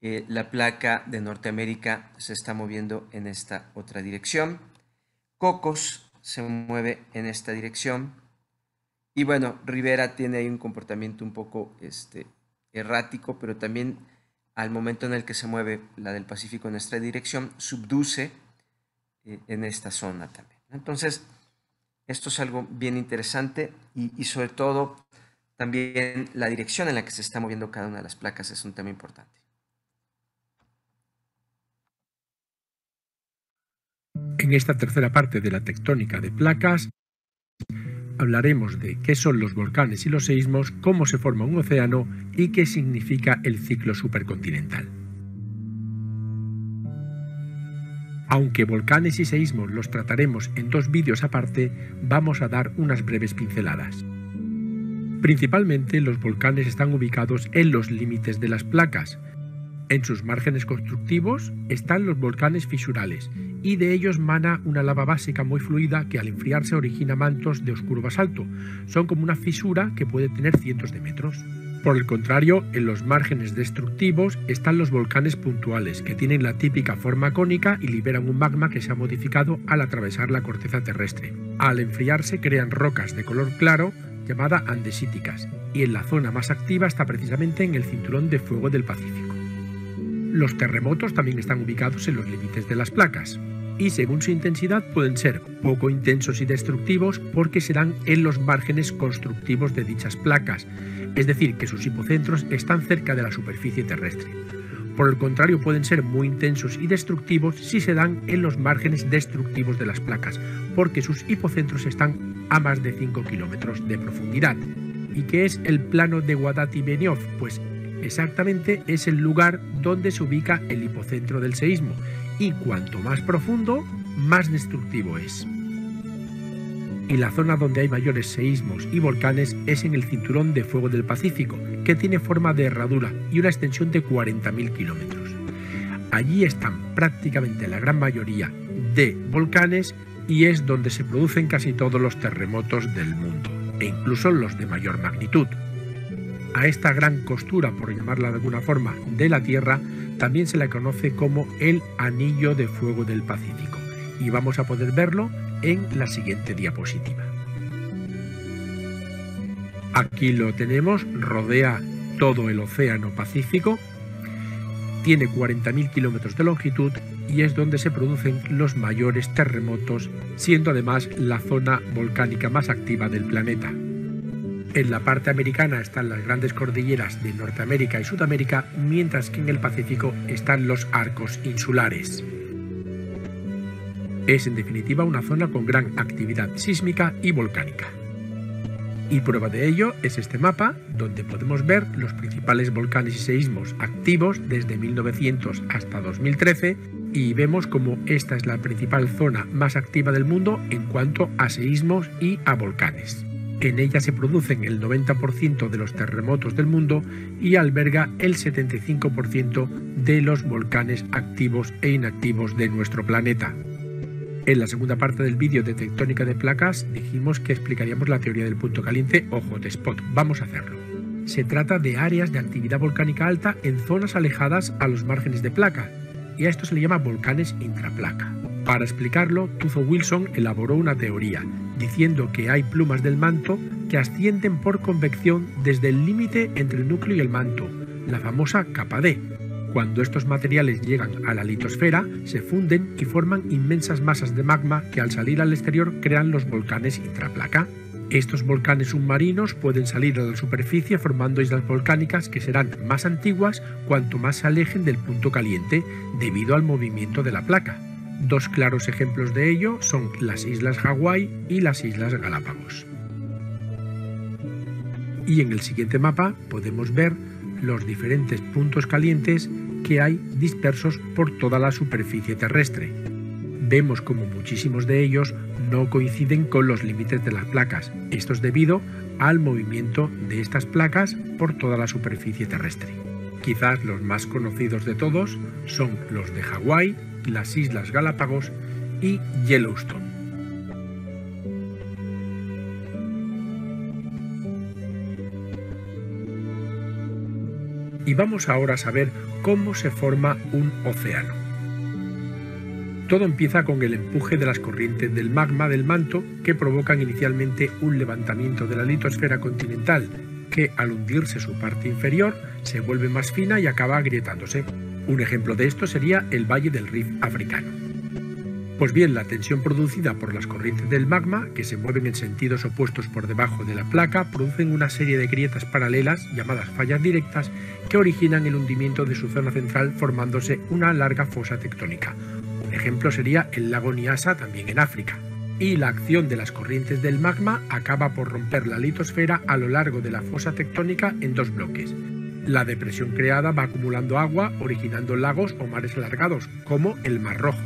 la placa de Norteamérica se está moviendo en esta otra dirección, Cocos se mueve en esta dirección, y bueno, Rivera tiene ahí un comportamiento un poco este, errático, pero también al momento en el que se mueve la del Pacífico en nuestra dirección, subduce eh, en esta zona también. Entonces, esto es algo bien interesante y, sobre todo también la dirección en la que se está moviendo cada una de las placas es un tema importante. En esta tercera parte de la tectónica de placas, hablaremos de qué son los volcanes y los seísmos, cómo se forma un océano y qué significa el ciclo supercontinental. Aunque volcanes y seísmos los trataremos en dos vídeos aparte, vamos a dar unas breves pinceladas. Principalmente los volcanes están ubicados en los límites de las placas. En sus márgenes constructivos están los volcanes fisurales y de ellos mana una lava básica muy fluida que al enfriarse origina mantos de oscuro basalto. Son como una fisura que puede tener cientos de metros. Por el contrario, en los márgenes destructivos están los volcanes puntuales, que tienen la típica forma cónica y liberan un magma que se ha modificado al atravesar la corteza terrestre. Al enfriarse crean rocas de color claro llamada andesíticas, y en la zona más activa está precisamente en el cinturón de fuego del Pacífico. Los terremotos también están ubicados en los límites de las placas y según su intensidad pueden ser poco intensos y destructivos porque se dan en los márgenes constructivos de dichas placas, es decir, que sus hipocentros están cerca de la superficie terrestre. Por el contrario, pueden ser muy intensos y destructivos si se dan en los márgenes destructivos de las placas, porque sus hipocentros están a más de 5 kilómetros de profundidad. ¿Y qué es el plano de Guadati-Benioff? Pues exactamente es el lugar donde se ubica el hipocentro del seísmo y cuanto más profundo, más destructivo es. Y la zona donde hay mayores seísmos y volcanes es en el cinturón de fuego del Pacífico, que tiene forma de herradura y una extensión de 40.000 kilómetros. Allí están prácticamente la gran mayoría de volcanes y es donde se producen casi todos los terremotos del mundo, e incluso los de mayor magnitud. A esta gran costura, por llamarla de alguna forma, de la Tierra, también se la conoce como el Anillo de Fuego del Pacífico y vamos a poder verlo en la siguiente diapositiva. Aquí lo tenemos, rodea todo el Océano Pacífico, tiene 40.000 kilómetros de longitud y es donde se producen los mayores terremotos, siendo además la zona volcánica más activa del planeta. En la parte americana están las grandes cordilleras de Norteamérica y Sudamérica, mientras que en el Pacífico están los arcos insulares. Es en definitiva una zona con gran actividad sísmica y volcánica. Y prueba de ello es este mapa, donde podemos ver los principales volcanes y seísmos activos desde 1900 hasta 2013 y vemos como esta es la principal zona más activa del mundo en cuanto a seísmos y a volcanes. En ella se producen el 90% de los terremotos del mundo y alberga el 75% de los volcanes activos e inactivos de nuestro planeta. En la segunda parte del vídeo de tectónica de placas dijimos que explicaríamos la teoría del punto caliente o hotspot. Vamos a hacerlo. Se trata de áreas de actividad volcánica alta en zonas alejadas a los márgenes de placa, y a esto se le llama volcanes intraplaca. Para explicarlo, Tuzo Wilson elaboró una teoría, diciendo que hay plumas del manto que ascienden por convección desde el límite entre el núcleo y el manto, la famosa capa D. Cuando estos materiales llegan a la litosfera, se funden y forman inmensas masas de magma que al salir al exterior crean los volcanes intraplaca. Estos volcanes submarinos pueden salir a la superficie formando islas volcánicas que serán más antiguas cuanto más se alejen del punto caliente debido al movimiento de la placa. Dos claros ejemplos de ello son las Islas Hawái y las Islas Galápagos. Y en el siguiente mapa podemos ver los diferentes puntos calientes que hay dispersos por toda la superficie terrestre. Vemos como muchísimos de ellos no coinciden con los límites de las placas. Esto es debido al movimiento de estas placas por toda la superficie terrestre. Quizás los más conocidos de todos son los de Hawái, las Islas Galápagos y Yellowstone. Y vamos ahora a saber cómo se forma un océano. Todo empieza con el empuje de las corrientes del magma del manto que provocan inicialmente un levantamiento de la litosfera continental que al hundirse su parte inferior se vuelve más fina y acaba agrietándose. Un ejemplo de esto sería el Valle del Rif africano. Pues bien, la tensión producida por las corrientes del magma, que se mueven en sentidos opuestos por debajo de la placa, producen una serie de grietas paralelas, llamadas fallas directas, que originan el hundimiento de su zona central formándose una larga fosa tectónica. Un ejemplo sería el lago Nyasa, también en África. Y la acción de las corrientes del magma acaba por romper la litosfera a lo largo de la fosa tectónica en dos bloques, la depresión creada va acumulando agua, originando lagos o mares alargados, como el Mar Rojo.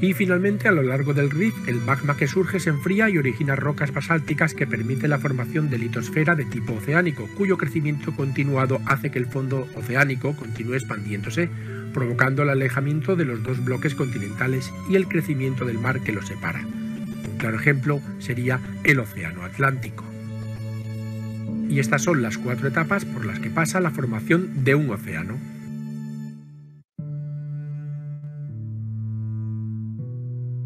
Y finalmente, a lo largo del rift, el magma que surge se enfría y origina rocas basálticas que permiten la formación de litosfera de tipo oceánico, cuyo crecimiento continuado hace que el fondo oceánico continúe expandiéndose, provocando el alejamiento de los dos bloques continentales y el crecimiento del mar que los separa. Un claro ejemplo sería el Océano Atlántico y estas son las cuatro etapas por las que pasa la formación de un océano.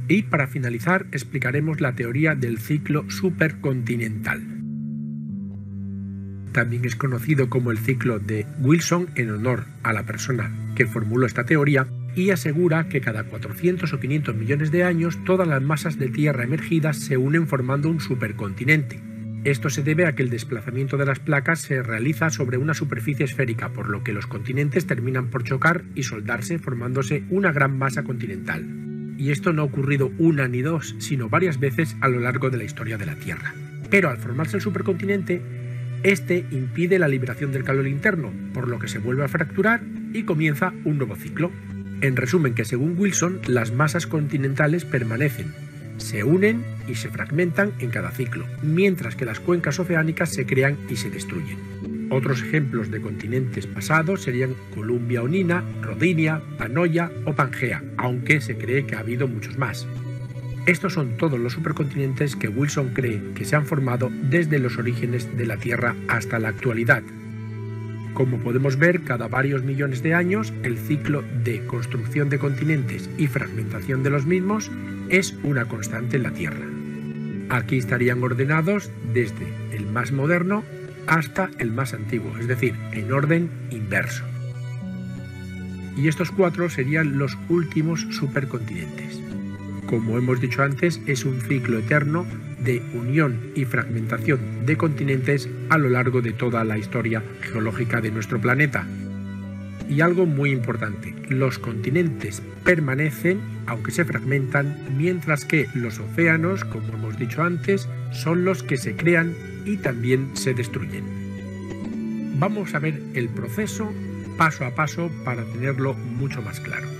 Y para finalizar explicaremos la teoría del ciclo supercontinental. También es conocido como el ciclo de Wilson en honor a la persona que formuló esta teoría y asegura que cada 400 o 500 millones de años todas las masas de tierra emergidas se unen formando un supercontinente esto se debe a que el desplazamiento de las placas se realiza sobre una superficie esférica, por lo que los continentes terminan por chocar y soldarse formándose una gran masa continental. Y esto no ha ocurrido una ni dos, sino varias veces a lo largo de la historia de la Tierra. Pero al formarse el supercontinente, este impide la liberación del calor interno, por lo que se vuelve a fracturar y comienza un nuevo ciclo. En resumen, que según Wilson, las masas continentales permanecen, se unen y se fragmentan en cada ciclo, mientras que las cuencas oceánicas se crean y se destruyen. Otros ejemplos de continentes pasados serían Columbia Onina, Rodinia, Panoya o Pangea, aunque se cree que ha habido muchos más. Estos son todos los supercontinentes que Wilson cree que se han formado desde los orígenes de la Tierra hasta la actualidad. Como podemos ver, cada varios millones de años, el ciclo de construcción de continentes y fragmentación de los mismos es una constante en la Tierra. Aquí estarían ordenados desde el más moderno hasta el más antiguo, es decir, en orden inverso. Y estos cuatro serían los últimos supercontinentes. Como hemos dicho antes, es un ciclo eterno de unión y fragmentación de continentes a lo largo de toda la historia geológica de nuestro planeta, y algo muy importante, los continentes permanecen aunque se fragmentan, mientras que los océanos, como hemos dicho antes, son los que se crean y también se destruyen. Vamos a ver el proceso paso a paso para tenerlo mucho más claro.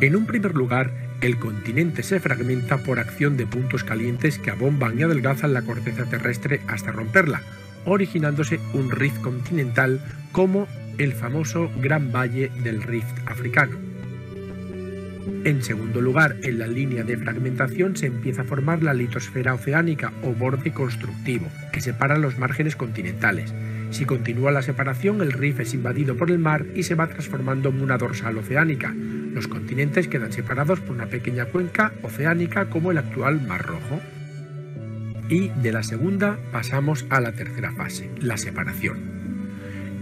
En un primer lugar, El continente se fragmenta por acción de puntos calientes que abomban y adelgazan la corteza terrestre hasta romperla, originándose un rift continental como el famoso Gran Valle del Rift africano. En segundo lugar, en la línea de fragmentación se empieza a formar la litosfera oceánica o borde constructivo, que separa los márgenes continentales. Si continúa la separación, el rift es invadido por el mar y se va transformando en una dorsal oceánica. Los continentes quedan separados por una pequeña cuenca oceánica como el actual Mar Rojo. Y de la segunda pasamos a la tercera fase, la separación.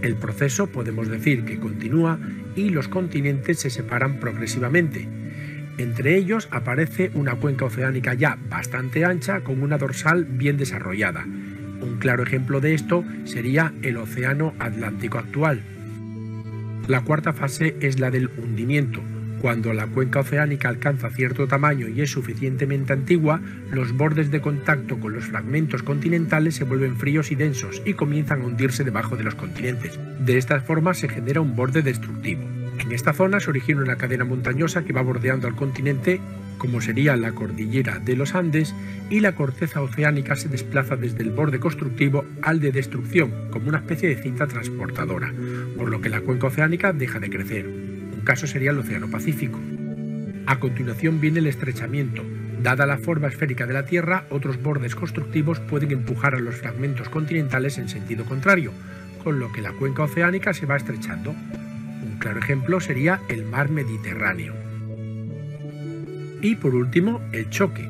El proceso podemos decir que continúa y los continentes se separan progresivamente. Entre ellos aparece una cuenca oceánica ya bastante ancha con una dorsal bien desarrollada. Un claro ejemplo de esto sería el Océano Atlántico actual. La cuarta fase es la del hundimiento, cuando la cuenca oceánica alcanza cierto tamaño y es suficientemente antigua, los bordes de contacto con los fragmentos continentales se vuelven fríos y densos y comienzan a hundirse debajo de los continentes. De esta forma se genera un borde destructivo. En esta zona se origina una cadena montañosa que va bordeando al continente, como sería la cordillera de los Andes, y la corteza oceánica se desplaza desde el borde constructivo al de destrucción, como una especie de cinta transportadora, por lo que la cuenca oceánica deja de crecer caso sería el Océano Pacífico. A continuación viene el estrechamiento. Dada la forma esférica de la Tierra, otros bordes constructivos pueden empujar a los fragmentos continentales en sentido contrario, con lo que la cuenca oceánica se va estrechando. Un claro ejemplo sería el mar Mediterráneo. Y por último, el choque,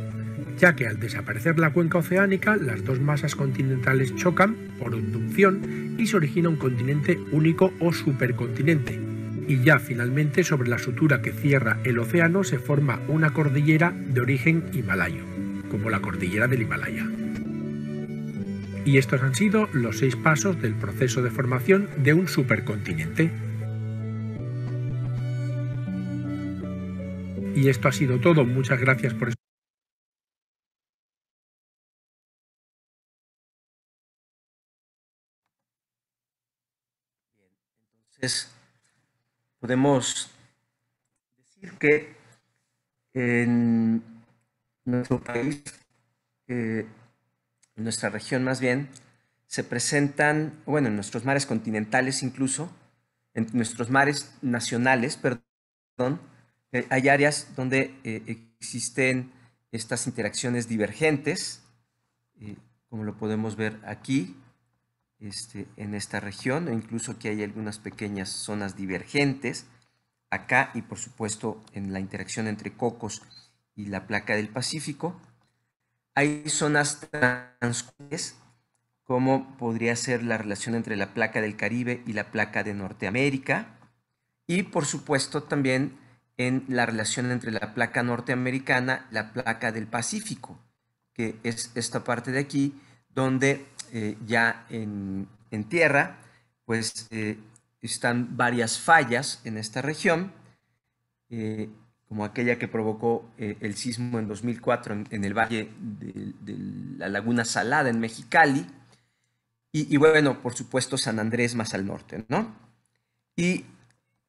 ya que al desaparecer la cuenca oceánica, las dos masas continentales chocan por inducción y se origina un continente único o supercontinente, y ya finalmente sobre la sutura que cierra el océano se forma una cordillera de origen himalayo, como la cordillera del Himalaya. Y estos han sido los seis pasos del proceso de formación de un supercontinente. Y esto ha sido todo. Muchas gracias por Entonces, podemos decir que en nuestro país, eh, en nuestra región más bien, se presentan, bueno, en nuestros mares continentales incluso, en nuestros mares nacionales, perdón, hay áreas donde eh, existen estas interacciones divergentes, como lo podemos ver aquí, este, en esta región, e incluso aquí hay algunas pequeñas zonas divergentes, acá y por supuesto en la interacción entre Cocos y la placa del Pacífico. Hay zonas transcurrentes, como podría ser la relación entre la placa del Caribe y la placa de Norteamérica, y por supuesto también en la relación entre la placa norteamericana la placa del Pacífico, que es esta parte de aquí, donde eh, ya en, tierra, pues eh, están varias fallas en esta región, eh, como aquella que provocó el sismo en 2004 en, el valle de, la Laguna Salada en Mexicali, y, y, bueno, por supuesto San Andrés más al norte, ¿no? Y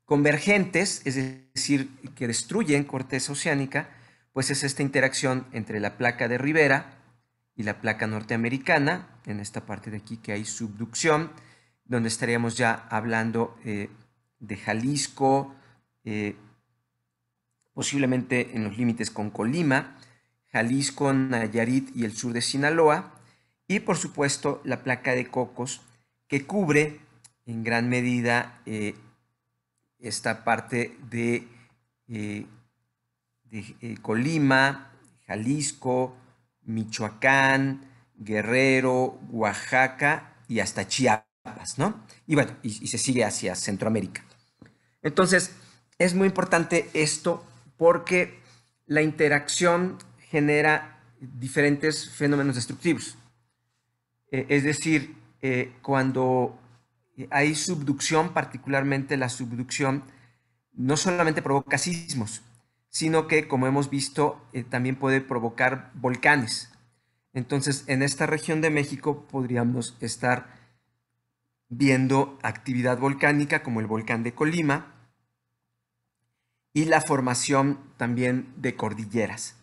convergentes, es decir, que destruyen corteza oceánica, pues es esta interacción entre la placa de Rivera, y la placa norteamericana, en esta parte de aquí que hay subducción, donde estaríamos ya hablando eh, de Jalisco, eh, posiblemente en los límites con Colima, Jalisco, Nayarit y el sur de Sinaloa, y por supuesto la placa de Cocos, que cubre en gran medida eh, esta parte de, de Colima, Jalisco, Michoacán, Guerrero, Oaxaca y hasta Chiapas, ¿no? Y bueno, y, se sigue hacia Centroamérica. Entonces, es muy importante esto porque la interacción genera diferentes fenómenos destructivos. Eh, es decir, eh, cuando hay subducción, particularmente la subducción, no solamente provoca sismos, sino que, como hemos visto, eh, también puede provocar volcanes. Entonces, en esta región de México podríamos estar viendo actividad volcánica como el volcán de Colima y la formación también de cordilleras.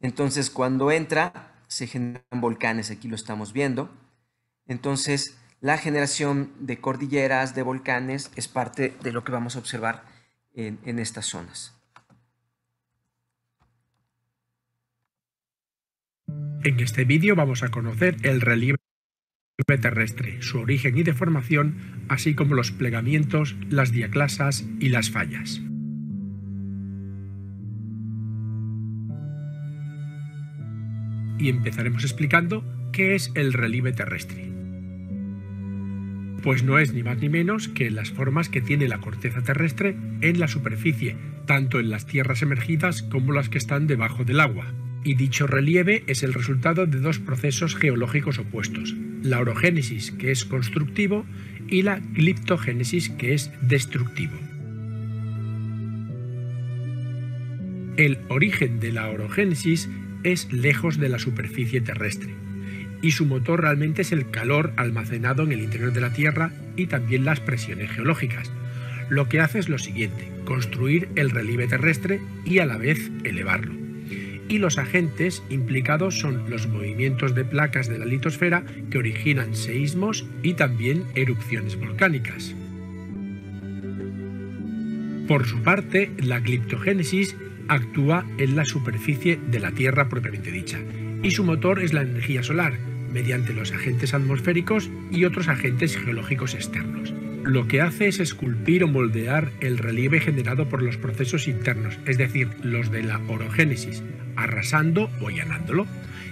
Entonces, cuando entra, se generan volcanes, aquí lo estamos viendo. Entonces, la generación de cordilleras, de volcanes, es parte de lo que vamos a observar en, estas zonas. En este vídeo vamos a conocer el relieve terrestre, su origen y deformación, así como los plegamientos, las diaclasas y las fallas. Y empezaremos explicando qué es el relieve terrestre. Pues no es ni más ni menos que las formas que tiene la corteza terrestre en la superficie, tanto en las tierras emergidas como las que están debajo del agua y dicho relieve es el resultado de dos procesos geológicos opuestos, la orogénesis, que es constructivo, y la gliptogénesis, que es destructivo. El origen de la orogénesis es lejos de la superficie terrestre, y su motor realmente es el calor almacenado en el interior de la Tierra y también las presiones geológicas. Lo que hace es lo siguiente, construir el relieve terrestre y a la vez elevarlo y los agentes implicados son los movimientos de placas de la litosfera que originan seísmos y también erupciones volcánicas. Por su parte, la gliptogénesis actúa en la superficie de la Tierra propiamente dicha, y su motor es la energía solar, mediante los agentes atmosféricos y otros agentes geológicos externos. Lo que hace es esculpir o moldear el relieve generado por los procesos internos, es decir, los de la orogénesis, arrasando o allanándolo,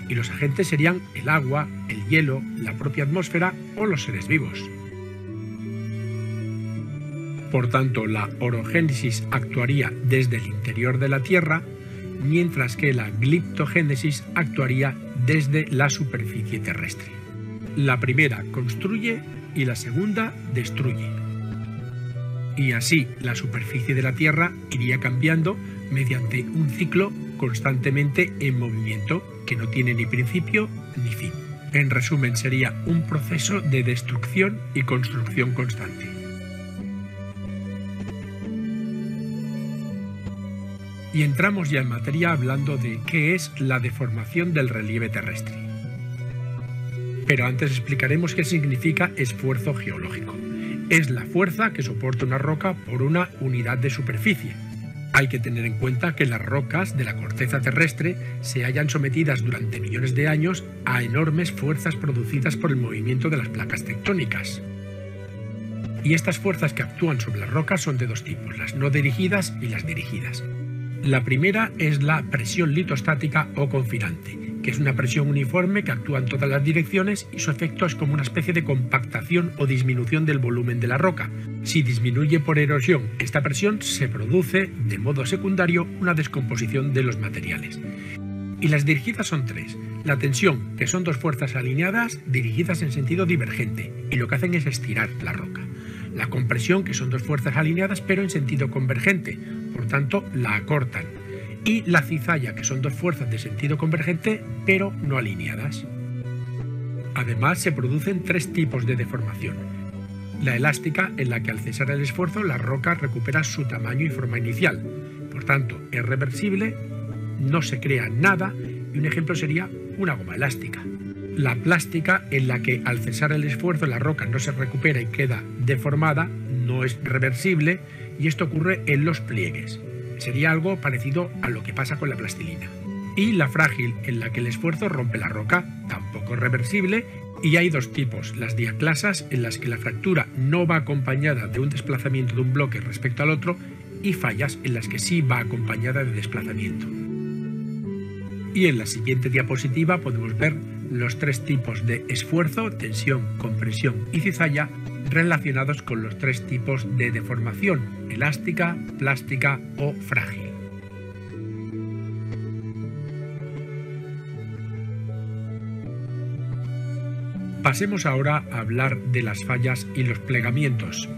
y los agentes serían el agua, el hielo, la propia atmósfera o los seres vivos. Por tanto, la orogénesis actuaría desde el interior de la Tierra, mientras que la gliptogénesis actuaría desde la superficie terrestre. La primera construye y la segunda destruye. Y así la superficie de la Tierra iría cambiando mediante un ciclo constantemente en movimiento que no tiene ni principio ni fin. En resumen, sería un proceso de destrucción y construcción constante. Y entramos ya en materia hablando de qué es la deformación del relieve terrestre. Pero antes explicaremos qué significa esfuerzo geológico. Es la fuerza que soporta una roca por una unidad de superficie, hay que tener en cuenta que las rocas de la corteza terrestre se hallan sometidas durante millones de años a enormes fuerzas producidas por el movimiento de las placas tectónicas. Y estas fuerzas que actúan sobre las rocas son de dos tipos, las no dirigidas y las dirigidas. La primera es la presión litostática o confinante, que es una presión uniforme que actúa en todas las direcciones y su efecto es como una especie de compactación o disminución del volumen de la roca. Si disminuye por erosión esta presión, se produce de modo secundario una descomposición de los materiales. Y las dirigidas son tres. La tensión, que son dos fuerzas alineadas dirigidas en sentido divergente, y lo que hacen es estirar la roca. La compresión, que son dos fuerzas alineadas pero en sentido convergente, por tanto la acortan y la cizalla, que son dos fuerzas de sentido convergente pero no alineadas. Además, se producen tres tipos de deformación. La elástica, en la que al cesar el esfuerzo la roca recupera su tamaño y forma inicial. Por tanto, es reversible, no se crea nada y un ejemplo sería una goma elástica. La plástica, en la que al cesar el esfuerzo la roca no se recupera y queda deformada, no es reversible y esto ocurre en los pliegues. Sería algo parecido a lo que pasa con la plastilina. Y la frágil, en la que el esfuerzo rompe la roca, tampoco reversible. Y hay dos tipos, las diaclasas, en las que la fractura no va acompañada de un desplazamiento de un bloque respecto al otro, y fallas, en las que sí va acompañada de desplazamiento. Y en la siguiente diapositiva podemos ver los tres tipos de esfuerzo, tensión, compresión y cizalla relacionados con los tres tipos de deformación, elástica, plástica o frágil. Pasemos ahora a hablar de las fallas y los plegamientos.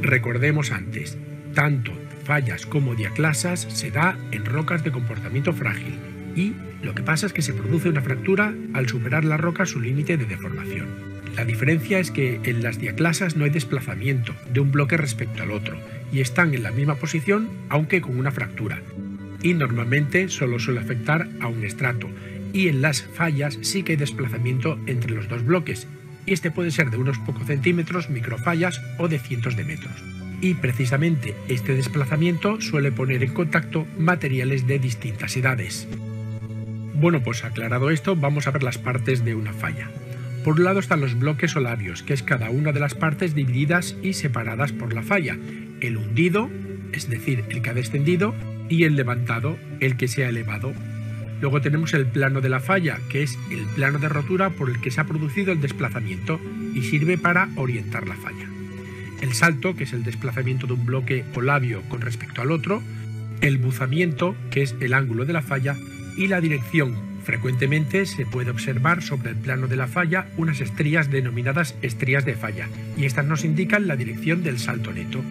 Recordemos antes, tanto fallas como diaclasas se da en rocas de comportamiento frágil y lo que pasa es que se produce una fractura al superar la roca su límite de deformación. La diferencia es que en las diaclasas no hay desplazamiento de un bloque respecto al otro y están en la misma posición aunque con una fractura. Y normalmente solo suele afectar a un estrato y en las fallas sí que hay desplazamiento entre los dos bloques y este puede ser de unos pocos centímetros, microfallas o de cientos de metros. Y precisamente este desplazamiento suele poner en contacto materiales de distintas edades. Bueno, pues aclarado esto, vamos a ver las partes de una falla. Por un lado están los bloques o labios, que es cada una de las partes divididas y separadas por la falla. El hundido, es decir, el que ha descendido, y el levantado, el que se ha elevado. Luego tenemos el plano de la falla, que es el plano de rotura por el que se ha producido el desplazamiento y sirve para orientar la falla. El salto, que es el desplazamiento de un bloque o labio con respecto al otro. El buzamiento, que es el ángulo de la falla. Y la dirección, Frecuentemente se puede observar sobre el plano de la falla unas estrías denominadas estrías de falla, y estas nos indican la dirección del salto neto.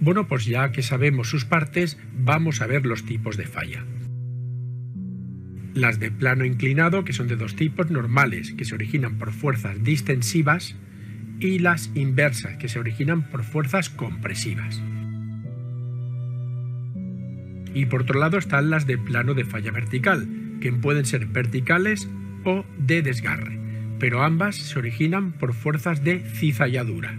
Bueno, pues ya que sabemos sus partes, vamos a ver los tipos de falla. Las de plano inclinado, que son de dos tipos normales, que se originan por fuerzas distensivas, y las inversas, que se originan por fuerzas compresivas y por otro lado están las de plano de falla vertical, que pueden ser verticales o de desgarre, pero ambas se originan por fuerzas de cizalladura.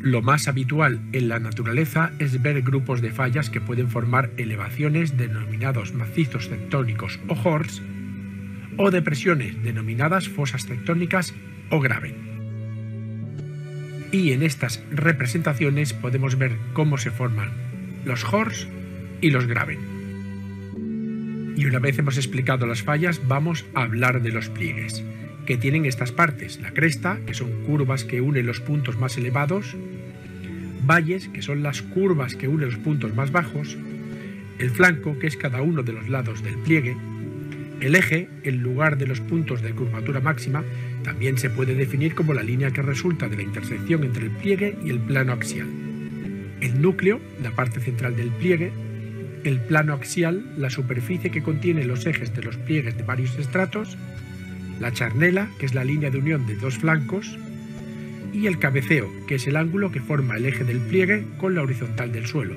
Lo más habitual en la naturaleza es ver grupos de fallas que pueden formar elevaciones denominados macizos tectónicos o hors, o depresiones denominadas fosas tectónicas o graven y en estas representaciones podemos ver cómo se forman los Hors y los Graven. Y una vez hemos explicado las fallas, vamos a hablar de los pliegues, que tienen estas partes, la cresta, que son curvas que unen los puntos más elevados, valles, que son las curvas que unen los puntos más bajos, el flanco, que es cada uno de los lados del pliegue, el eje, el lugar de los puntos de curvatura máxima, también se puede definir como la línea que resulta de la intersección entre el pliegue y el plano axial. El núcleo, la parte central del pliegue, el plano axial, la superficie que contiene los ejes de los pliegues de varios estratos, la charnela, que es la línea de unión de dos flancos, y el cabeceo, que es el ángulo que forma el eje del pliegue con la horizontal del suelo.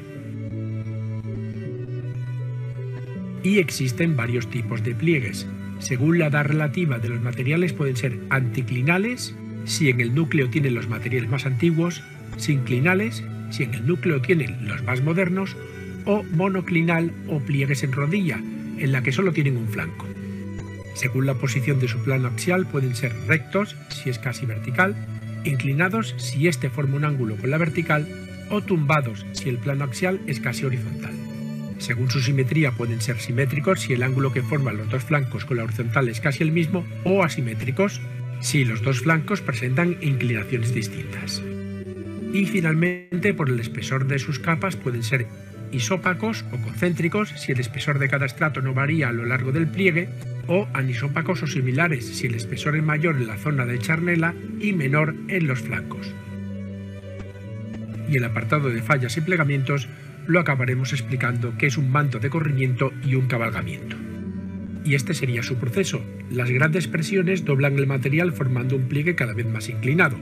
Y existen varios tipos de pliegues, según la edad relativa de los materiales pueden ser anticlinales, si en el núcleo tienen los materiales más antiguos, sinclinales, si en el núcleo tienen los más modernos, o monoclinal o pliegues en rodilla, en la que solo tienen un flanco. Según la posición de su plano axial pueden ser rectos, si es casi vertical, inclinados si éste forma un ángulo con la vertical, o tumbados si el plano axial es casi horizontal. Según su simetría pueden ser simétricos si el ángulo que forman los dos flancos con la horizontal es casi el mismo o asimétricos si los dos flancos presentan inclinaciones distintas. Y finalmente por el espesor de sus capas pueden ser isópacos o concéntricos si el espesor de cada estrato no varía a lo largo del pliegue o anisópacos o similares si el espesor es mayor en la zona de charnela y menor en los flancos. Y el apartado de fallas y plegamientos lo acabaremos explicando qué es un manto de corrimiento y un cabalgamiento. Y este sería su proceso. Las grandes presiones doblan el material formando un pliegue cada vez más inclinado.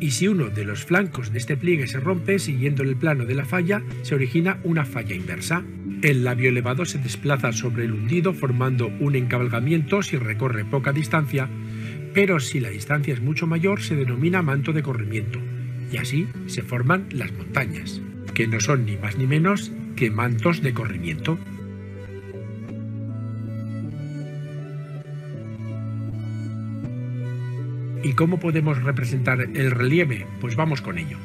Y si uno de los flancos de este pliegue se rompe siguiendo el plano de la falla, se origina una falla inversa. El labio elevado se desplaza sobre el hundido formando un encabalgamiento si recorre poca distancia, pero si la distancia es mucho mayor se denomina manto de corrimiento, y así se forman las montañas que no son ni más ni menos que mantos de corrimiento. ¿Y cómo podemos representar el relieve? Pues vamos con ello.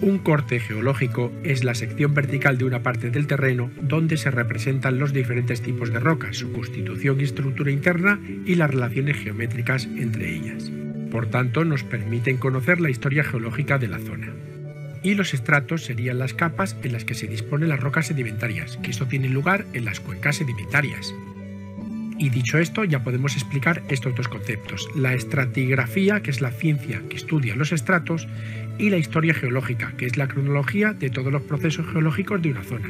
Un corte geológico es la sección vertical de una parte del terreno donde se representan los diferentes tipos de rocas, su constitución y estructura interna y las relaciones geométricas entre ellas. Por tanto, nos permiten conocer la historia geológica de la zona y los estratos serían las capas en las que se disponen las rocas sedimentarias, que esto tiene lugar en las cuencas sedimentarias. Y dicho esto, ya podemos explicar estos dos conceptos. La estratigrafía, que es la ciencia que estudia los estratos, y la historia geológica, que es la cronología de todos los procesos geológicos de una zona.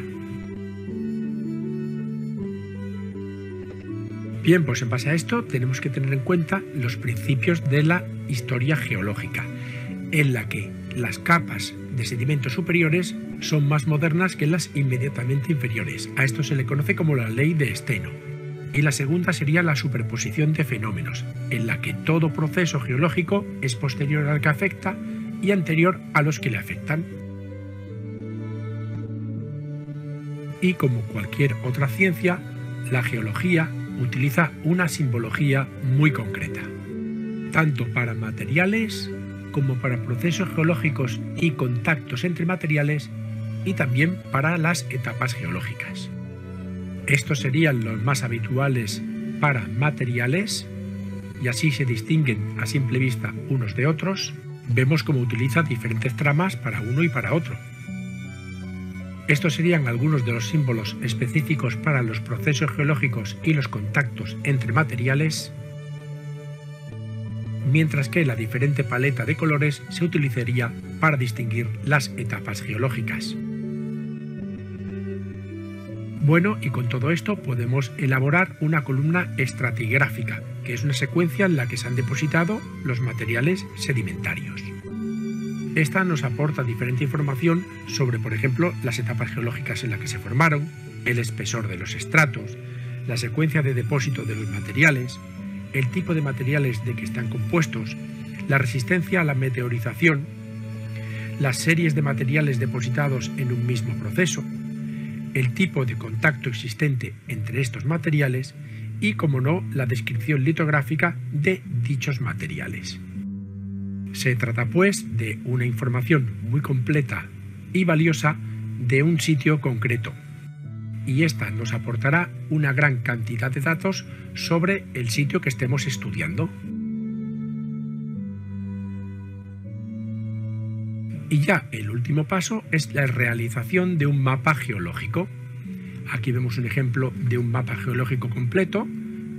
Bien, pues en base a esto tenemos que tener en cuenta los principios de la historia geológica, en la que las capas de sedimentos superiores son más modernas que las inmediatamente inferiores. A esto se le conoce como la ley de Steno. Y la segunda sería la superposición de fenómenos, en la que todo proceso geológico es posterior al que afecta y anterior a los que le afectan. Y como cualquier otra ciencia, la geología utiliza una simbología muy concreta, tanto para materiales como para procesos geológicos y contactos entre materiales y también para las etapas geológicas. Estos serían los más habituales para materiales y así se distinguen a simple vista unos de otros. Vemos cómo utiliza diferentes tramas para uno y para otro. Estos serían algunos de los símbolos específicos para los procesos geológicos y los contactos entre materiales, mientras que la diferente paleta de colores se utilizaría para distinguir las etapas geológicas. Bueno, y con todo esto podemos elaborar una columna estratigráfica, que es una secuencia en la que se han depositado los materiales sedimentarios. Esta nos aporta diferente información sobre, por ejemplo, las etapas geológicas en las que se formaron, el espesor de los estratos, la secuencia de depósito de los materiales, el tipo de materiales de que están compuestos, la resistencia a la meteorización, las series de materiales depositados en un mismo proceso, el tipo de contacto existente entre estos materiales y, como no, la descripción litográfica de dichos materiales. Se trata pues de una información muy completa y valiosa de un sitio concreto. Y esta nos aportará una gran cantidad de datos sobre el sitio que estemos estudiando. Y ya el último paso es la realización de un mapa geológico. Aquí vemos un ejemplo de un mapa geológico completo,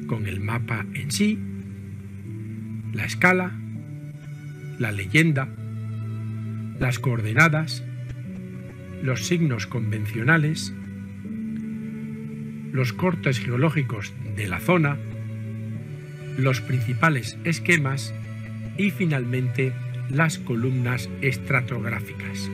con el mapa en sí, la escala, la leyenda, las coordenadas, los signos convencionales, los cortes geológicos de la zona, los principales esquemas y finalmente las columnas estratográficas.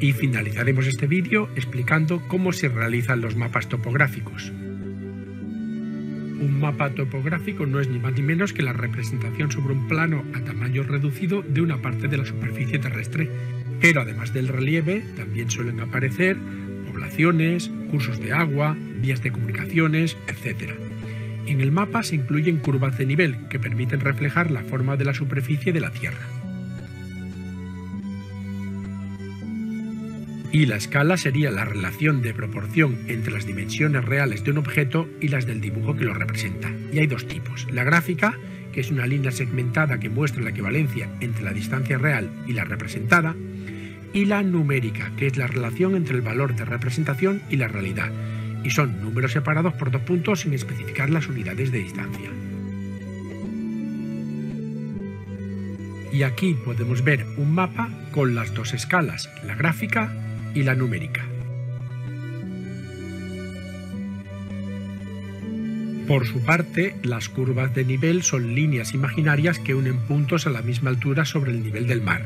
Y finalizaremos este vídeo explicando cómo se realizan los mapas topográficos. Un mapa topográfico no es ni más ni menos que la representación sobre un plano a tamaño reducido de una parte de la superficie terrestre. Pero además del relieve, también suelen aparecer poblaciones, cursos de agua, vías de comunicaciones, etc. En el mapa se incluyen curvas de nivel que permiten reflejar la forma de la superficie de la Tierra. Y la escala sería la relación de proporción entre las dimensiones reales de un objeto y las del dibujo que lo representa. Y hay dos tipos. La gráfica, que es una línea segmentada que muestra la equivalencia entre la distancia real y la representada, y la numérica, que es la relación entre el valor de representación y la realidad, y son números separados por dos puntos sin especificar las unidades de distancia. Y aquí podemos ver un mapa con las dos escalas, la gráfica y la numérica. Por su parte, las curvas de nivel son líneas imaginarias que unen puntos a la misma altura sobre el nivel del mar.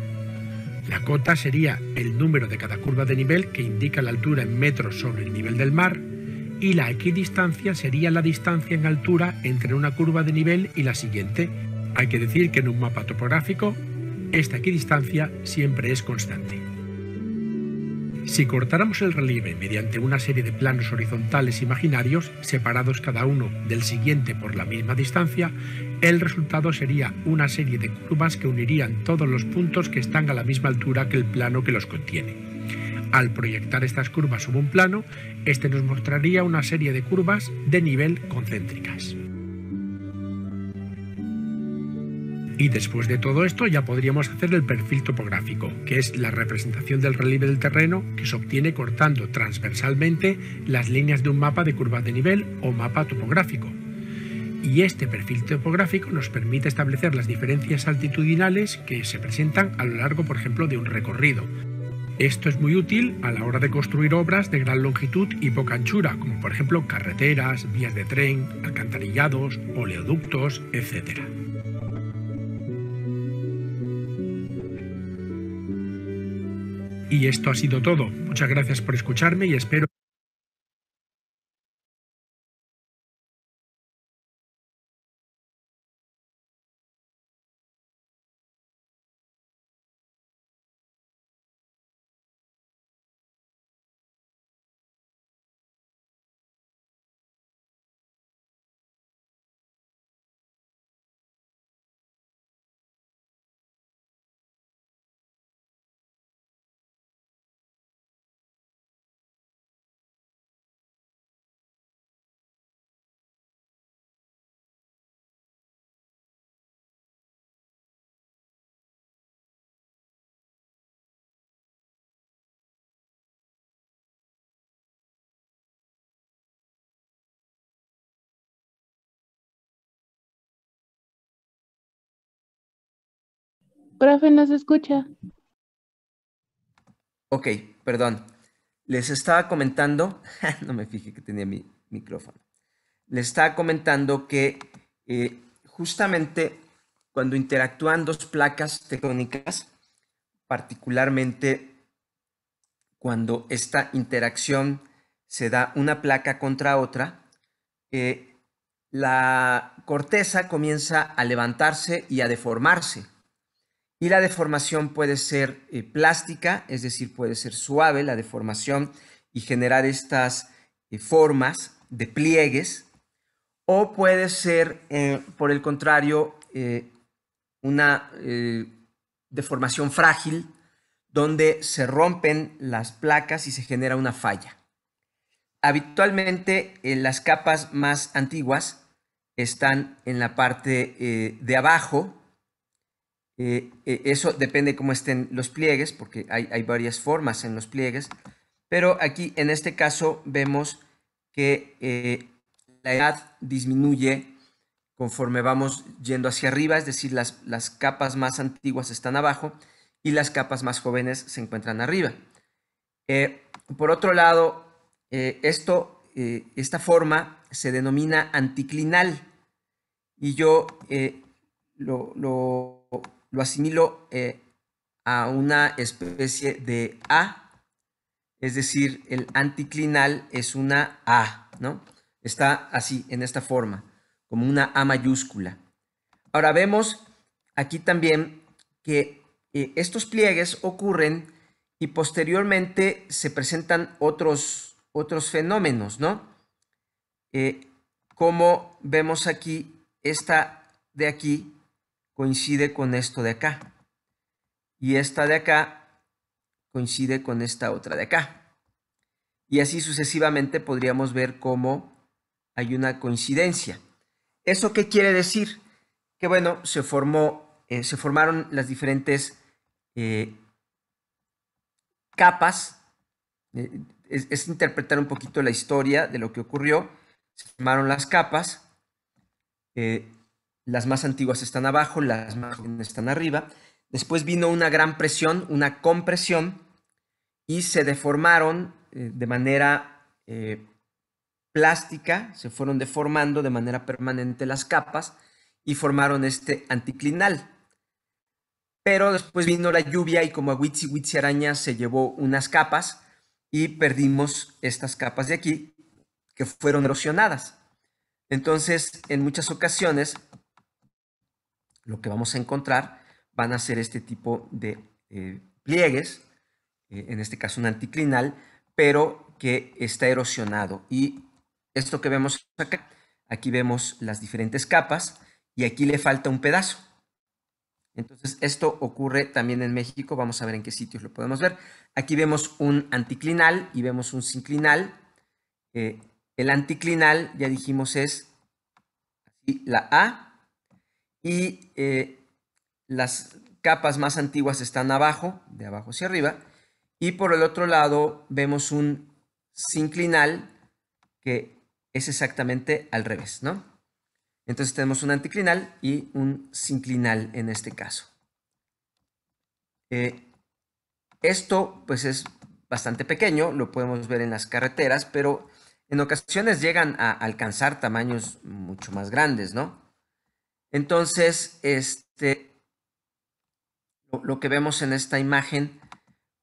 La cota sería el número de cada curva de nivel que indica la altura en metros sobre el nivel del mar y la equidistancia sería la distancia en altura entre una curva de nivel y la siguiente. Hay que decir que en un mapa topográfico esta equidistancia siempre es constante. Si cortáramos el relieve mediante una serie de planos horizontales imaginarios, separados cada uno del siguiente por la misma distancia, el resultado sería una serie de curvas que unirían todos los puntos que están a la misma altura que el plano que los contiene. Al proyectar estas curvas sobre un plano, este nos mostraría una serie de curvas de nivel concéntricas. Y después de todo esto ya podríamos hacer el perfil topográfico, que es la representación del relieve del terreno que se obtiene cortando transversalmente las líneas de un mapa de curvas de nivel o mapa topográfico. Y este perfil topográfico nos permite establecer las diferencias altitudinales que se presentan a lo largo, por ejemplo, de un recorrido. Esto es muy útil a la hora de construir obras de gran longitud y poca anchura, como por ejemplo carreteras, vías de tren, alcantarillados, oleoductos, etc. Y esto ha sido todo. Muchas gracias por escucharme y espero Profe, ¿nos escucha? Ok, perdón. Les estaba comentando, *laughs* no me fijé que tenía mi micrófono. Les estaba comentando que eh, justamente cuando interactúan dos placas tectónicas, particularmente cuando esta interacción se da una placa contra otra, eh, la corteza comienza a levantarse y a deformarse. Y la deformación puede ser eh, plástica, es decir, puede ser suave la deformación y generar estas eh, formas de pliegues, o puede ser, eh, por el contrario, una deformación frágil, donde se rompen las placas y se genera una falla. Habitualmente las capas más antiguas están en la parte de abajo, eh, eh, eso depende cómo estén los pliegues, porque hay, varias formas en los pliegues, pero aquí en este caso vemos que eh, la edad disminuye conforme vamos yendo hacia arriba, es decir, las, las, capas más antiguas están abajo y las capas más jóvenes se encuentran arriba. por otro lado, esto, esta forma se denomina anticlinal y yo lo asimilo eh, a una especie de A, es decir, el anticlinal es una A, ¿no? Está así, en esta forma, como una A mayúscula. Ahora vemos aquí también que eh, estos pliegues ocurren y posteriormente se presentan otros, otros fenómenos, ¿no? Eh, como vemos aquí, esta de aquí coincide con esto de acá. Y esta de acá coincide con esta otra de acá. Y así sucesivamente podríamos ver cómo hay una coincidencia. ¿Eso qué quiere decir? Que bueno, se formó, eh, se formaron las diferentes eh, capas. Eh, es, es, interpretar un poquito la historia de lo que ocurrió. Se formaron las capas. Las más antiguas están abajo, las más jóvenes están arriba. Después vino una gran presión, una compresión, y se deformaron eh, de manera eh, plástica, se fueron deformando de manera permanente las capas y formaron este anticlinal. Pero después vino la lluvia y como a Witsi Witsi Araña se llevó unas capas y perdimos estas capas de aquí que fueron erosionadas. Entonces, en muchas ocasiones lo que vamos a encontrar van a ser este tipo de eh, pliegues, eh, en este caso un anticlinal, pero que está erosionado. Y esto que vemos acá, aquí vemos las diferentes capas y aquí le falta un pedazo. Entonces, esto ocurre también en México. Vamos a ver en qué sitios lo podemos ver. Aquí vemos un anticlinal y vemos un sinclinal. Eh, el anticlinal, ya dijimos, es la A y eh, las capas más antiguas están abajo, de abajo hacia arriba, y por el otro lado vemos un sinclinal que es exactamente al revés, ¿no? Entonces tenemos un anticlinal y un sinclinal en este caso. Eh, esto pues es bastante pequeño, lo podemos ver en las carreteras, pero en ocasiones llegan a alcanzar tamaños mucho más grandes, ¿no? Entonces, este, lo, que vemos en esta imagen,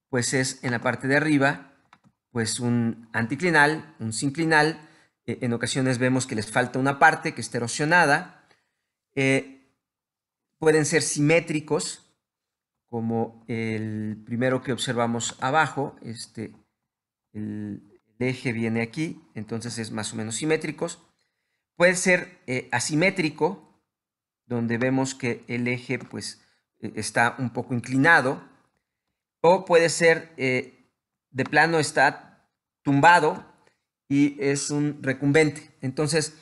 pues es en la parte de arriba, pues un anticlinal, un sinclinal. Eh, en ocasiones vemos que les falta una parte que está erosionada. Eh, pueden ser simétricos, como el primero que observamos abajo. Este, el, eje viene aquí, entonces es más o menos simétricos. Puede ser eh, asimétrico, donde vemos que el eje pues eh, está un poco inclinado, o puede ser eh, de plano está tumbado y es un recumbente. Entonces,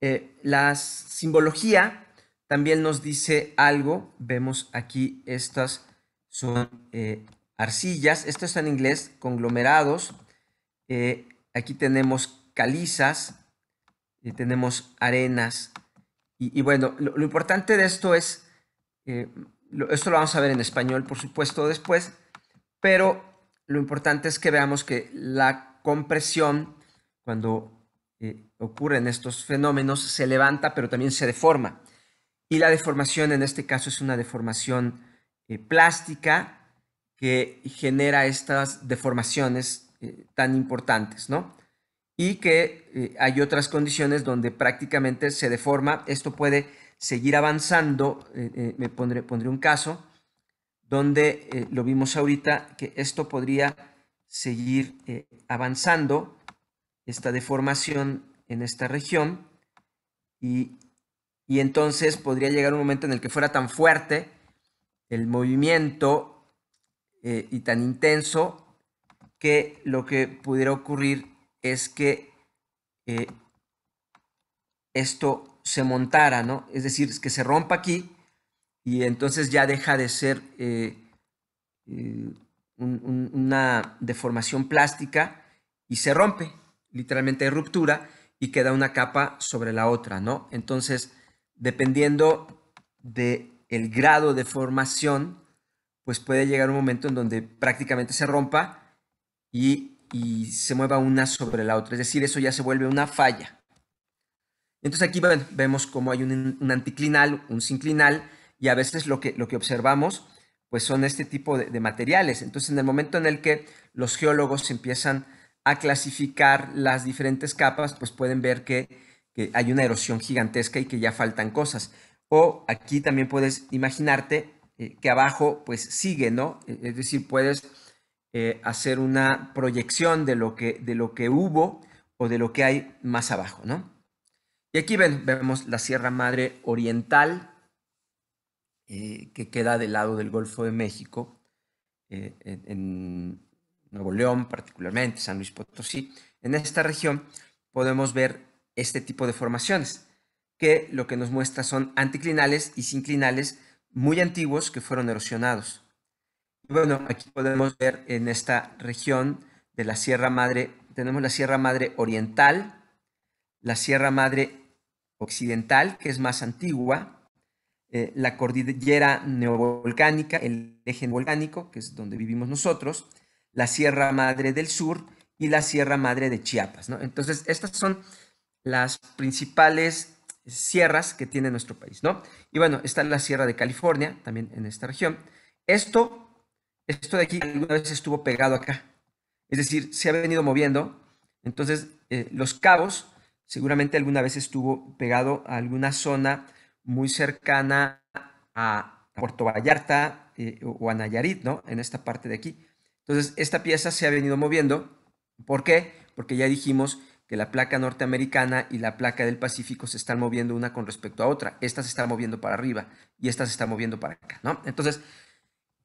eh, la simbología también nos dice algo. Vemos aquí estas son arcillas, esto está en inglés, conglomerados. aquí tenemos calizas, y tenemos arenas. Y, bueno, lo, importante de esto es esto lo vamos a ver en español, por supuesto, después, pero lo importante es que veamos que la compresión, cuando eh, ocurren estos fenómenos, se levanta, pero también se deforma. Y la deformación en este caso es una deformación eh, plástica que genera estas deformaciones eh, tan importantes, ¿no? Y que hay otras condiciones donde prácticamente se deforma. Esto puede seguir avanzando, eh, eh, me pondré, pondré, un caso donde eh, lo vimos ahorita, que esto podría seguir avanzando, esta deformación en esta región, y, y entonces podría llegar un momento en el que fuera tan fuerte el movimiento y tan intenso que lo que pudiera ocurrir es que esto se montara, ¿no? Es decir, que se rompa aquí y entonces ya deja de ser eh, eh, una deformación plástica y se rompe, literalmente hay ruptura y queda una capa sobre la otra, ¿no? Entonces, dependiendo del el grado de formación, pues puede llegar un momento en donde prácticamente se rompa y, y se mueva una sobre la otra. Es decir, eso ya se vuelve una falla. Entonces aquí vemos cómo hay un, anticlinal, un sinclinal, y a veces lo que, lo que observamos pues son este tipo de, materiales. Entonces en el momento en el que los geólogos empiezan a clasificar las diferentes capas, pues pueden ver que, hay una erosión gigantesca y que ya faltan cosas. O aquí también puedes imaginarte eh, que abajo pues sigue, ¿no? E, es decir, puedes eh, hacer una proyección de lo, que, de lo que hubo o de lo que hay más abajo, ¿no? Y aquí vemos la Sierra Madre Oriental, eh, que queda del lado del Golfo de México, eh, en, Nuevo León particularmente, San Luis Potosí. En esta región podemos ver este tipo de formaciones, que lo que nos muestra son anticlinales y sinclinales muy antiguos que fueron erosionados. Bueno, aquí podemos ver en esta región de la Sierra Madre, tenemos la Sierra Madre Oriental, la Sierra Madre occidental, que es más antigua, eh, la cordillera neovolcánica, el eje volcánico, que es donde vivimos nosotros, la Sierra Madre del Sur y la Sierra Madre de Chiapas. ¿no? Entonces, estas son las principales sierras que tiene nuestro país. ¿no? Y bueno, está la Sierra de California, también en esta región. Esto, esto de aquí alguna vez estuvo pegado acá. Es decir, se ha venido moviendo. Entonces, eh, los cabos seguramente alguna vez estuvo pegado a alguna zona muy cercana a Puerto Vallarta eh, o a Nayarit, ¿no? En esta parte de aquí. Entonces, esta pieza se ha venido moviendo. ¿Por qué? Porque ya dijimos que la placa norteamericana y la placa del Pacífico se están moviendo una con respecto a otra. Esta se está moviendo para arriba y esta se está moviendo para acá, ¿no? Entonces,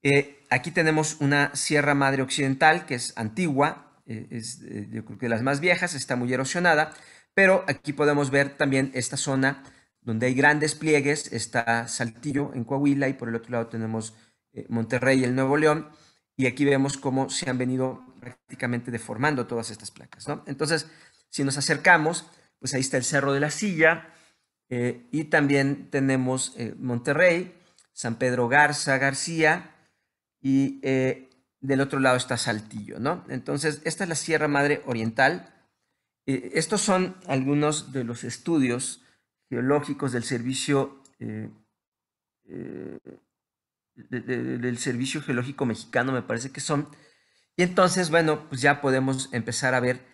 eh, aquí tenemos una Sierra Madre Occidental que es antigua, eh, es yo creo que de las más viejas, está muy erosionada, pero aquí podemos ver también esta zona donde hay grandes pliegues, está Saltillo en Coahuila y por el otro lado tenemos eh, Monterrey y el Nuevo León. Y aquí vemos cómo se han venido prácticamente deformando todas estas placas. Entonces, si nos acercamos, pues ahí está el Cerro de la Silla eh, y también tenemos eh, Monterrey, San Pedro Garza García y del otro lado está Saltillo. ¿no? Entonces, esta es la Sierra Madre Oriental. estos son algunos de los estudios geológicos del servicio eh, eh, del servicio geológico mexicano me parece que son y entonces bueno pues ya podemos empezar a ver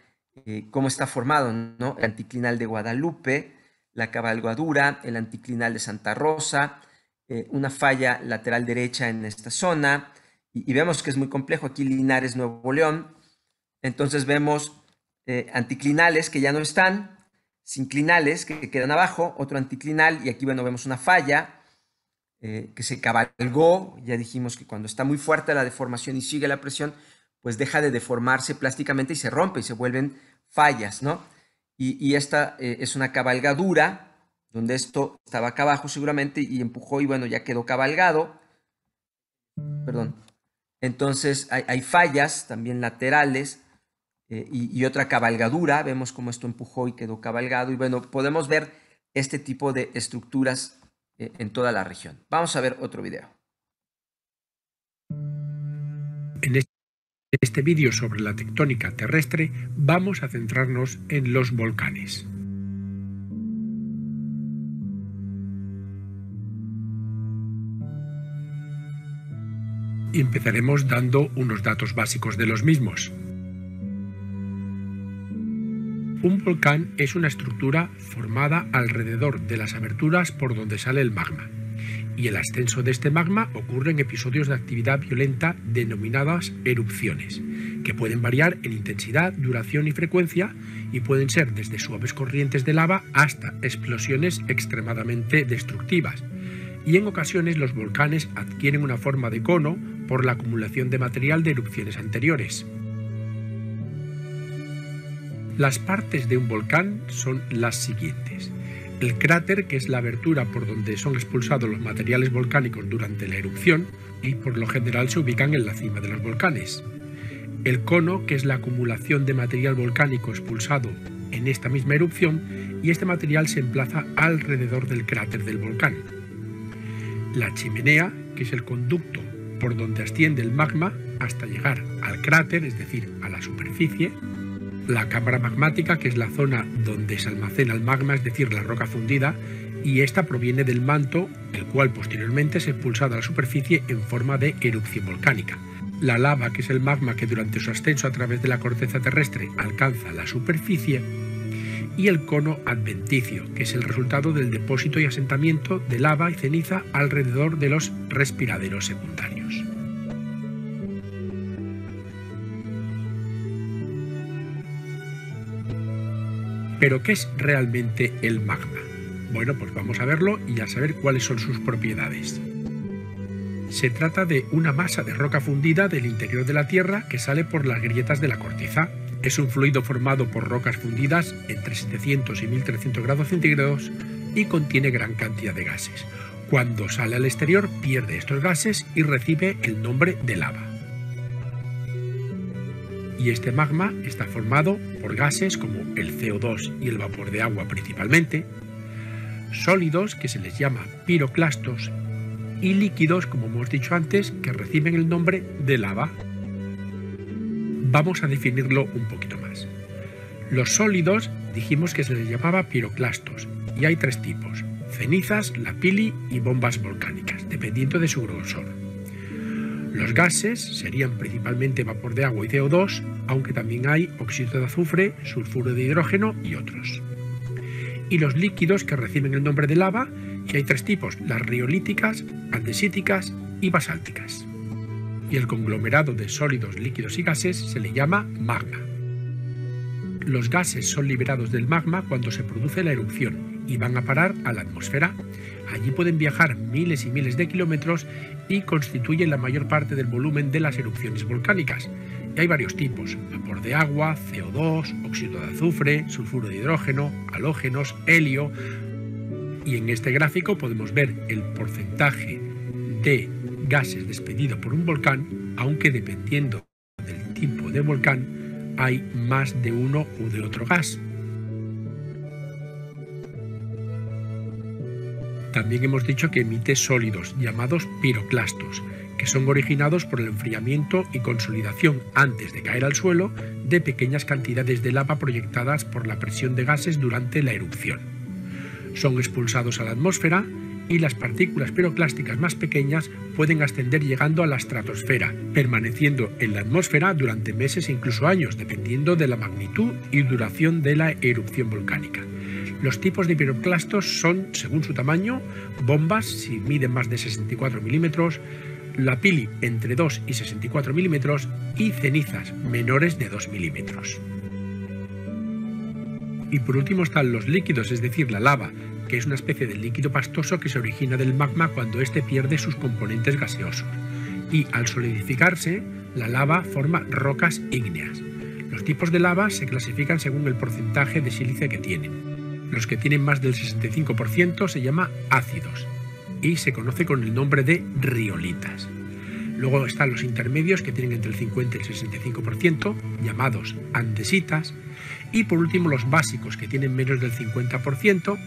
eh, cómo está formado no el anticlinal de Guadalupe la cabalgadura el anticlinal de Santa Rosa una falla lateral derecha en esta zona. Y, vemos que es muy complejo. Aquí Linares Nuevo León. Entonces vemos anticlinales que ya no están sinclinales que quedan abajo, otro anticlinal, y aquí, bueno, vemos una falla eh, que se cabalgó, ya dijimos que cuando está muy fuerte la deformación y sigue la presión, pues deja de deformarse plásticamente y se rompe y se vuelven fallas, ¿no? Y, esta eh, es una cabalgadura, donde esto estaba acá abajo seguramente y empujó y bueno, ya quedó cabalgado. Perdón. Entonces hay fallas también laterales eh, y, otra cabalgadura. Vemos cómo esto empujó y quedó cabalgado. Y bueno, podemos ver este tipo de estructuras eh, en toda la región. Vamos a ver otro video. En este vídeo sobre la tectónica terrestre vamos a centrarnos en los volcanes. Y empezaremos dando unos datos básicos de los mismos. Un volcán es una estructura formada alrededor de las aberturas por donde sale el magma, y el ascenso de este magma ocurre en episodios de actividad violenta denominadas erupciones, que pueden variar en intensidad, duración y frecuencia y pueden ser desde suaves corrientes de lava hasta explosiones extremadamente destructivas. Y en ocasiones los volcanes adquieren una forma de cono por la acumulación de material de erupciones anteriores. Las partes de un volcán son las siguientes. El cráter, que es la abertura por donde son expulsados los materiales volcánicos durante la erupción, y por lo general se ubican en la cima de los volcanes. El cono, que es la acumulación de material volcánico expulsado en esta misma erupción, y este material se emplaza alrededor del cráter del volcán. La chimenea, que es el conducto por donde asciende el magma hasta llegar al cráter, es decir, a la superficie, la cámara magmática, que es la zona donde se almacena el magma, es decir, la roca fundida, y esta proviene del manto, el cual posteriormente es expulsado a la superficie en forma de erupción volcánica. La lava, que es el magma que durante su ascenso a través de la corteza terrestre alcanza la superficie, y el cono adventicio, que es el resultado del depósito y asentamiento de lava y ceniza alrededor de los respiraderos secundarios. Pero ¿qué es realmente el magma? Bueno, pues vamos a verlo y a saber cuáles son sus propiedades. Se trata de una masa de roca fundida del interior de la Tierra que sale por las grietas de la corteza. Es un fluido formado por rocas fundidas entre 700 y 1300 grados centígrados y contiene gran cantidad de gases. Cuando sale al exterior pierde estos gases y recibe el nombre de lava y este magma está formado por gases como el CO2 y el vapor de agua principalmente, sólidos que se les llama piroclastos y líquidos, como hemos dicho antes, que reciben el nombre de lava. Vamos a definirlo un poquito más. Los sólidos dijimos que se les llamaba piroclastos y hay tres tipos, cenizas, lapili y bombas volcánicas, dependiendo de su grosor. Los gases serían principalmente vapor de agua y CO2, aunque también hay óxido de azufre, sulfuro de hidrógeno y otros. Y los líquidos que reciben el nombre de lava, y hay tres tipos, las riolíticas, andesíticas y basálticas. Y el conglomerado de sólidos, líquidos y gases se le llama magma. Los gases son liberados del magma cuando se produce la erupción y van a parar a la atmósfera. Allí pueden viajar miles y miles de kilómetros y constituyen la mayor parte del volumen de las erupciones volcánicas. Y hay varios tipos, vapor de agua, CO2, óxido de azufre, sulfuro de hidrógeno, halógenos, helio. Y en este gráfico podemos ver el porcentaje de gases despedido por un volcán, aunque dependiendo del tipo de volcán hay más de uno u de otro gas. También hemos dicho que emite sólidos llamados piroclastos, que son originados por el enfriamiento y consolidación antes de caer al suelo de pequeñas cantidades de lava proyectadas por la presión de gases durante la erupción. Son expulsados a la atmósfera y las partículas piroclásticas más pequeñas pueden ascender llegando a la estratosfera, permaneciendo en la atmósfera durante meses e incluso años, dependiendo de la magnitud y duración de la erupción volcánica. Los tipos de piroclastos son, según su tamaño, bombas si miden más de 64 milímetros, la pili entre 2 y 64 milímetros y cenizas menores de 2 milímetros. Y por último están los líquidos, es decir, la lava, que es una especie de líquido pastoso que se origina del magma cuando éste pierde sus componentes gaseosos. Y al solidificarse, la lava forma rocas ígneas. Los tipos de lava se clasifican según el porcentaje de sílice que tienen. Los que tienen más del 65% se llama ácidos y se conoce con el nombre de riolitas. Luego están los intermedios que tienen entre el 50 y el 65%, llamados andesitas, y por último los básicos que tienen menos del 50%,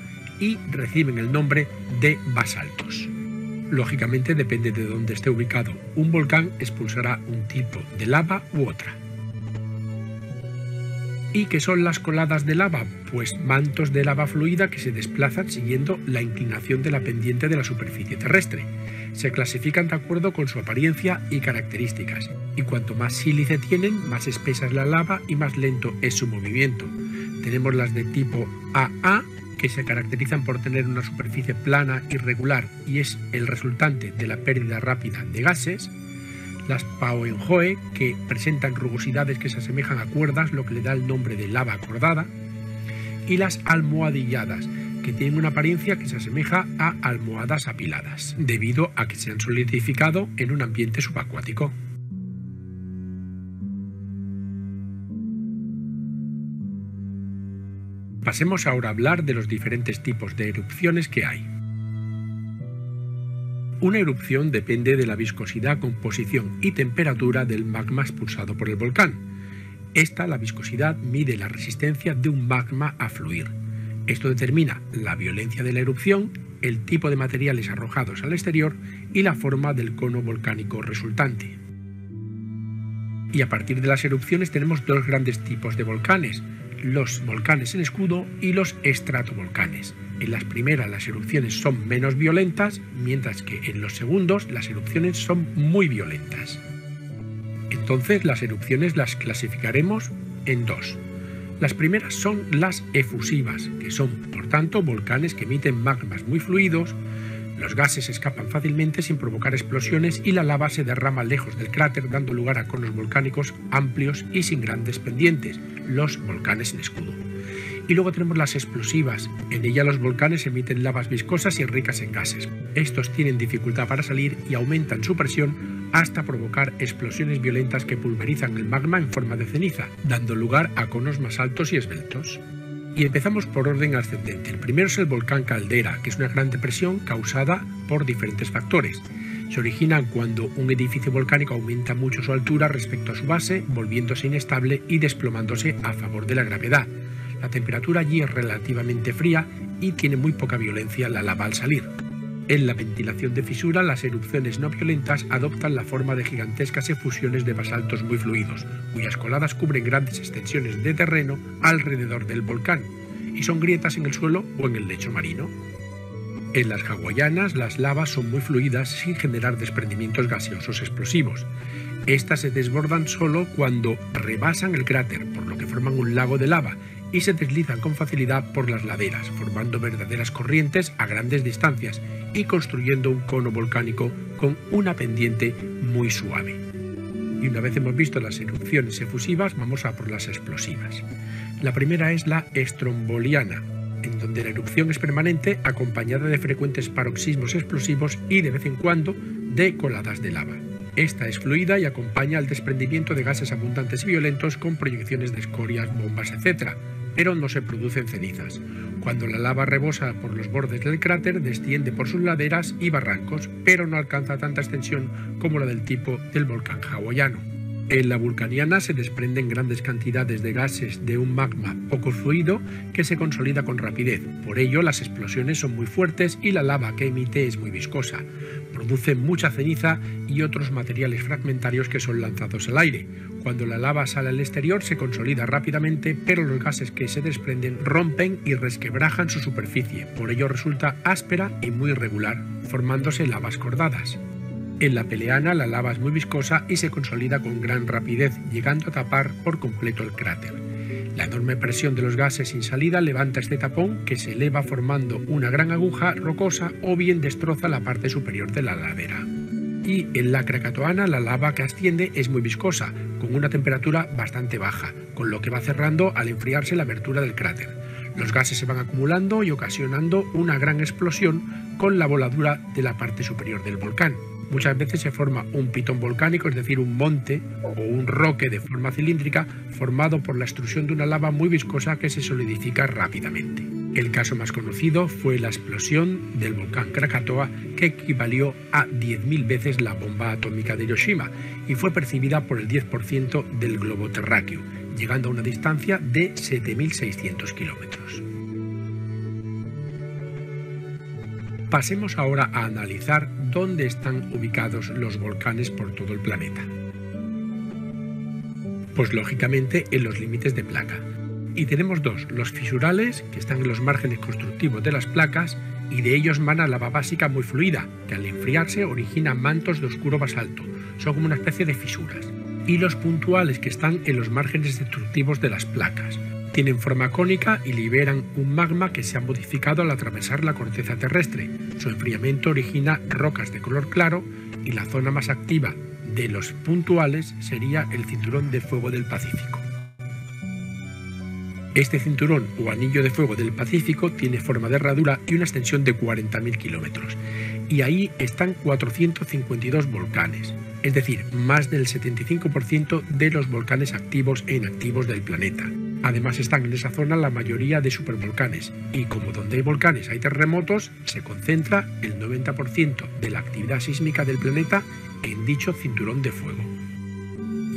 y reciben el nombre de basaltos. Lógicamente depende de dónde esté ubicado un volcán, expulsará un tipo de lava u otra. ¿Y qué son las coladas de lava? Pues mantos de lava fluida que se desplazan siguiendo la inclinación de la pendiente de la superficie terrestre. Se clasifican de acuerdo con su apariencia y características, y cuanto más sílice tienen, más espesa es la lava y más lento es su movimiento. Tenemos las de tipo AA, que se caracterizan por tener una superficie plana y regular y es el resultante de la pérdida rápida de gases, las Paoenjoe, que presentan rugosidades que se asemejan a cuerdas, lo que le da el nombre de lava acordada, y las almohadilladas, que tienen una apariencia que se asemeja a almohadas apiladas, debido a que se han solidificado en un ambiente subacuático. Pasemos ahora a hablar de los diferentes tipos de erupciones que hay. Una erupción depende de la viscosidad, composición y temperatura del magma expulsado por el volcán. Esta, la viscosidad, mide la resistencia de un magma a fluir. Esto determina la violencia de la erupción, el tipo de materiales arrojados al exterior y la forma del cono volcánico resultante. Y a partir de las erupciones tenemos dos grandes tipos de volcanes, los volcanes en escudo y los estratovolcanes. En las primeras las erupciones son menos violentas, mientras que en los segundos las erupciones son muy violentas. Entonces las erupciones las clasificaremos en dos. Las primeras son las efusivas, que son, por tanto, volcanes que emiten magmas muy fluidos, los gases escapan fácilmente sin provocar explosiones y la lava se derrama lejos del cráter dando lugar a conos volcánicos amplios y sin grandes pendientes, los volcanes en escudo. Y luego tenemos las explosivas. En ellas los volcanes emiten lavas viscosas y ricas en gases. Estos tienen dificultad para salir y aumentan su presión hasta provocar explosiones violentas que pulverizan el magma en forma de ceniza, dando lugar a conos más altos y esbeltos. Y empezamos por orden ascendente. El primero es el volcán Caldera, que es una gran depresión causada por diferentes factores. Se origina cuando un edificio volcánico aumenta mucho su altura respecto a su base, volviéndose inestable y desplomándose a favor de la gravedad. La temperatura allí es relativamente fría y tiene muy poca violencia la lava al salir. En la ventilación de fisura, las erupciones no violentas adoptan la forma de gigantescas efusiones de basaltos muy fluidos, cuyas coladas cubren grandes extensiones de terreno alrededor del volcán, y son grietas en el suelo o en el lecho marino. En las hawaianas, las lavas son muy fluidas sin generar desprendimientos gaseosos explosivos. Estas se desbordan solo cuando rebasan el cráter, por lo que forman un lago de lava y se deslizan con facilidad por las laderas, formando verdaderas corrientes a grandes distancias y construyendo un cono volcánico con una pendiente muy suave. Y una vez hemos visto las erupciones efusivas, vamos a por las explosivas. La primera es la estromboliana, en donde la erupción es permanente acompañada de frecuentes paroxismos explosivos y de vez en cuando de coladas de lava. Esta es fluida y acompaña al desprendimiento de gases abundantes y violentos con proyecciones de escorias, bombas, etc., pero no se producen cenizas. Cuando la lava rebosa por los bordes del cráter, desciende por sus laderas y barrancos, pero no alcanza tanta extensión como la del tipo del volcán hawaiano. En la vulcaniana se desprenden grandes cantidades de gases de un magma poco fluido que se consolida con rapidez. Por ello, las explosiones son muy fuertes y la lava que emite es muy viscosa. Produce mucha ceniza y otros materiales fragmentarios que son lanzados al aire. Cuando la lava sale al exterior se consolida rápidamente, pero los gases que se desprenden rompen y resquebrajan su superficie. Por ello resulta áspera y muy irregular, formándose lavas cordadas. En la peleana la lava es muy viscosa y se consolida con gran rapidez, llegando a tapar por completo el cráter. La enorme presión de los gases sin salida levanta este tapón que se eleva formando una gran aguja rocosa o bien destroza la parte superior de la ladera. Y en la Krakatoana la lava que asciende es muy viscosa, con una temperatura bastante baja, con lo que va cerrando al enfriarse la abertura del cráter. Los gases se van acumulando y ocasionando una gran explosión con la voladura de la parte superior del volcán. Muchas veces se forma un pitón volcánico, es decir, un monte o un roque de forma cilíndrica formado por la extrusión de una lava muy viscosa que se solidifica rápidamente. El caso más conocido fue la explosión del volcán Krakatoa que equivalió a 10.000 veces la bomba atómica de Hiroshima y fue percibida por el 10% del globo terráqueo, llegando a una distancia de 7.600 kilómetros. Pasemos ahora a analizar dónde están ubicados los volcanes por todo el planeta. Pues lógicamente en los límites de placa. Y tenemos dos, los fisurales, que están en los márgenes constructivos de las placas, y de ellos mana lava básica muy fluida, que al enfriarse origina mantos de oscuro basalto, son como una especie de fisuras. Y los puntuales, que están en los márgenes destructivos de las placas, tienen forma cónica y liberan un magma que se ha modificado al atravesar la corteza terrestre. Su enfriamiento origina rocas de color claro y la zona más activa de los puntuales sería el cinturón de fuego del Pacífico. Este cinturón o anillo de fuego del Pacífico tiene forma de herradura y una extensión de 40.000 kilómetros. Y ahí están 452 volcanes, es decir, más del 75% de los volcanes activos e inactivos del planeta. Además están en esa zona la mayoría de supervolcanes y como donde hay volcanes hay terremotos, se concentra el 90% de la actividad sísmica del planeta en dicho cinturón de fuego.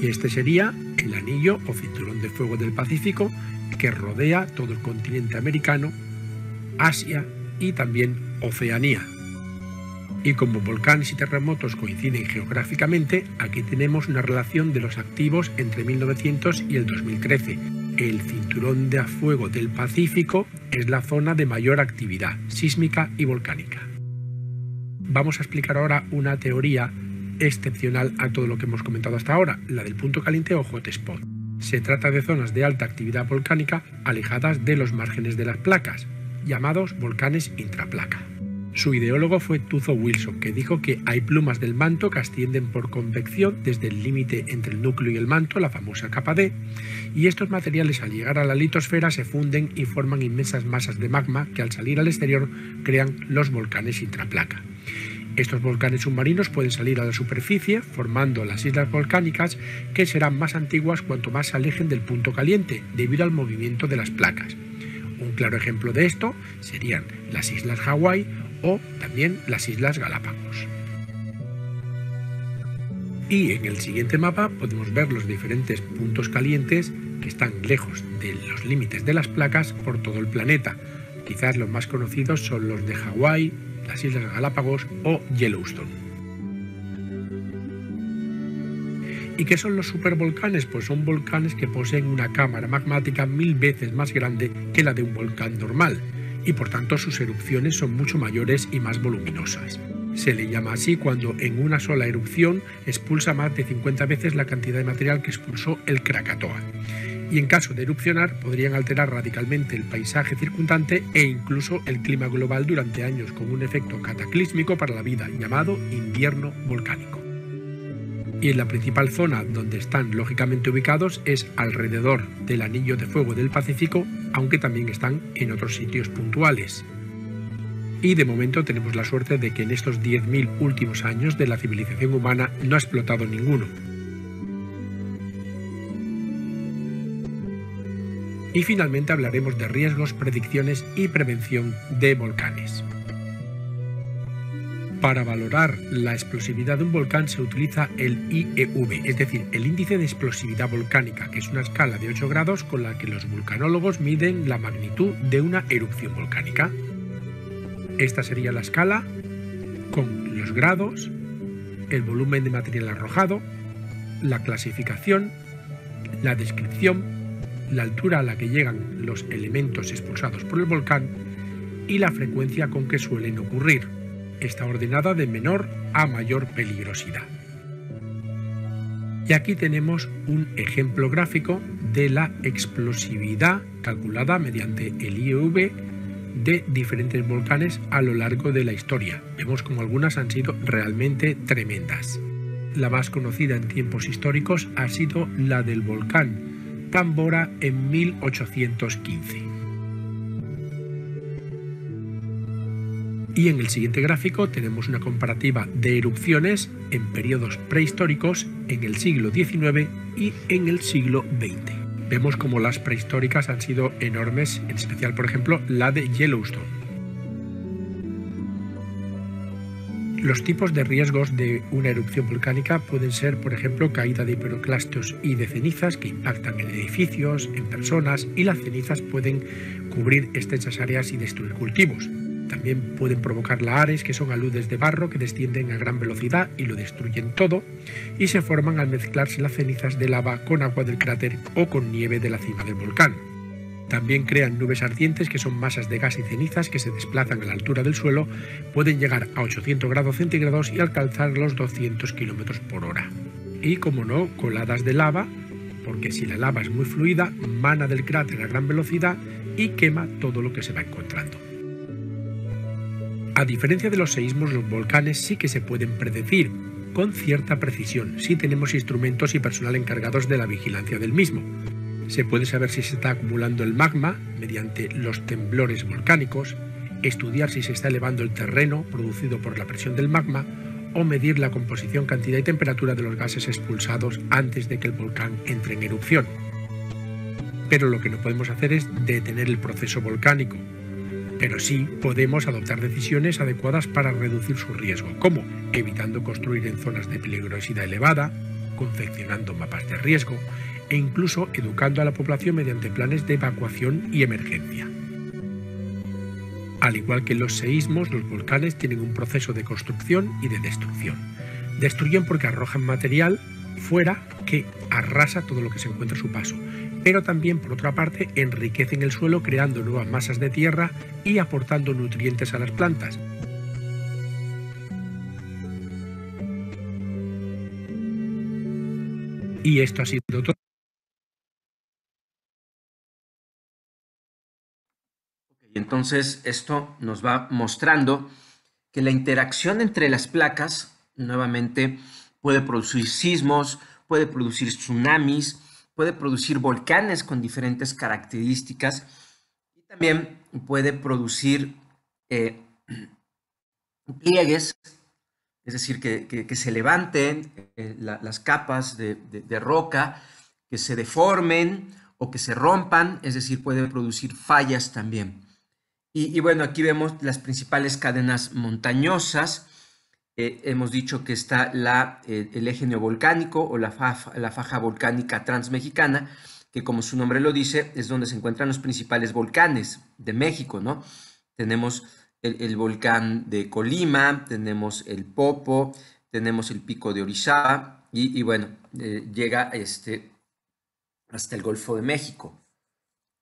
Y este sería el anillo o cinturón de fuego del Pacífico que rodea todo el continente americano, Asia y también Oceanía. Y como volcanes y terremotos coinciden geográficamente, aquí tenemos una relación de los activos entre 1900 y el 2013 el cinturón de fuego del Pacífico es la zona de mayor actividad sísmica y volcánica. Vamos a explicar ahora una teoría excepcional a todo lo que hemos comentado hasta ahora, la del punto caliente o hotspot. Se trata de zonas de alta actividad volcánica alejadas de los márgenes de las placas, llamados volcanes intraplaca. Su ideólogo fue Tuzo Wilson, que dijo que hay plumas del manto que ascienden por convección desde el límite entre el núcleo y el manto, la famosa capa D, y estos materiales al llegar a la litosfera se funden y forman inmensas masas de magma que al salir al exterior crean los volcanes intraplaca. Estos volcanes submarinos pueden salir a la superficie formando las islas volcánicas que serán más antiguas cuanto más se alejen del punto caliente debido al movimiento de las placas. Un claro ejemplo de esto serían las islas Hawái o también las Islas Galápagos. Y en el siguiente mapa podemos ver los diferentes puntos calientes que están lejos de los límites de las placas por todo el planeta. Quizás los más conocidos son los de Hawái, las Islas Galápagos o Yellowstone. ¿Y qué son los supervolcanes? Pues son volcanes que poseen una cámara magmática mil veces más grande que la de un volcán normal y por tanto sus erupciones son mucho mayores y más voluminosas. Se le llama así cuando en una sola erupción expulsa más de 50 veces la cantidad de material que expulsó el Krakatoa. Y en caso de erupcionar podrían alterar radicalmente el paisaje circundante e incluso el clima global durante años con un efecto cataclísmico para la vida llamado invierno volcánico y en la principal zona donde están lógicamente ubicados es alrededor del anillo de fuego del Pacífico, aunque también están en otros sitios puntuales. Y de momento tenemos la suerte de que en estos 10.000 últimos años de la civilización humana no ha explotado ninguno. Y finalmente hablaremos de riesgos, predicciones y prevención de volcanes. Para valorar la explosividad de un volcán se utiliza el IEV, es decir, el índice de explosividad volcánica, que es una escala de 8 grados con la que los vulcanólogos miden la magnitud de una erupción volcánica. Esta sería la escala con los grados, el volumen de material arrojado, la clasificación, la descripción, la altura a la que llegan los elementos expulsados por el volcán y la frecuencia con que suelen ocurrir está ordenada de menor a mayor peligrosidad. Y aquí tenemos un ejemplo gráfico de la explosividad calculada mediante el IEV de diferentes volcanes a lo largo de la historia. Vemos como algunas han sido realmente tremendas. La más conocida en tiempos históricos ha sido la del volcán Tambora en 1815. Y en el siguiente gráfico tenemos una comparativa de erupciones en periodos prehistóricos en el siglo XIX y en el siglo XX. Vemos como las prehistóricas han sido enormes, en especial por ejemplo la de Yellowstone. Los tipos de riesgos de una erupción volcánica pueden ser, por ejemplo, caída de hiperoclastos y de cenizas que impactan en edificios, en personas, y las cenizas pueden cubrir extensas áreas y destruir cultivos. También pueden provocar lahares, que son aludes de barro que descienden a gran velocidad y lo destruyen todo, y se forman al mezclarse las cenizas de lava con agua del cráter o con nieve de la cima del volcán. También crean nubes ardientes que son masas de gas y cenizas que se desplazan a la altura del suelo, pueden llegar a 800 grados centígrados y alcanzar los 200 kilómetros por hora. Y como no, coladas de lava, porque si la lava es muy fluida, mana del cráter a gran velocidad y quema todo lo que se va encontrando. A diferencia de los seísmos, los volcanes sí que se pueden predecir con cierta precisión si tenemos instrumentos y personal encargados de la vigilancia del mismo. Se puede saber si se está acumulando el magma mediante los temblores volcánicos, estudiar si se está elevando el terreno producido por la presión del magma o medir la composición, cantidad y temperatura de los gases expulsados antes de que el volcán entre en erupción. Pero lo que no podemos hacer es detener el proceso volcánico, pero sí podemos adoptar decisiones adecuadas para reducir su riesgo, como evitando construir en zonas de peligrosidad elevada, confeccionando mapas de riesgo e incluso educando a la población mediante planes de evacuación y emergencia. Al igual que los seísmos, los volcanes tienen un proceso de construcción y de destrucción. Destruyen porque arrojan material fuera que arrasa todo lo que se encuentra a su paso pero también, por otra parte, enriquecen el suelo creando nuevas masas de tierra y aportando nutrientes a las plantas. Y esto ha sido todo. Entonces, esto nos va mostrando que la interacción entre las placas, nuevamente, puede producir sismos, puede producir tsunamis, puede producir volcanes con diferentes características y también puede producir eh, *clears throat* pliegues, es decir, que, se levanten eh, las capas de, roca, que se deformen o que se rompan, es decir, puede producir fallas también. y bueno, aquí vemos las principales cadenas montañosas, eh, hemos dicho que está la, eh, el eje neovolcánico o la faja, la faja volcánica transmexicana, que como su nombre lo dice, es donde se encuentran los principales volcanes de México, ¿no? Tenemos el, volcán de Colima, tenemos el Popo, tenemos el pico de Orizaba y, bueno, eh, llega este, hasta el Golfo de México.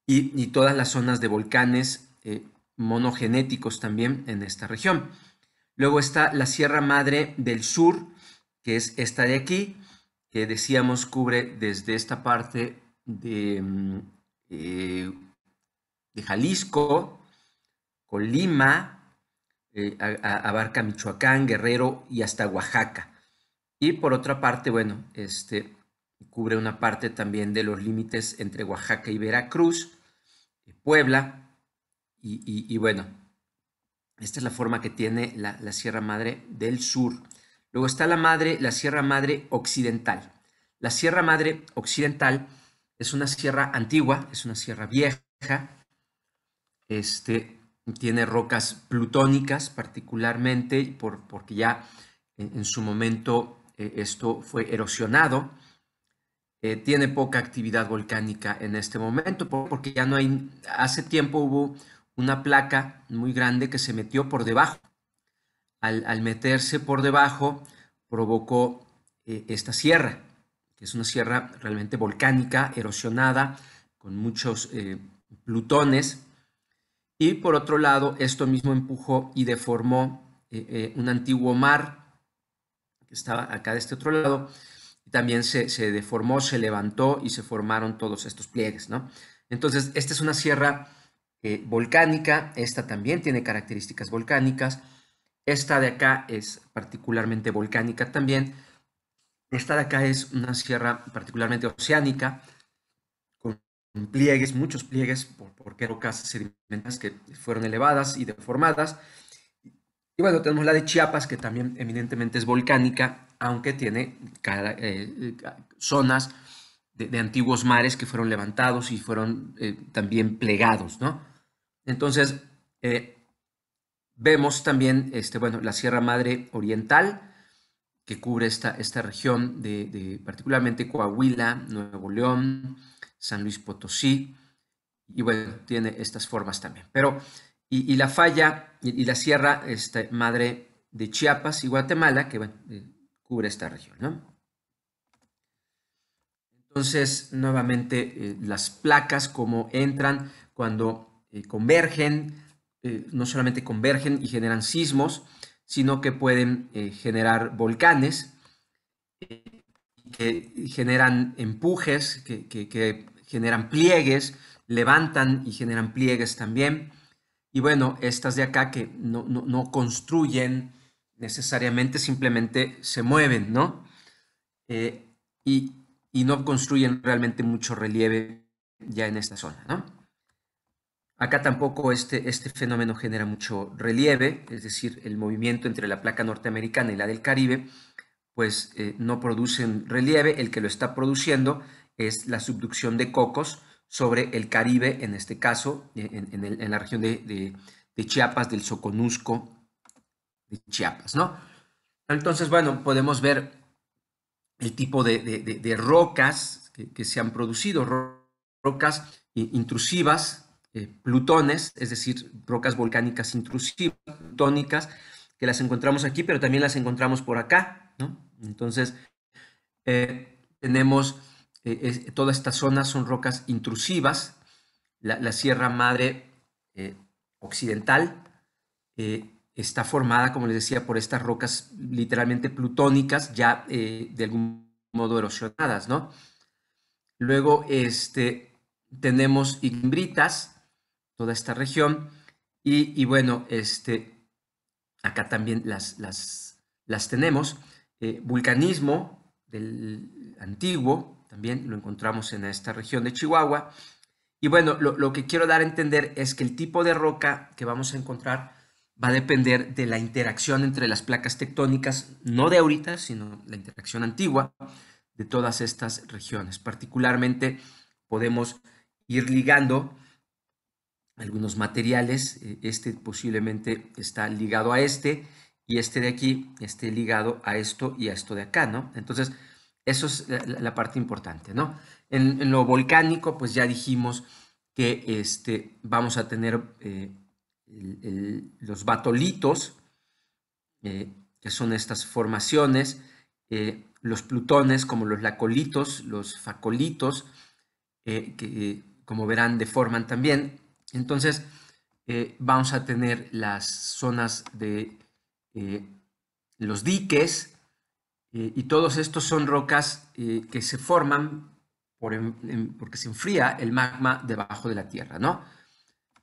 Y, y todas las zonas de volcanes monogenéticos también en esta región. Luego está la Sierra Madre del Sur, que es esta de aquí, que decíamos cubre desde esta parte de, mm, eh, Jalisco, Colima, eh, abarca Michoacán, Guerrero y hasta Oaxaca. Y por otra parte, bueno, este, cubre una parte también de los límites entre Oaxaca y Veracruz, Puebla, y bueno, esta es la forma que tiene la, Sierra Madre del Sur. Luego está la madre, la Sierra Madre Occidental. La Sierra Madre Occidental es una sierra antigua, es una sierra vieja, este, tiene rocas plutónicas particularmente, por, porque ya en, su momento eh, esto fue erosionado. Eh, tiene poca actividad volcánica en este momento, porque ya no hay, hace tiempo hubo una placa muy grande que se metió por debajo. Al, meterse por debajo, provocó eh, esta sierra, que es una sierra realmente volcánica, erosionada, con muchos plutones, y por otro lado, esto mismo empujó y deformó eh, eh, un antiguo mar que estaba acá de este otro lado. También se, deformó, se levantó y se formaron todos estos pliegues. ¿no? Entonces, esta es una sierra eh, volcánica. Esta también tiene características volcánicas. Esta de acá es particularmente volcánica también. Esta de acá es una sierra particularmente oceánica pliegues, muchos pliegues, por, porque rocas sedimentarias que fueron elevadas y deformadas. Y bueno, tenemos la de Chiapas, que también eminentemente es volcánica, aunque tiene eh, zonas de, antiguos mares que fueron levantados y fueron eh, también plegados, ¿no? Entonces, eh, vemos también, este, bueno, la Sierra Madre Oriental, que cubre esta, esta región de, particularmente Coahuila, Nuevo León, San Luis Potosí, y bueno, tiene estas formas también. Pero, y, la falla y, la sierra este, madre de Chiapas y Guatemala, que eh, cubre esta región, ¿no? Entonces, nuevamente, eh, las placas como entran cuando eh, convergen, no solamente convergen y generan sismos, sino que pueden generar volcanes que generan empujes, que, generan pliegues, levantan y generan pliegues también. Y bueno, estas de acá que no, construyen necesariamente, simplemente se mueven, ¿no? Eh, y, no construyen realmente mucho relieve ya en esta zona, ¿no? Acá tampoco este, este fenómeno genera mucho relieve, es decir, el movimiento entre la placa norteamericana y la del Caribe pues eh, no producen relieve, el que lo está produciendo es la subducción de cocos sobre el Caribe, en este caso, eh, en, la región de, Chiapas, del Soconusco de Chiapas, ¿no? Entonces, bueno, podemos ver el tipo de, rocas que, se han producido, rocas intrusivas, eh, plutones, es decir, rocas volcánicas intrusivas, plutónicas, que las encontramos aquí, pero también las encontramos por acá, ¿no? Entonces, eh, tenemos eh, toda esta zona son rocas intrusivas. La, Sierra Madre eh, Occidental está formada, como les decía, por estas rocas literalmente plutónicas, ya de algún modo erosionadas, ¿no? Luego este, tenemos imbritas, toda esta región, y, bueno, este, acá también las, las, las tenemos. Eh, vulcanismo del antiguo, también lo encontramos en esta región de Chihuahua. Y bueno, lo, que quiero dar a entender es que el tipo de roca que vamos a encontrar va a depender de la interacción entre las placas tectónicas, no de ahorita, sino la interacción antigua de todas estas regiones. Particularmente podemos ir ligando algunos materiales, eh, este posiblemente está ligado a este, y este de aquí esté ligado a esto y a esto de acá, ¿no? Entonces, eso es la, parte importante, ¿no? En, lo volcánico, pues ya dijimos que este, vamos a tener eh, los batolitos, eh, que son estas formaciones, los plutones como los lacolitos, los facolitos, que como verán deforman también. Entonces, vamos a tener las zonas de eh, los diques, eh, y todos estos son rocas eh, que se forman por, porque se enfría el magma debajo de la tierra, ¿no?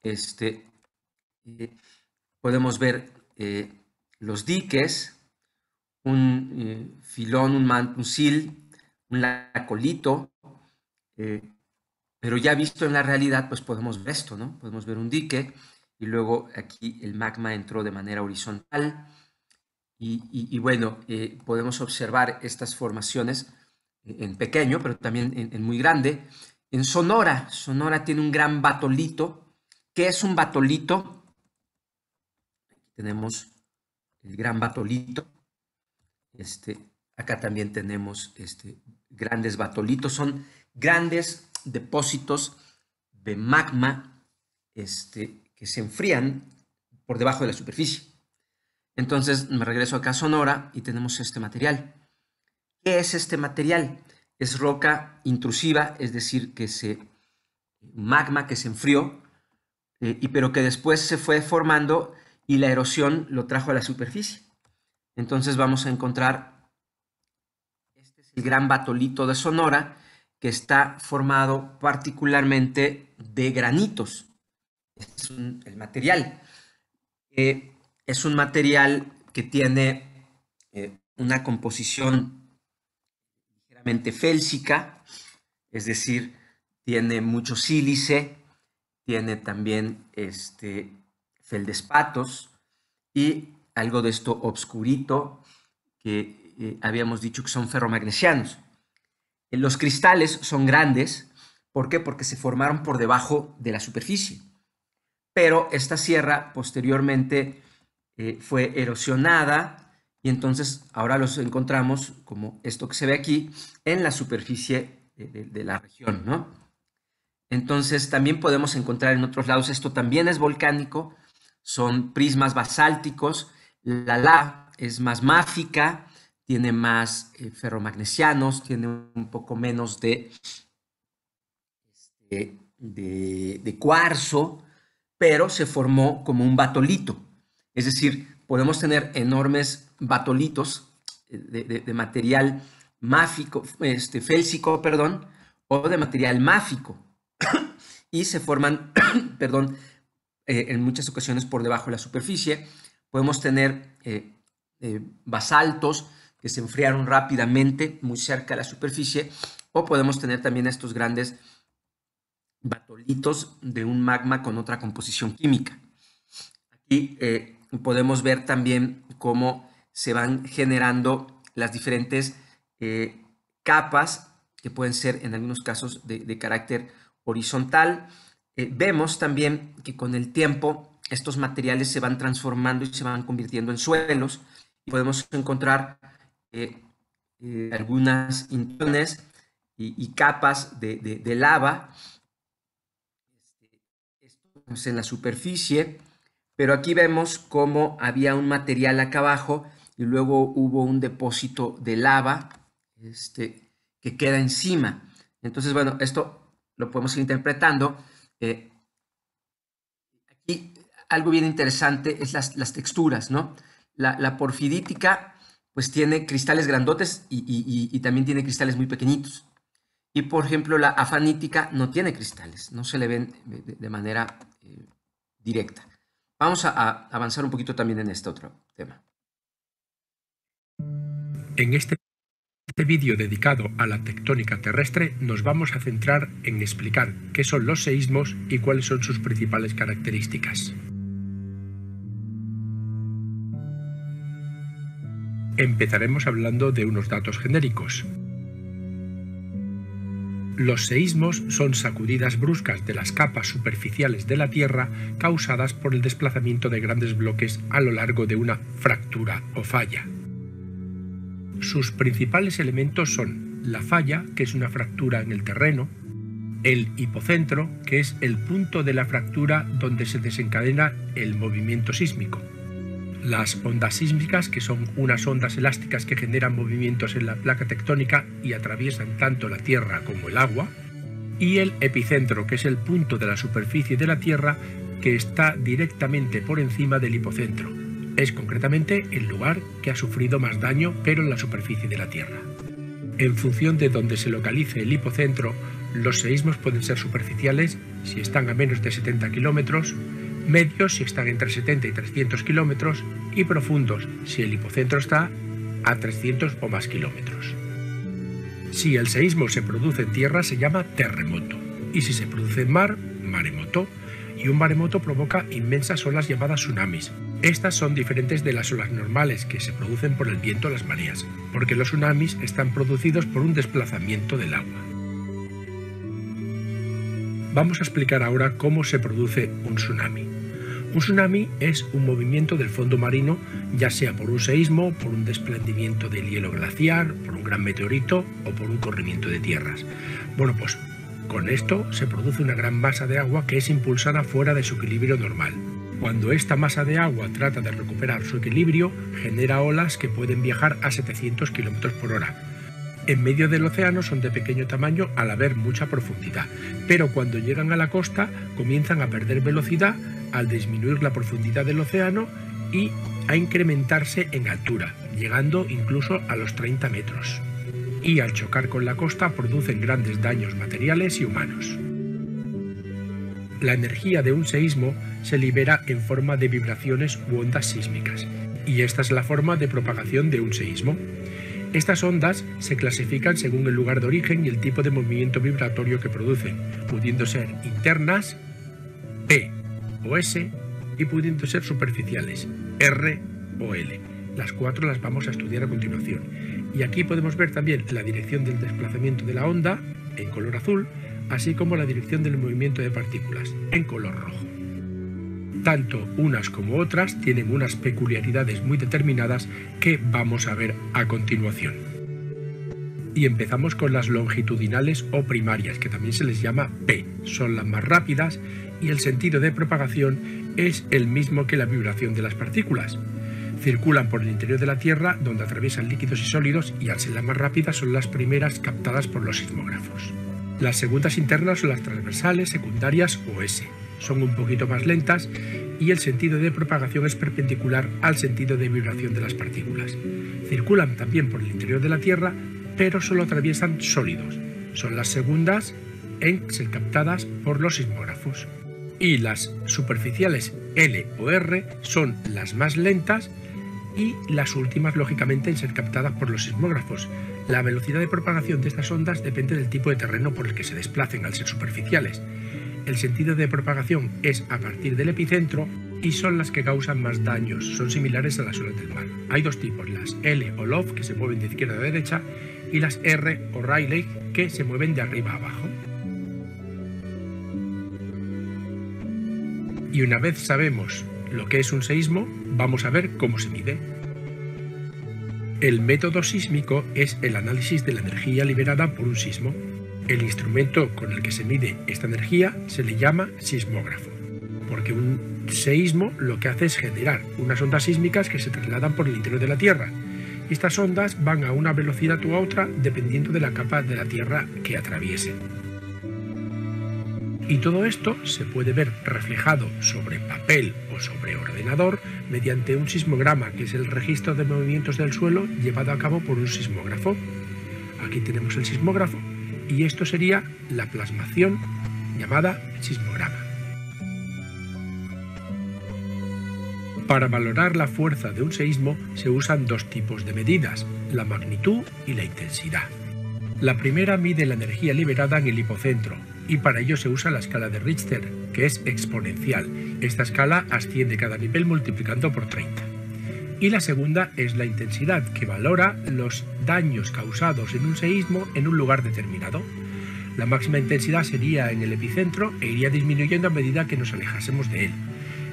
Este, podemos ver los diques, un filón, un mantusil, un lacolito, pero ya visto en la realidad, pues podemos ver esto, ¿no? Podemos ver un dique y luego aquí el magma entró de manera horizontal y, bueno, eh, podemos observar estas formaciones en pequeño, pero también en, muy grande. en Sonora. Sonora tiene un gran batolito. ¿Qué es un batolito? Aquí tenemos el gran batolito. Este, acá también tenemos este, grandes batolitos. Son grandes depósitos de magma este, que se enfrían por debajo de la superficie. Entonces me regreso acá a Sonora y tenemos este material. ¿Qué es este material? Es roca intrusiva, es decir, que se magma que se enfrió, eh, y, pero que después se fue formando y la erosión lo trajo a la superficie. Entonces vamos a encontrar, este es el gran batolito de Sonora, que está formado particularmente de granitos. Es el material. Eh, es un material que tiene eh, una composición ligeramente félsica, es decir, tiene mucho sílice, tiene también este, feldespatos y algo de esto obscurito que eh, habíamos dicho que son ferromagnesianos. Los cristales son grandes, ¿por qué? Porque se formaron por debajo de la superficie. Pero esta sierra posteriormente eh, fue erosionada y entonces ahora los encontramos como esto que se ve aquí en la superficie de, la región, ¿no? Entonces también podemos encontrar en otros lados, esto también es volcánico, son prismas basálticos, la lava es más máfica, tiene más eh, ferromagnesianos, tiene un poco menos de, este, de, de, cuarzo, pero se formó como un batolito. Es decir, podemos tener enormes batolitos eh, de, material máfico, este, félsico, perdón, o de material máfico. *coughs* y se forman, *coughs* perdón, eh, en muchas ocasiones por debajo de la superficie. Podemos tener basaltos se enfriaron rápidamente muy cerca de la superficie, o podemos tener también estos grandes batolitos de un magma con otra composición química. Aquí eh, podemos ver también cómo se van generando las diferentes eh, capas que pueden ser en algunos casos de, carácter horizontal. Eh, vemos también que con el tiempo estos materiales se van transformando y se van convirtiendo en suelos y podemos encontrar eh, eh, algunas intenciones y, capas de, lava este, en la superficie, pero aquí vemos cómo había un material acá abajo y luego hubo un depósito de lava este, que queda encima. Entonces, bueno, esto lo podemos ir interpretando. Eh, aquí algo bien interesante es las, texturas, ¿no? La, la porfidítica pues tiene cristales grandotes y, también tiene cristales muy pequeñitos. Y por ejemplo, la afanítica no tiene cristales, no se le ven de, manera eh, directa. Vamos a, avanzar un poquito también en este otro tema. En este vídeo dedicado a la tectónica terrestre nos vamos a centrar en explicar qué son los seísmos y cuáles son sus principales características. Empezaremos hablando de unos datos genéricos. Los seísmos son sacudidas bruscas de las capas superficiales de la Tierra causadas por el desplazamiento de grandes bloques a lo largo de una fractura o falla. Sus principales elementos son la falla, que es una fractura en el terreno, el hipocentro, que es el punto de la fractura donde se desencadena el movimiento sísmico, las ondas sísmicas, que son unas ondas elásticas que generan movimientos en la placa tectónica y atraviesan tanto la Tierra como el agua, y el epicentro, que es el punto de la superficie de la Tierra que está directamente por encima del hipocentro. Es concretamente el lugar que ha sufrido más daño, pero en la superficie de la Tierra. En función de donde se localice el hipocentro, los seísmos pueden ser superficiales si están a menos de 70 kilómetros, medios si están entre 70 y 300 kilómetros y profundos si el hipocentro está a 300 o más kilómetros. Si el seísmo se produce en tierra se llama terremoto y si se produce en mar, maremoto y un maremoto provoca inmensas olas llamadas tsunamis. Estas son diferentes de las olas normales que se producen por el viento o las mareas, porque los tsunamis están producidos por un desplazamiento del agua. Vamos a explicar ahora cómo se produce un tsunami. Un tsunami es un movimiento del fondo marino, ya sea por un seísmo, por un desprendimiento del hielo glaciar, por un gran meteorito o por un corrimiento de tierras. Bueno, pues con esto se produce una gran masa de agua que es impulsada fuera de su equilibrio normal. Cuando esta masa de agua trata de recuperar su equilibrio, genera olas que pueden viajar a 700 km por hora. En medio del océano son de pequeño tamaño al haber mucha profundidad, pero cuando llegan a la costa comienzan a perder velocidad al disminuir la profundidad del océano y a incrementarse en altura, llegando incluso a los 30 metros. Y al chocar con la costa producen grandes daños materiales y humanos. La energía de un seísmo se libera en forma de vibraciones u ondas sísmicas, y esta es la forma de propagación de un seísmo. Estas ondas se clasifican según el lugar de origen y el tipo de movimiento vibratorio que producen, pudiendo ser internas, P o S, y pudiendo ser superficiales, R o L. Las cuatro las vamos a estudiar a continuación. Y aquí podemos ver también la dirección del desplazamiento de la onda, en color azul, así como la dirección del movimiento de partículas, en color rojo. Tanto unas como otras tienen unas peculiaridades muy determinadas que vamos a ver a continuación. Y empezamos con las longitudinales o primarias, que también se les llama P. Son las más rápidas y el sentido de propagación es el mismo que la vibración de las partículas. Circulan por el interior de la Tierra, donde atraviesan líquidos y sólidos, y al ser las más rápidas son las primeras captadas por los sismógrafos. Las segundas internas son las transversales, secundarias o S. Son un poquito más lentas y el sentido de propagación es perpendicular al sentido de vibración de las partículas. Circulan también por el interior de la Tierra, pero solo atraviesan sólidos. Son las segundas en ser captadas por los sismógrafos. Y las superficiales L o R son las más lentas y las últimas, lógicamente, en ser captadas por los sismógrafos, la velocidad de propagación de estas ondas depende del tipo de terreno por el que se desplacen al ser superficiales. El sentido de propagación es a partir del epicentro y son las que causan más daños, son similares a las olas del mar. Hay dos tipos, las L o LOV que se mueven de izquierda a derecha y las R o Rayleigh que se mueven de arriba a abajo. Y una vez sabemos lo que es un seísmo, vamos a ver cómo se mide. El método sísmico es el análisis de la energía liberada por un sismo. El instrumento con el que se mide esta energía se le llama sismógrafo, porque un seísmo lo que hace es generar unas ondas sísmicas que se trasladan por el interior de la Tierra. Estas ondas van a una velocidad u otra dependiendo de la capa de la Tierra que atraviesen. Y todo esto se puede ver reflejado sobre papel o sobre ordenador mediante un sismograma, que es el registro de movimientos del suelo llevado a cabo por un sismógrafo. Aquí tenemos el sismógrafo y esto sería la plasmación llamada sismograma. Para valorar la fuerza de un seísmo se usan dos tipos de medidas, la magnitud y la intensidad. La primera mide la energía liberada en el hipocentro, y para ello se usa la escala de Richter, que es exponencial. Esta escala asciende cada nivel multiplicando por 30. Y la segunda es la intensidad, que valora los daños causados en un seísmo en un lugar determinado. La máxima intensidad sería en el epicentro e iría disminuyendo a medida que nos alejásemos de él.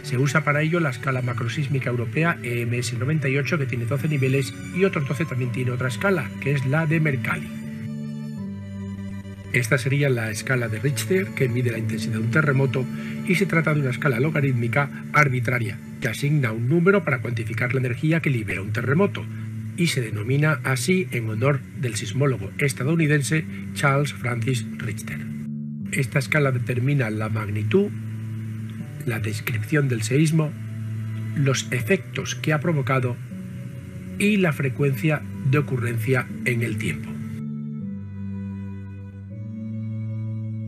Se usa para ello la escala macrosísmica europea EMS 98 que tiene 12 niveles y otros 12 también tiene otra escala, que es la de Mercalli. Esta sería la escala de Richter que mide la intensidad de un terremoto y se trata de una escala logarítmica arbitraria que asigna un número para cuantificar la energía que libera un terremoto y se denomina así en honor del sismólogo estadounidense Charles Francis Richter. Esta escala determina la magnitud, la descripción del seísmo, los efectos que ha provocado y la frecuencia de ocurrencia en el tiempo.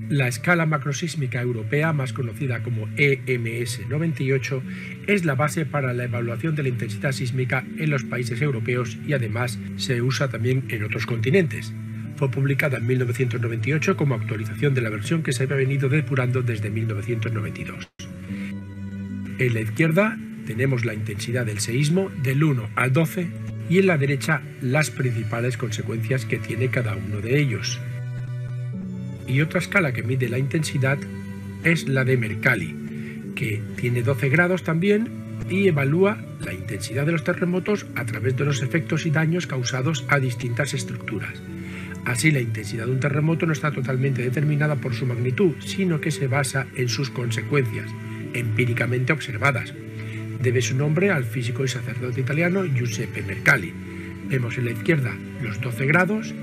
La escala macrosísmica europea, más conocida como EMS 98, es la base para la evaluación de la intensidad sísmica en los países europeos y además se usa también en otros continentes. Fue publicada en 1998 como actualización de la versión que se había venido depurando desde 1992. En la izquierda tenemos la intensidad del seísmo del 1 al 12 y en la derecha las principales consecuencias que tiene cada uno de ellos y otra escala que mide la intensidad es la de Mercalli, que tiene 12 grados también y evalúa la intensidad de los terremotos a través de los efectos y daños causados a distintas estructuras. Así, la intensidad de un terremoto no está totalmente determinada por su magnitud, sino que se basa en sus consecuencias, empíricamente observadas. Debe su nombre al físico y sacerdote italiano Giuseppe Mercalli. Vemos en la izquierda los 12 grados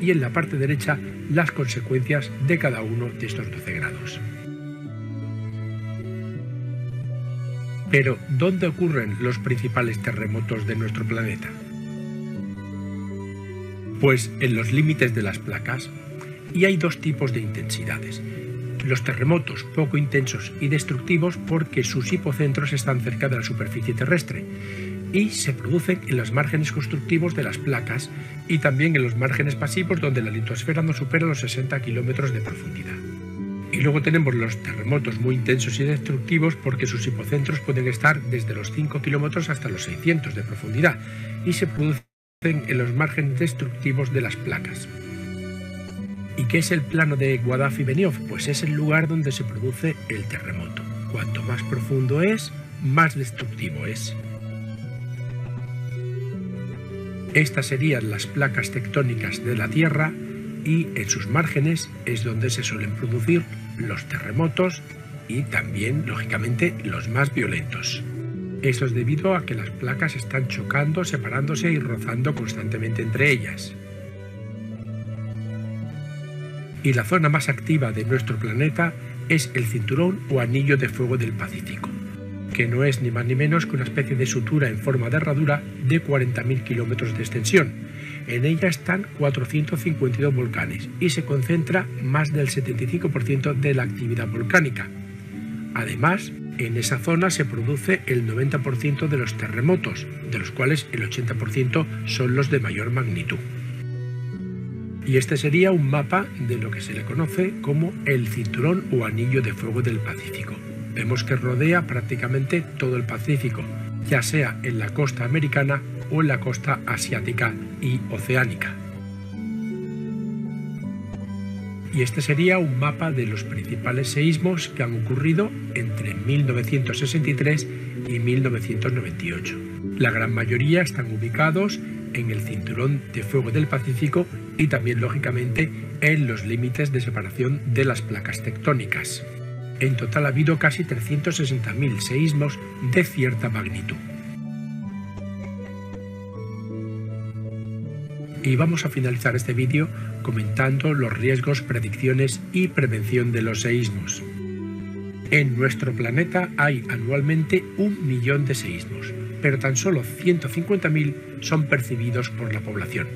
y en la parte derecha las consecuencias de cada uno de estos 12 grados. Pero, ¿dónde ocurren los principales terremotos de nuestro planeta? Pues en los límites de las placas. Y hay dos tipos de intensidades. Los terremotos poco intensos y destructivos porque sus hipocentros están cerca de la superficie terrestre y se producen en los márgenes constructivos de las placas y también en los márgenes pasivos donde la litosfera no supera los 60 kilómetros de profundidad. Y luego tenemos los terremotos muy intensos y destructivos porque sus hipocentros pueden estar desde los 5 kilómetros hasta los 600 de profundidad y se producen en los márgenes destructivos de las placas. ¿Y qué es el plano de Guadalfi-Benioff? Pues es el lugar donde se produce el terremoto. Cuanto más profundo es, más destructivo es. Estas serían las placas tectónicas de la Tierra y en sus márgenes es donde se suelen producir los terremotos y también, lógicamente, los más violentos. Esto es debido a que las placas están chocando, separándose y rozando constantemente entre ellas. Y la zona más activa de nuestro planeta es el cinturón o anillo de fuego del Pacífico, que no es ni más ni menos que una especie de sutura en forma de herradura de 40.000 kilómetros de extensión, en ella están 452 volcanes y se concentra más del 75% de la actividad volcánica. Además, en esa zona se produce el 90% de los terremotos, de los cuales el 80% son los de mayor magnitud. Y este sería un mapa de lo que se le conoce como el cinturón o anillo de fuego del Pacífico. Vemos que rodea prácticamente todo el Pacífico, ya sea en la costa americana o en la costa asiática y oceánica. Y este sería un mapa de los principales seísmos que han ocurrido entre 1963 y 1998. La gran mayoría están ubicados en el cinturón de fuego del Pacífico y también, lógicamente, en los límites de separación de las placas tectónicas. En total ha habido casi 360.000 seísmos de cierta magnitud. y vamos a finalizar este vídeo comentando los riesgos, predicciones y prevención de los seísmos. En nuestro planeta hay anualmente un millón de seísmos, pero tan solo 150.000 son percibidos por la población.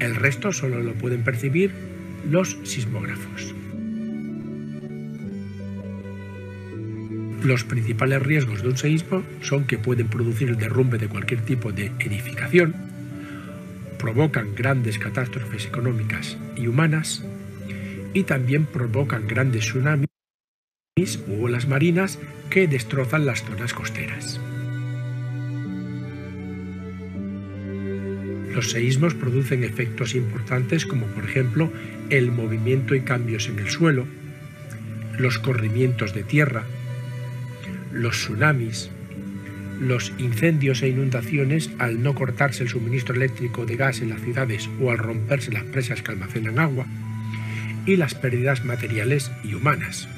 El resto solo lo pueden percibir los sismógrafos. Los principales riesgos de un seísmo son que pueden producir el derrumbe de cualquier tipo de edificación, provocan grandes catástrofes económicas y humanas y también provocan grandes tsunamis u olas marinas que destrozan las zonas costeras. Los seísmos producen efectos importantes como por ejemplo el movimiento y cambios en el suelo, los corrimientos de tierra, los tsunamis, los incendios e inundaciones al no cortarse el suministro eléctrico de gas en las ciudades o al romperse las presas que almacenan agua, y las pérdidas materiales y humanas.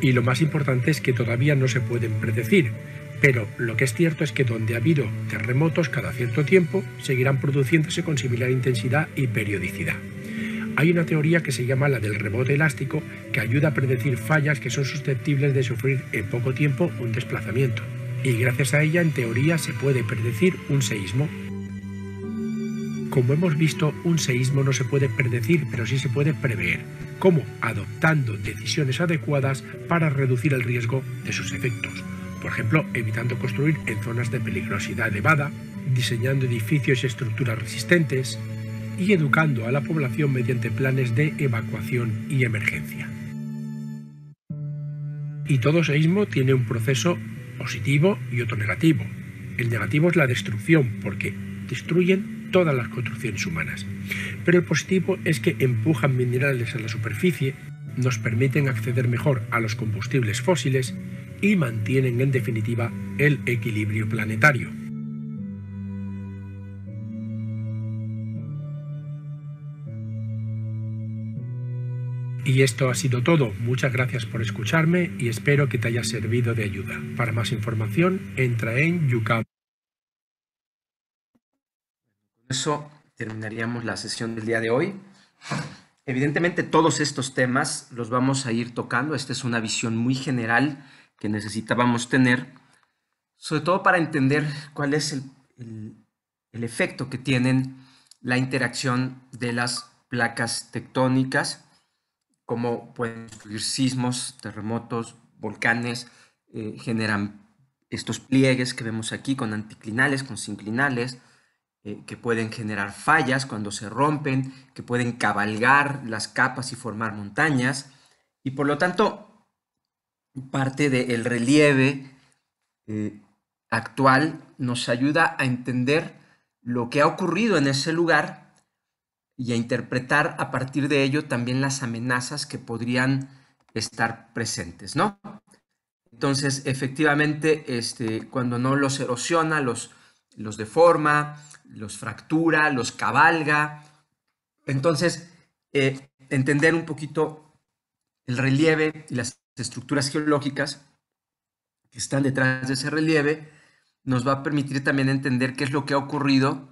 Y lo más importante es que todavía no se pueden predecir, pero lo que es cierto es que donde ha habido terremotos cada cierto tiempo seguirán produciéndose con similar intensidad y periodicidad. Hay una teoría que se llama la del rebote elástico que ayuda a predecir fallas que son susceptibles de sufrir en poco tiempo un desplazamiento. Y gracias a ella, en teoría, se puede predecir un seísmo. Como hemos visto, un seísmo no se puede predecir, pero sí se puede prever. ¿Cómo? Adoptando decisiones adecuadas para reducir el riesgo de sus efectos. Por ejemplo, evitando construir en zonas de peligrosidad elevada, diseñando edificios y estructuras resistentes, y educando a la población mediante planes de evacuación y emergencia. Y todo seísmo tiene un proceso positivo y otro negativo. El negativo es la destrucción, porque destruyen todas las construcciones humanas. Pero el positivo es que empujan minerales a la superficie, nos permiten acceder mejor a los combustibles fósiles y mantienen en definitiva el equilibrio planetario. Y esto ha sido todo. Muchas gracias por escucharme y espero que te haya servido de ayuda. Para más información, entra en Yucam. Con eso terminaríamos la sesión del día de hoy. Evidentemente todos estos temas los vamos a ir tocando. Esta es una visión muy general que necesitábamos tener, sobre todo para entender cuál es el, el efecto que tienen la interacción de las placas tectónicas cómo pueden sufrir sismos, terremotos, volcanes, eh, generan estos pliegues que vemos aquí con anticlinales, con sinclinales, eh, que pueden generar fallas cuando se rompen, que pueden cabalgar las capas y formar montañas, y por lo tanto, parte del relieve eh, actual nos ayuda a entender lo que ha ocurrido en ese lugar y a interpretar a partir de ello también las amenazas que podrían estar presentes, ¿no? Entonces, efectivamente, este, cuando no los erosiona, los, los deforma, los fractura, los cabalga. Entonces, eh, entender un poquito el relieve y las estructuras geológicas que están detrás de ese relieve nos va a permitir también entender qué es lo que ha ocurrido